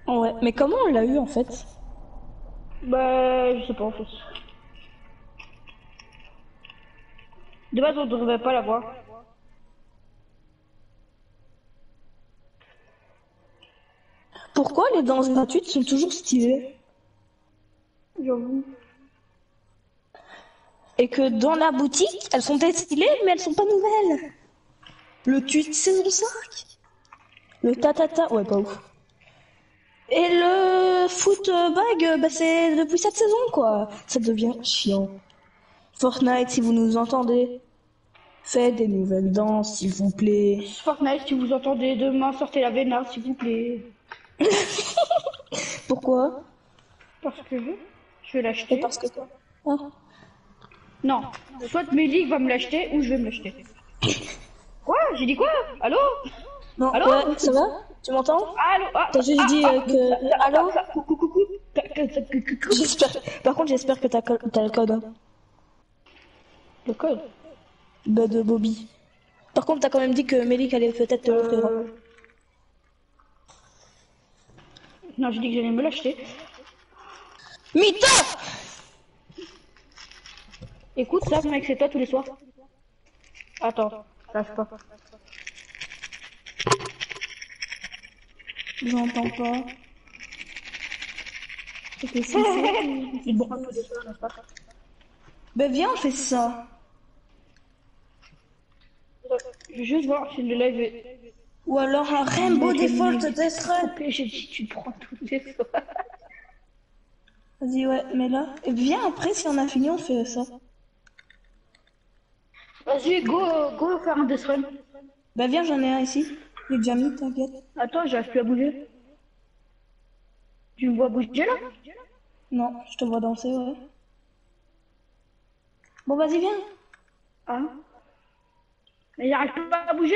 Ouais, mais comment on l'a eu en fait? Bah, je sais pas, en fait. De base, on devrait pas l'avoir. Pourquoi les danses gratuites sont toujours stylées? J'avoue. Et que dans la boutique, elles sont stylées, mais elles sont pas nouvelles. Le tweet saison 5 Le tatata, ouais, pas ouf. Et le foot bag, bah c'est depuis cette saison, quoi. Ça devient chiant. Fortnite, si vous nous entendez, faites des nouvelles danses, s'il vous plaît. Fortnite, si vous entendez demain, sortez la vénard, s'il vous plaît. Pourquoi? Parce que je vais Et l'acheter. parce que quoi? Ah. Non. Soit Mélie va me l'acheter ou je vais me l'acheter. Quoi? J'ai dit quoi? Allô? Non, Allô ouais, ça va Tu m'entends Allô ah, T'as juste ah, dit ah, euh, que... Allô Coucou, coucou. Le J'espère... Par contre, j'espère que t'as co- le code. hein. code Bah, de Bobby. Par contre, t'as quand même dit que Melik allait peut-être te l'offrir. hein. Euh, Non, j'ai dit que j'allais me l'acheter. Mytho Écoute, ça, mec, c'est toi tous les soirs. Attends, lâche pas. J'entends pas. C'est ça. Il de n'est-ce pas Bah, viens, on fait ça. Je vais juste voir si le live est... Ou alors un Rainbow Default Death Run. J'ai dit, tu prends tous les soirs. Vas-y, ouais, mais là. Et viens après, si on a fini, on fait ça. Vas-y, go, go faire un death run. Bah, viens, j'en ai un ici. J'ai déjà mis, t'inquiète. Attends, j'arrive plus à bouger. Tu me vois bouger là? Non, je te vois danser, ouais. Bon, vas-y, viens. Ah Mais j'arrive pas à bouger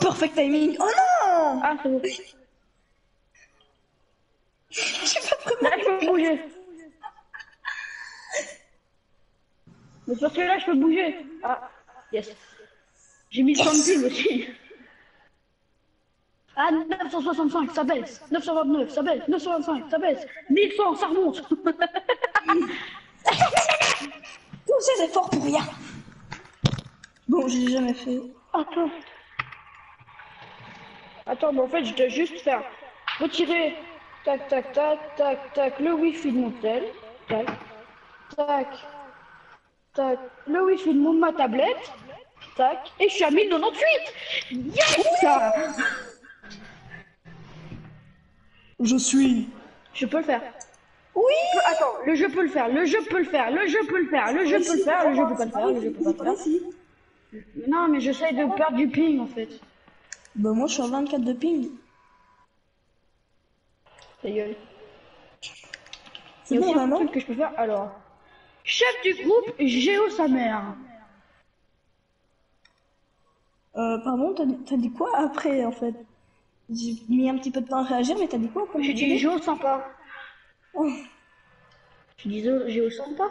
Perfect timing. Oh non Ah, c'est bon. Là, je peux bouger. Mais parce que là, je peux bouger. Ah, yes. J'ai mis le camping aussi. Ah, 965, ça baisse. 929, ça baisse. 925, ça baisse. 1100, ça remonte. Tous ces efforts pour rien. Bon, j'ai jamais fait. Attends. Attends, mais en fait, je dois juste faire retirer. Tac, tac, tac, tac, tac, le wifi de mon tel. Tac, tac, tac, le wifi de mon ma tablette. Tac, et je suis à 1098. Yes! Je suis. Je peux le faire. Oui. Attends, le jeu peut le faire, le jeu peut le faire, le jeu peut le faire, le jeu peut le faire, le jeu peut pas le faire, le jeu peut pas le faire. Non, mais j'essaye de perdre du ping en fait. Bah moi, je suis à 24 de ping. Ta gueule. C'est bon, aussi un maman truc que je peux faire. Alors, chef du groupe, Géo sa mère. Euh, pardon, t'as dit quoi après, en fait? J'ai mis un petit peu de temps à réagir, mais t'as dit quoi comme J'ai dit Géo sympa. Oh, Tu dis Géo sympa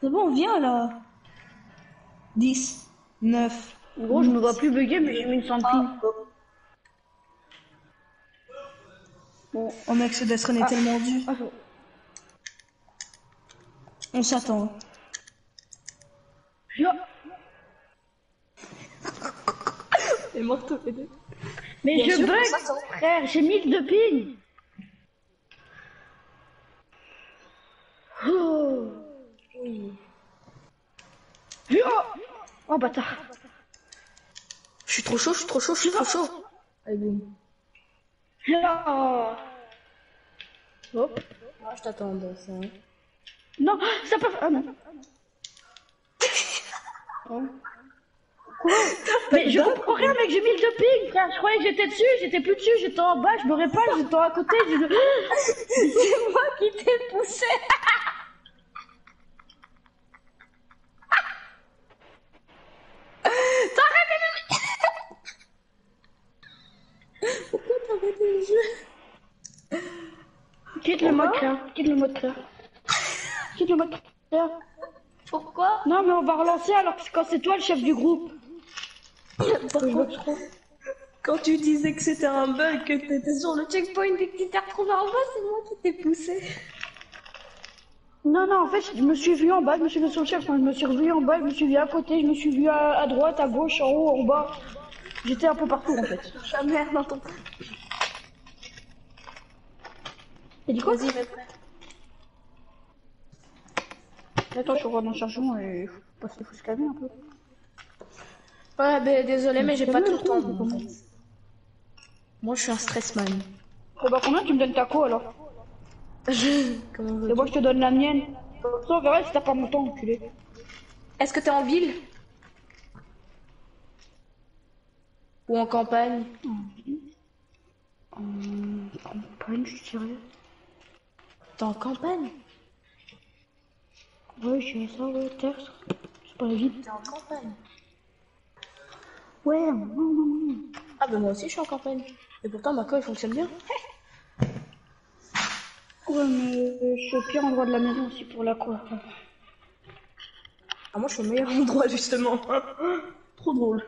C'est bon, viens là. 10, 9. En gros, je me vois plus bugger, mais j'ai mis une 100 de ping. Bon, Oh mec, ce Death Run est tellement dur. attends. On s'attend. Yo. Et mort tous les deux. Mais Bien je sûr, bug, frère, j'ai 1000 de ping. Oh. Yo. Oh bâtard. Je suis trop chaud, je suis trop chaud, je suis trop chaud. Allez, boum. Yo. Hop. Moi, je t'attends, ça. Non, ça peut. Ah non. Oh. Mais je comprends rien, mec, j'ai mis le ping, frère. Je croyais que j'étais dessus, j'étais plus dessus, j'étais en bas, je me répare, j'étais à côté. Je... C'est moi qui t'ai poussé. Pourquoi t'as arrêté le jeu? Quitte le mode clair, quitte le mode clair. Quitte le mode clair. Pourquoi? Non, mais on va relancer alors que quand c'est toi le chef du groupe. Par contre, quand tu disais que c'était un bug, que t'étais sur le checkpoint et que tu t'es retrouvé en bas, c'est moi qui t'ai poussé. Non, non, en fait, je me suis vu en bas, je me suis vu sur le chef, enfin, je me suis revu en bas, je me suis vu à côté, je me suis vu à, à droite, à gauche, en haut, en bas. J'étais un peu partout, en fait. Ta mère dans ton... T'as dit quoi Vas-y. Attends, je suis en chargement et faut, faut se calmer un peu. Ouais, ben désolé, mais j'ai pas tout le temps. En. Moi, je suis un stressman. Oh bah combien tu me donnes ta co alors? Comment Et moi je te donne la mienne. Ça on verra si t'as pas mon temps, enculé. Est-ce que t'es en ville? Ou en campagne? Hum, campagne, je dirais. T'es en campagne? Ouais, je dirais ça, ouais, terre. C'est pas la ville. T'es en campagne? Ouais. Ah ben moi aussi, je suis en campagne. Et pourtant, ma colle fonctionne bien. Ouais, mais je suis au pire endroit de la maison aussi pour la quoi. Ah, moi, je suis au meilleur endroit, justement. Trop drôle.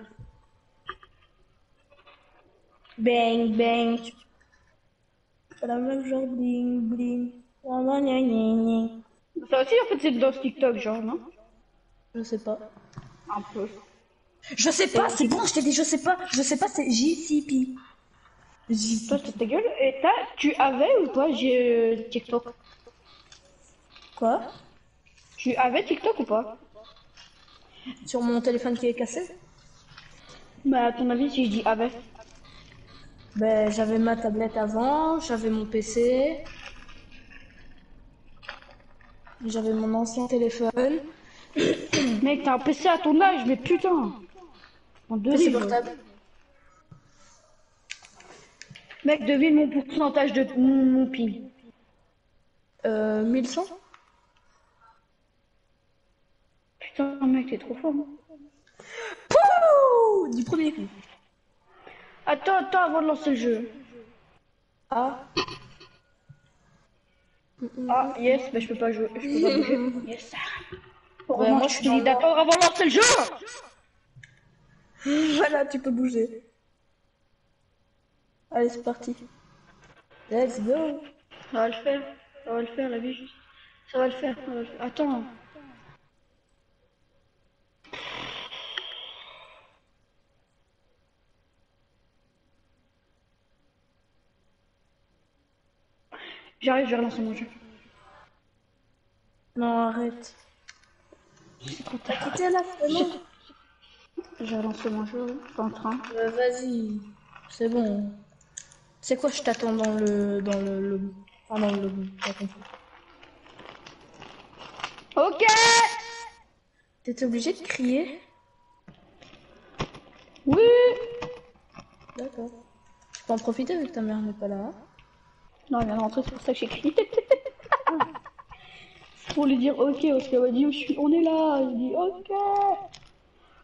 Bang, bang. Fais la même genre bling, bling. Ah. Ça aussi, en fait, c'est dans ce TikTok, genre, non? Je sais pas. Un peu. Je sais pas, c'est bon, je t'ai dit, je sais pas. Je sais pas, c'est JCP. Toi, c'est ta gueule. Et t'as, tu avais ou pas j'ai euh, TikTok? Quoi? Tu avais TikTok ou pas? Sur mon téléphone qui est cassé? Bah, à ton avis, si je dis avait. Ben, j'avais ma tablette avant, j'avais mon PC, j'avais mon ancien téléphone, Mec, t'as un PC à ton âge, mais putain En deux portable. Mec, devine mon pourcentage de mon, mon ping. Euh, 1100 Putain, mec, t'es trop fort. hein. Pouh Du premier coup. Attends, attends, avant de lancer le jeu. Ah, Ah, yes, bah je peux pas jouer. Je peux pas bouger. Yes. Moi, je suis d'attendre avant de lancer le jeu voilà, tu peux bouger. Allez, c'est parti. Let's go. Ça va le faire. Ça va le faire, la vie juste. Ça va le faire. ça va le faire. Attends. J'arrive, je vais relancer mon jeu. Non, arrête. T'as quitté la fenêtre J'ai relancé mon jeu, je suis en train. Euh, Vas-y. C'est bon. C'est quoi, je t'attends dans le. dans le. Enfin, dans le lobby. T'as compris. Ok T'étais obligé de crier? Oui D'accord. Tu peux en profiter vu que ta mère n'est pas là. Non, elle vient de rentrer, c'est pour ça que j'ai crié. C'est pour lui dire ok, parce qu'elle m'a dit je suis... on est là. Je dis ok.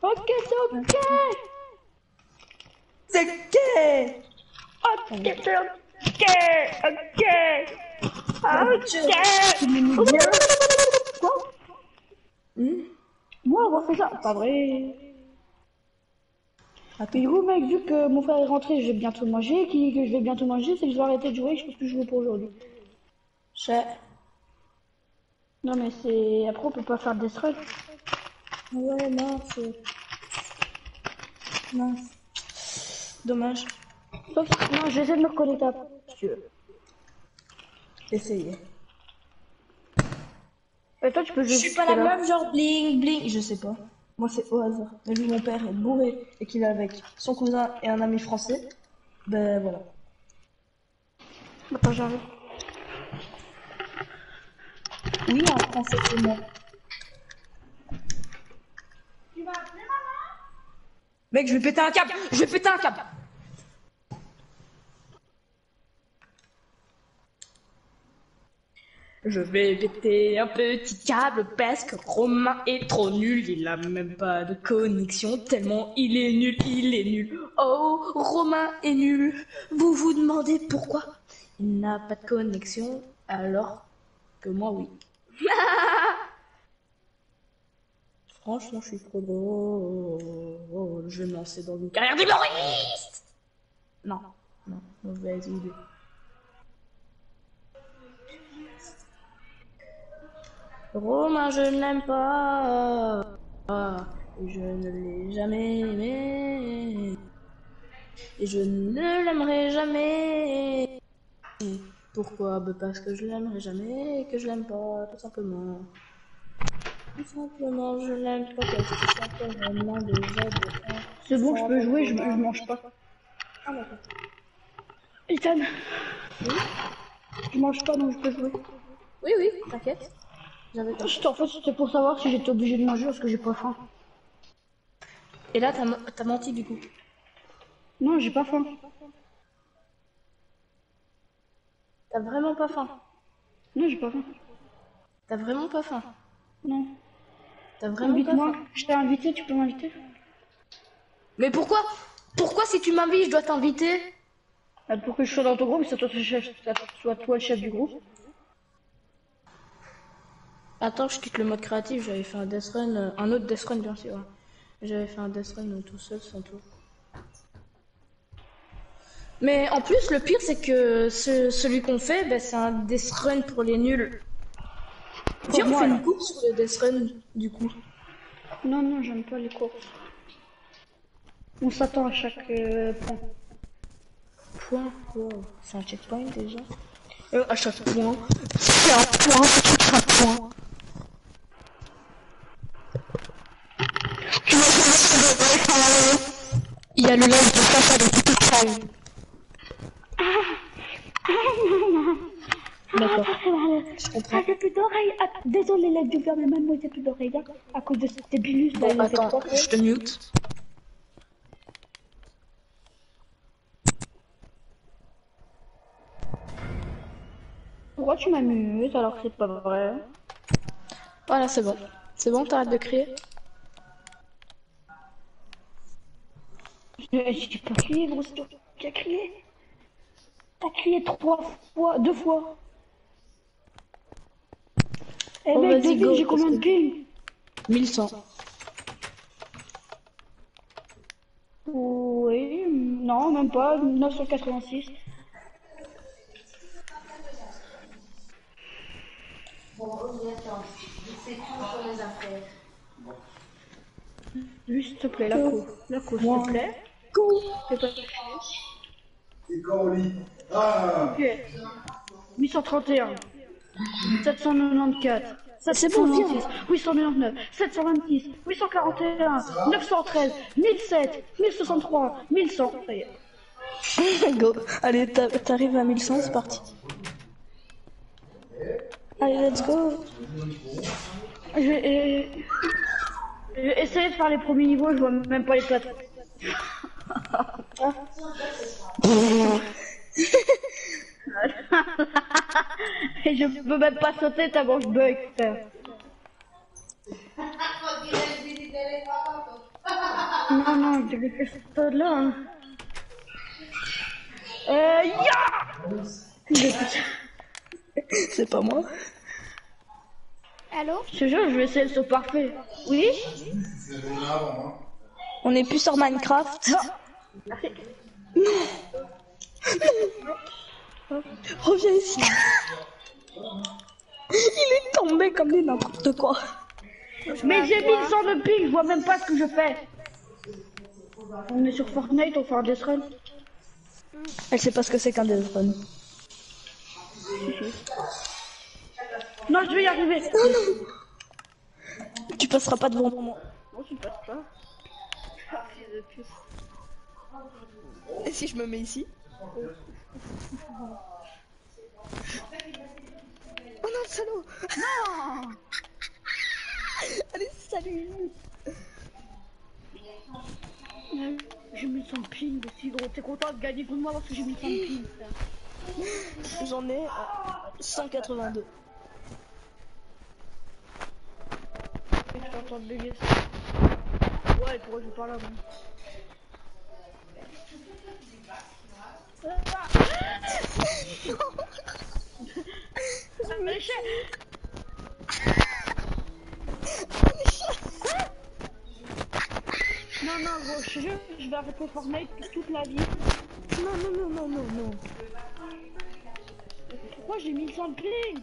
Ok, c'est ok. C'est ok Ok, c'est ok. Ok. Ok. Quoi? Hmm? Moi, avoir fait ça Pas vrai. Du coup, mec, vu que mon frère est rentré, je vais bientôt manger, qui- que je vais bientôt manger, c'est que je vais arrêter de jouer, je peux plus jouer pour aujourd'hui. Chat. Non, mais c'est. Après, on peut pas faire des run. Ouais, non, c'est. Non. Dommage. Sauf Non, je vais essayer de me reconnecter si tu veux. Essayez. Et toi, tu peux Je suis pas la meuf, genre bling bling. Je sais pas. Moi, c'est au hasard. Mais vu mon père est bourré et qu'il est avec son cousin et un ami français, ben voilà. Attends, j'arrive. Oui, en français, c'est moi. Mec, je vais péter un câble Je vais péter un câble Je vais péter un petit câble parce que Romain est trop nul, il a même pas de connexion tellement il est nul, il est nul. Oh, Romain est nul. Vous vous demandez pourquoi Il n'a pas de connexion alors que moi oui. Franchement, je suis trop drôle. Je vais me lancer dans une carrière d'humoriste. Non, non, mauvaise idée. Romain, je ne l'aime pas. Et je ne l'ai jamais aimé. Et je ne l'aimerai jamais. Pourquoi? Parce que je l'aimerai jamais et que je l'aime pas, tout simplement. Tout simplement, je l'aime pas parce que ça fait vraiment déjà de C'est bon, je peux jouer, je, je mange pas. Ah, d'accord. Ethan Je mange pas, donc je peux jouer. Oui, oui, t'inquiète. J'avais pas. En fait, c'était pour savoir si j'étais obligé de manger parce que j'ai pas faim. Et là, t'as t'as menti du coup. Non, j'ai pas faim. T'as vraiment pas faim. Non, j'ai pas faim. T'as vraiment pas faim. Non. T'as vraiment pas Invite-moi. Je t'ai invité, tu peux m'inviter Mais pourquoi Pourquoi si tu m'invites, je dois t'inviter? Euh, Pour que je sois dans ton groupe, c'est toi, le chef- ça soit toi le chef du groupe. Attends, je quitte le mode créatif. J'avais fait un death run, euh, un autre death run bien sûr. ouais. J'avais fait un death run euh, tout seul sans tout. Mais en plus, le pire c'est que ce- celui qu'on fait, bah, c'est un death run pour les nuls. Viens, on moi, fait là. une course sur le death run du coup. Non, non, j'aime pas les courses. On s'attend à chaque euh, point. Point. Wow. C'est un checkpoint déjà. Euh, à chaque point. C'est un point, c'est un point. Il y a le live de Sacha de Spotify. D'accord. Je comprends. Ah, j'ai plus d'oreilles. Ah, désolé, les viewers, mais même moi, j'ai plus d'oreilles. hein, à cause de cette débilus. Bon, attends, je te mute. Pourquoi tu m'amuses alors que c'est pas vrai? Voilà, c'est bon. C'est bon, t'arrêtes de crier? J'ai pas crié, gros, c'est toi qui as crié. T'as crié trois fois, deux fois. Eh Oh, mec, devine, go, j'ai combien de ping 1100. Oui, Non, même pas, 986. Lui, s'il te plaît, la co. La co, s'il te plaît. Fais pas C'est quand au lit Ah Ok. 831. 794. C'est bon, viens. 796, 899, 726, 841, 913, 1007, 1063, 1100. Ça y est. Go. Allez, t'a- t'arrives à 1100, c'est parti. Allez, let's go. Je vais, euh, je vais essayer de faire les premiers niveaux, je vois même pas les plateaux. Et je peux même pas sauter tellement je bug. frère. Non, non, j'ai quelque chose là. Hein. Euh, ya C'est pas moi. Allô? Je te jure, je vais essayer le saut parfait. Oui? On est plus sur Minecraft. Reviens ici. Il est tombé comme des n'importe quoi. Mais j'ai 1100 de ping, je vois même pas ce que je fais. On est sur Fortnite, on fait un death run. Elle sait pas ce que c'est qu'un death run. Non, je vais y arriver. Tu passeras pas devant moi. Non, tu passes pas. Et si je me mets ici? Oh non, le salaud Non Allez, salut J'ai 1100 de ping aussi, gros. T'es content de gagner contre moi parce que j'ai 1100 de ping, frère. J'en ai à 182. Et tu t'entends bugger ça. Ouais, pourquoi je parle là, moi Mais je- Non, non, gros, je je vais arrêter Fortnite pour toute la vie. Non, non, non, non, non, non. Pourquoi j'ai 1100 de ping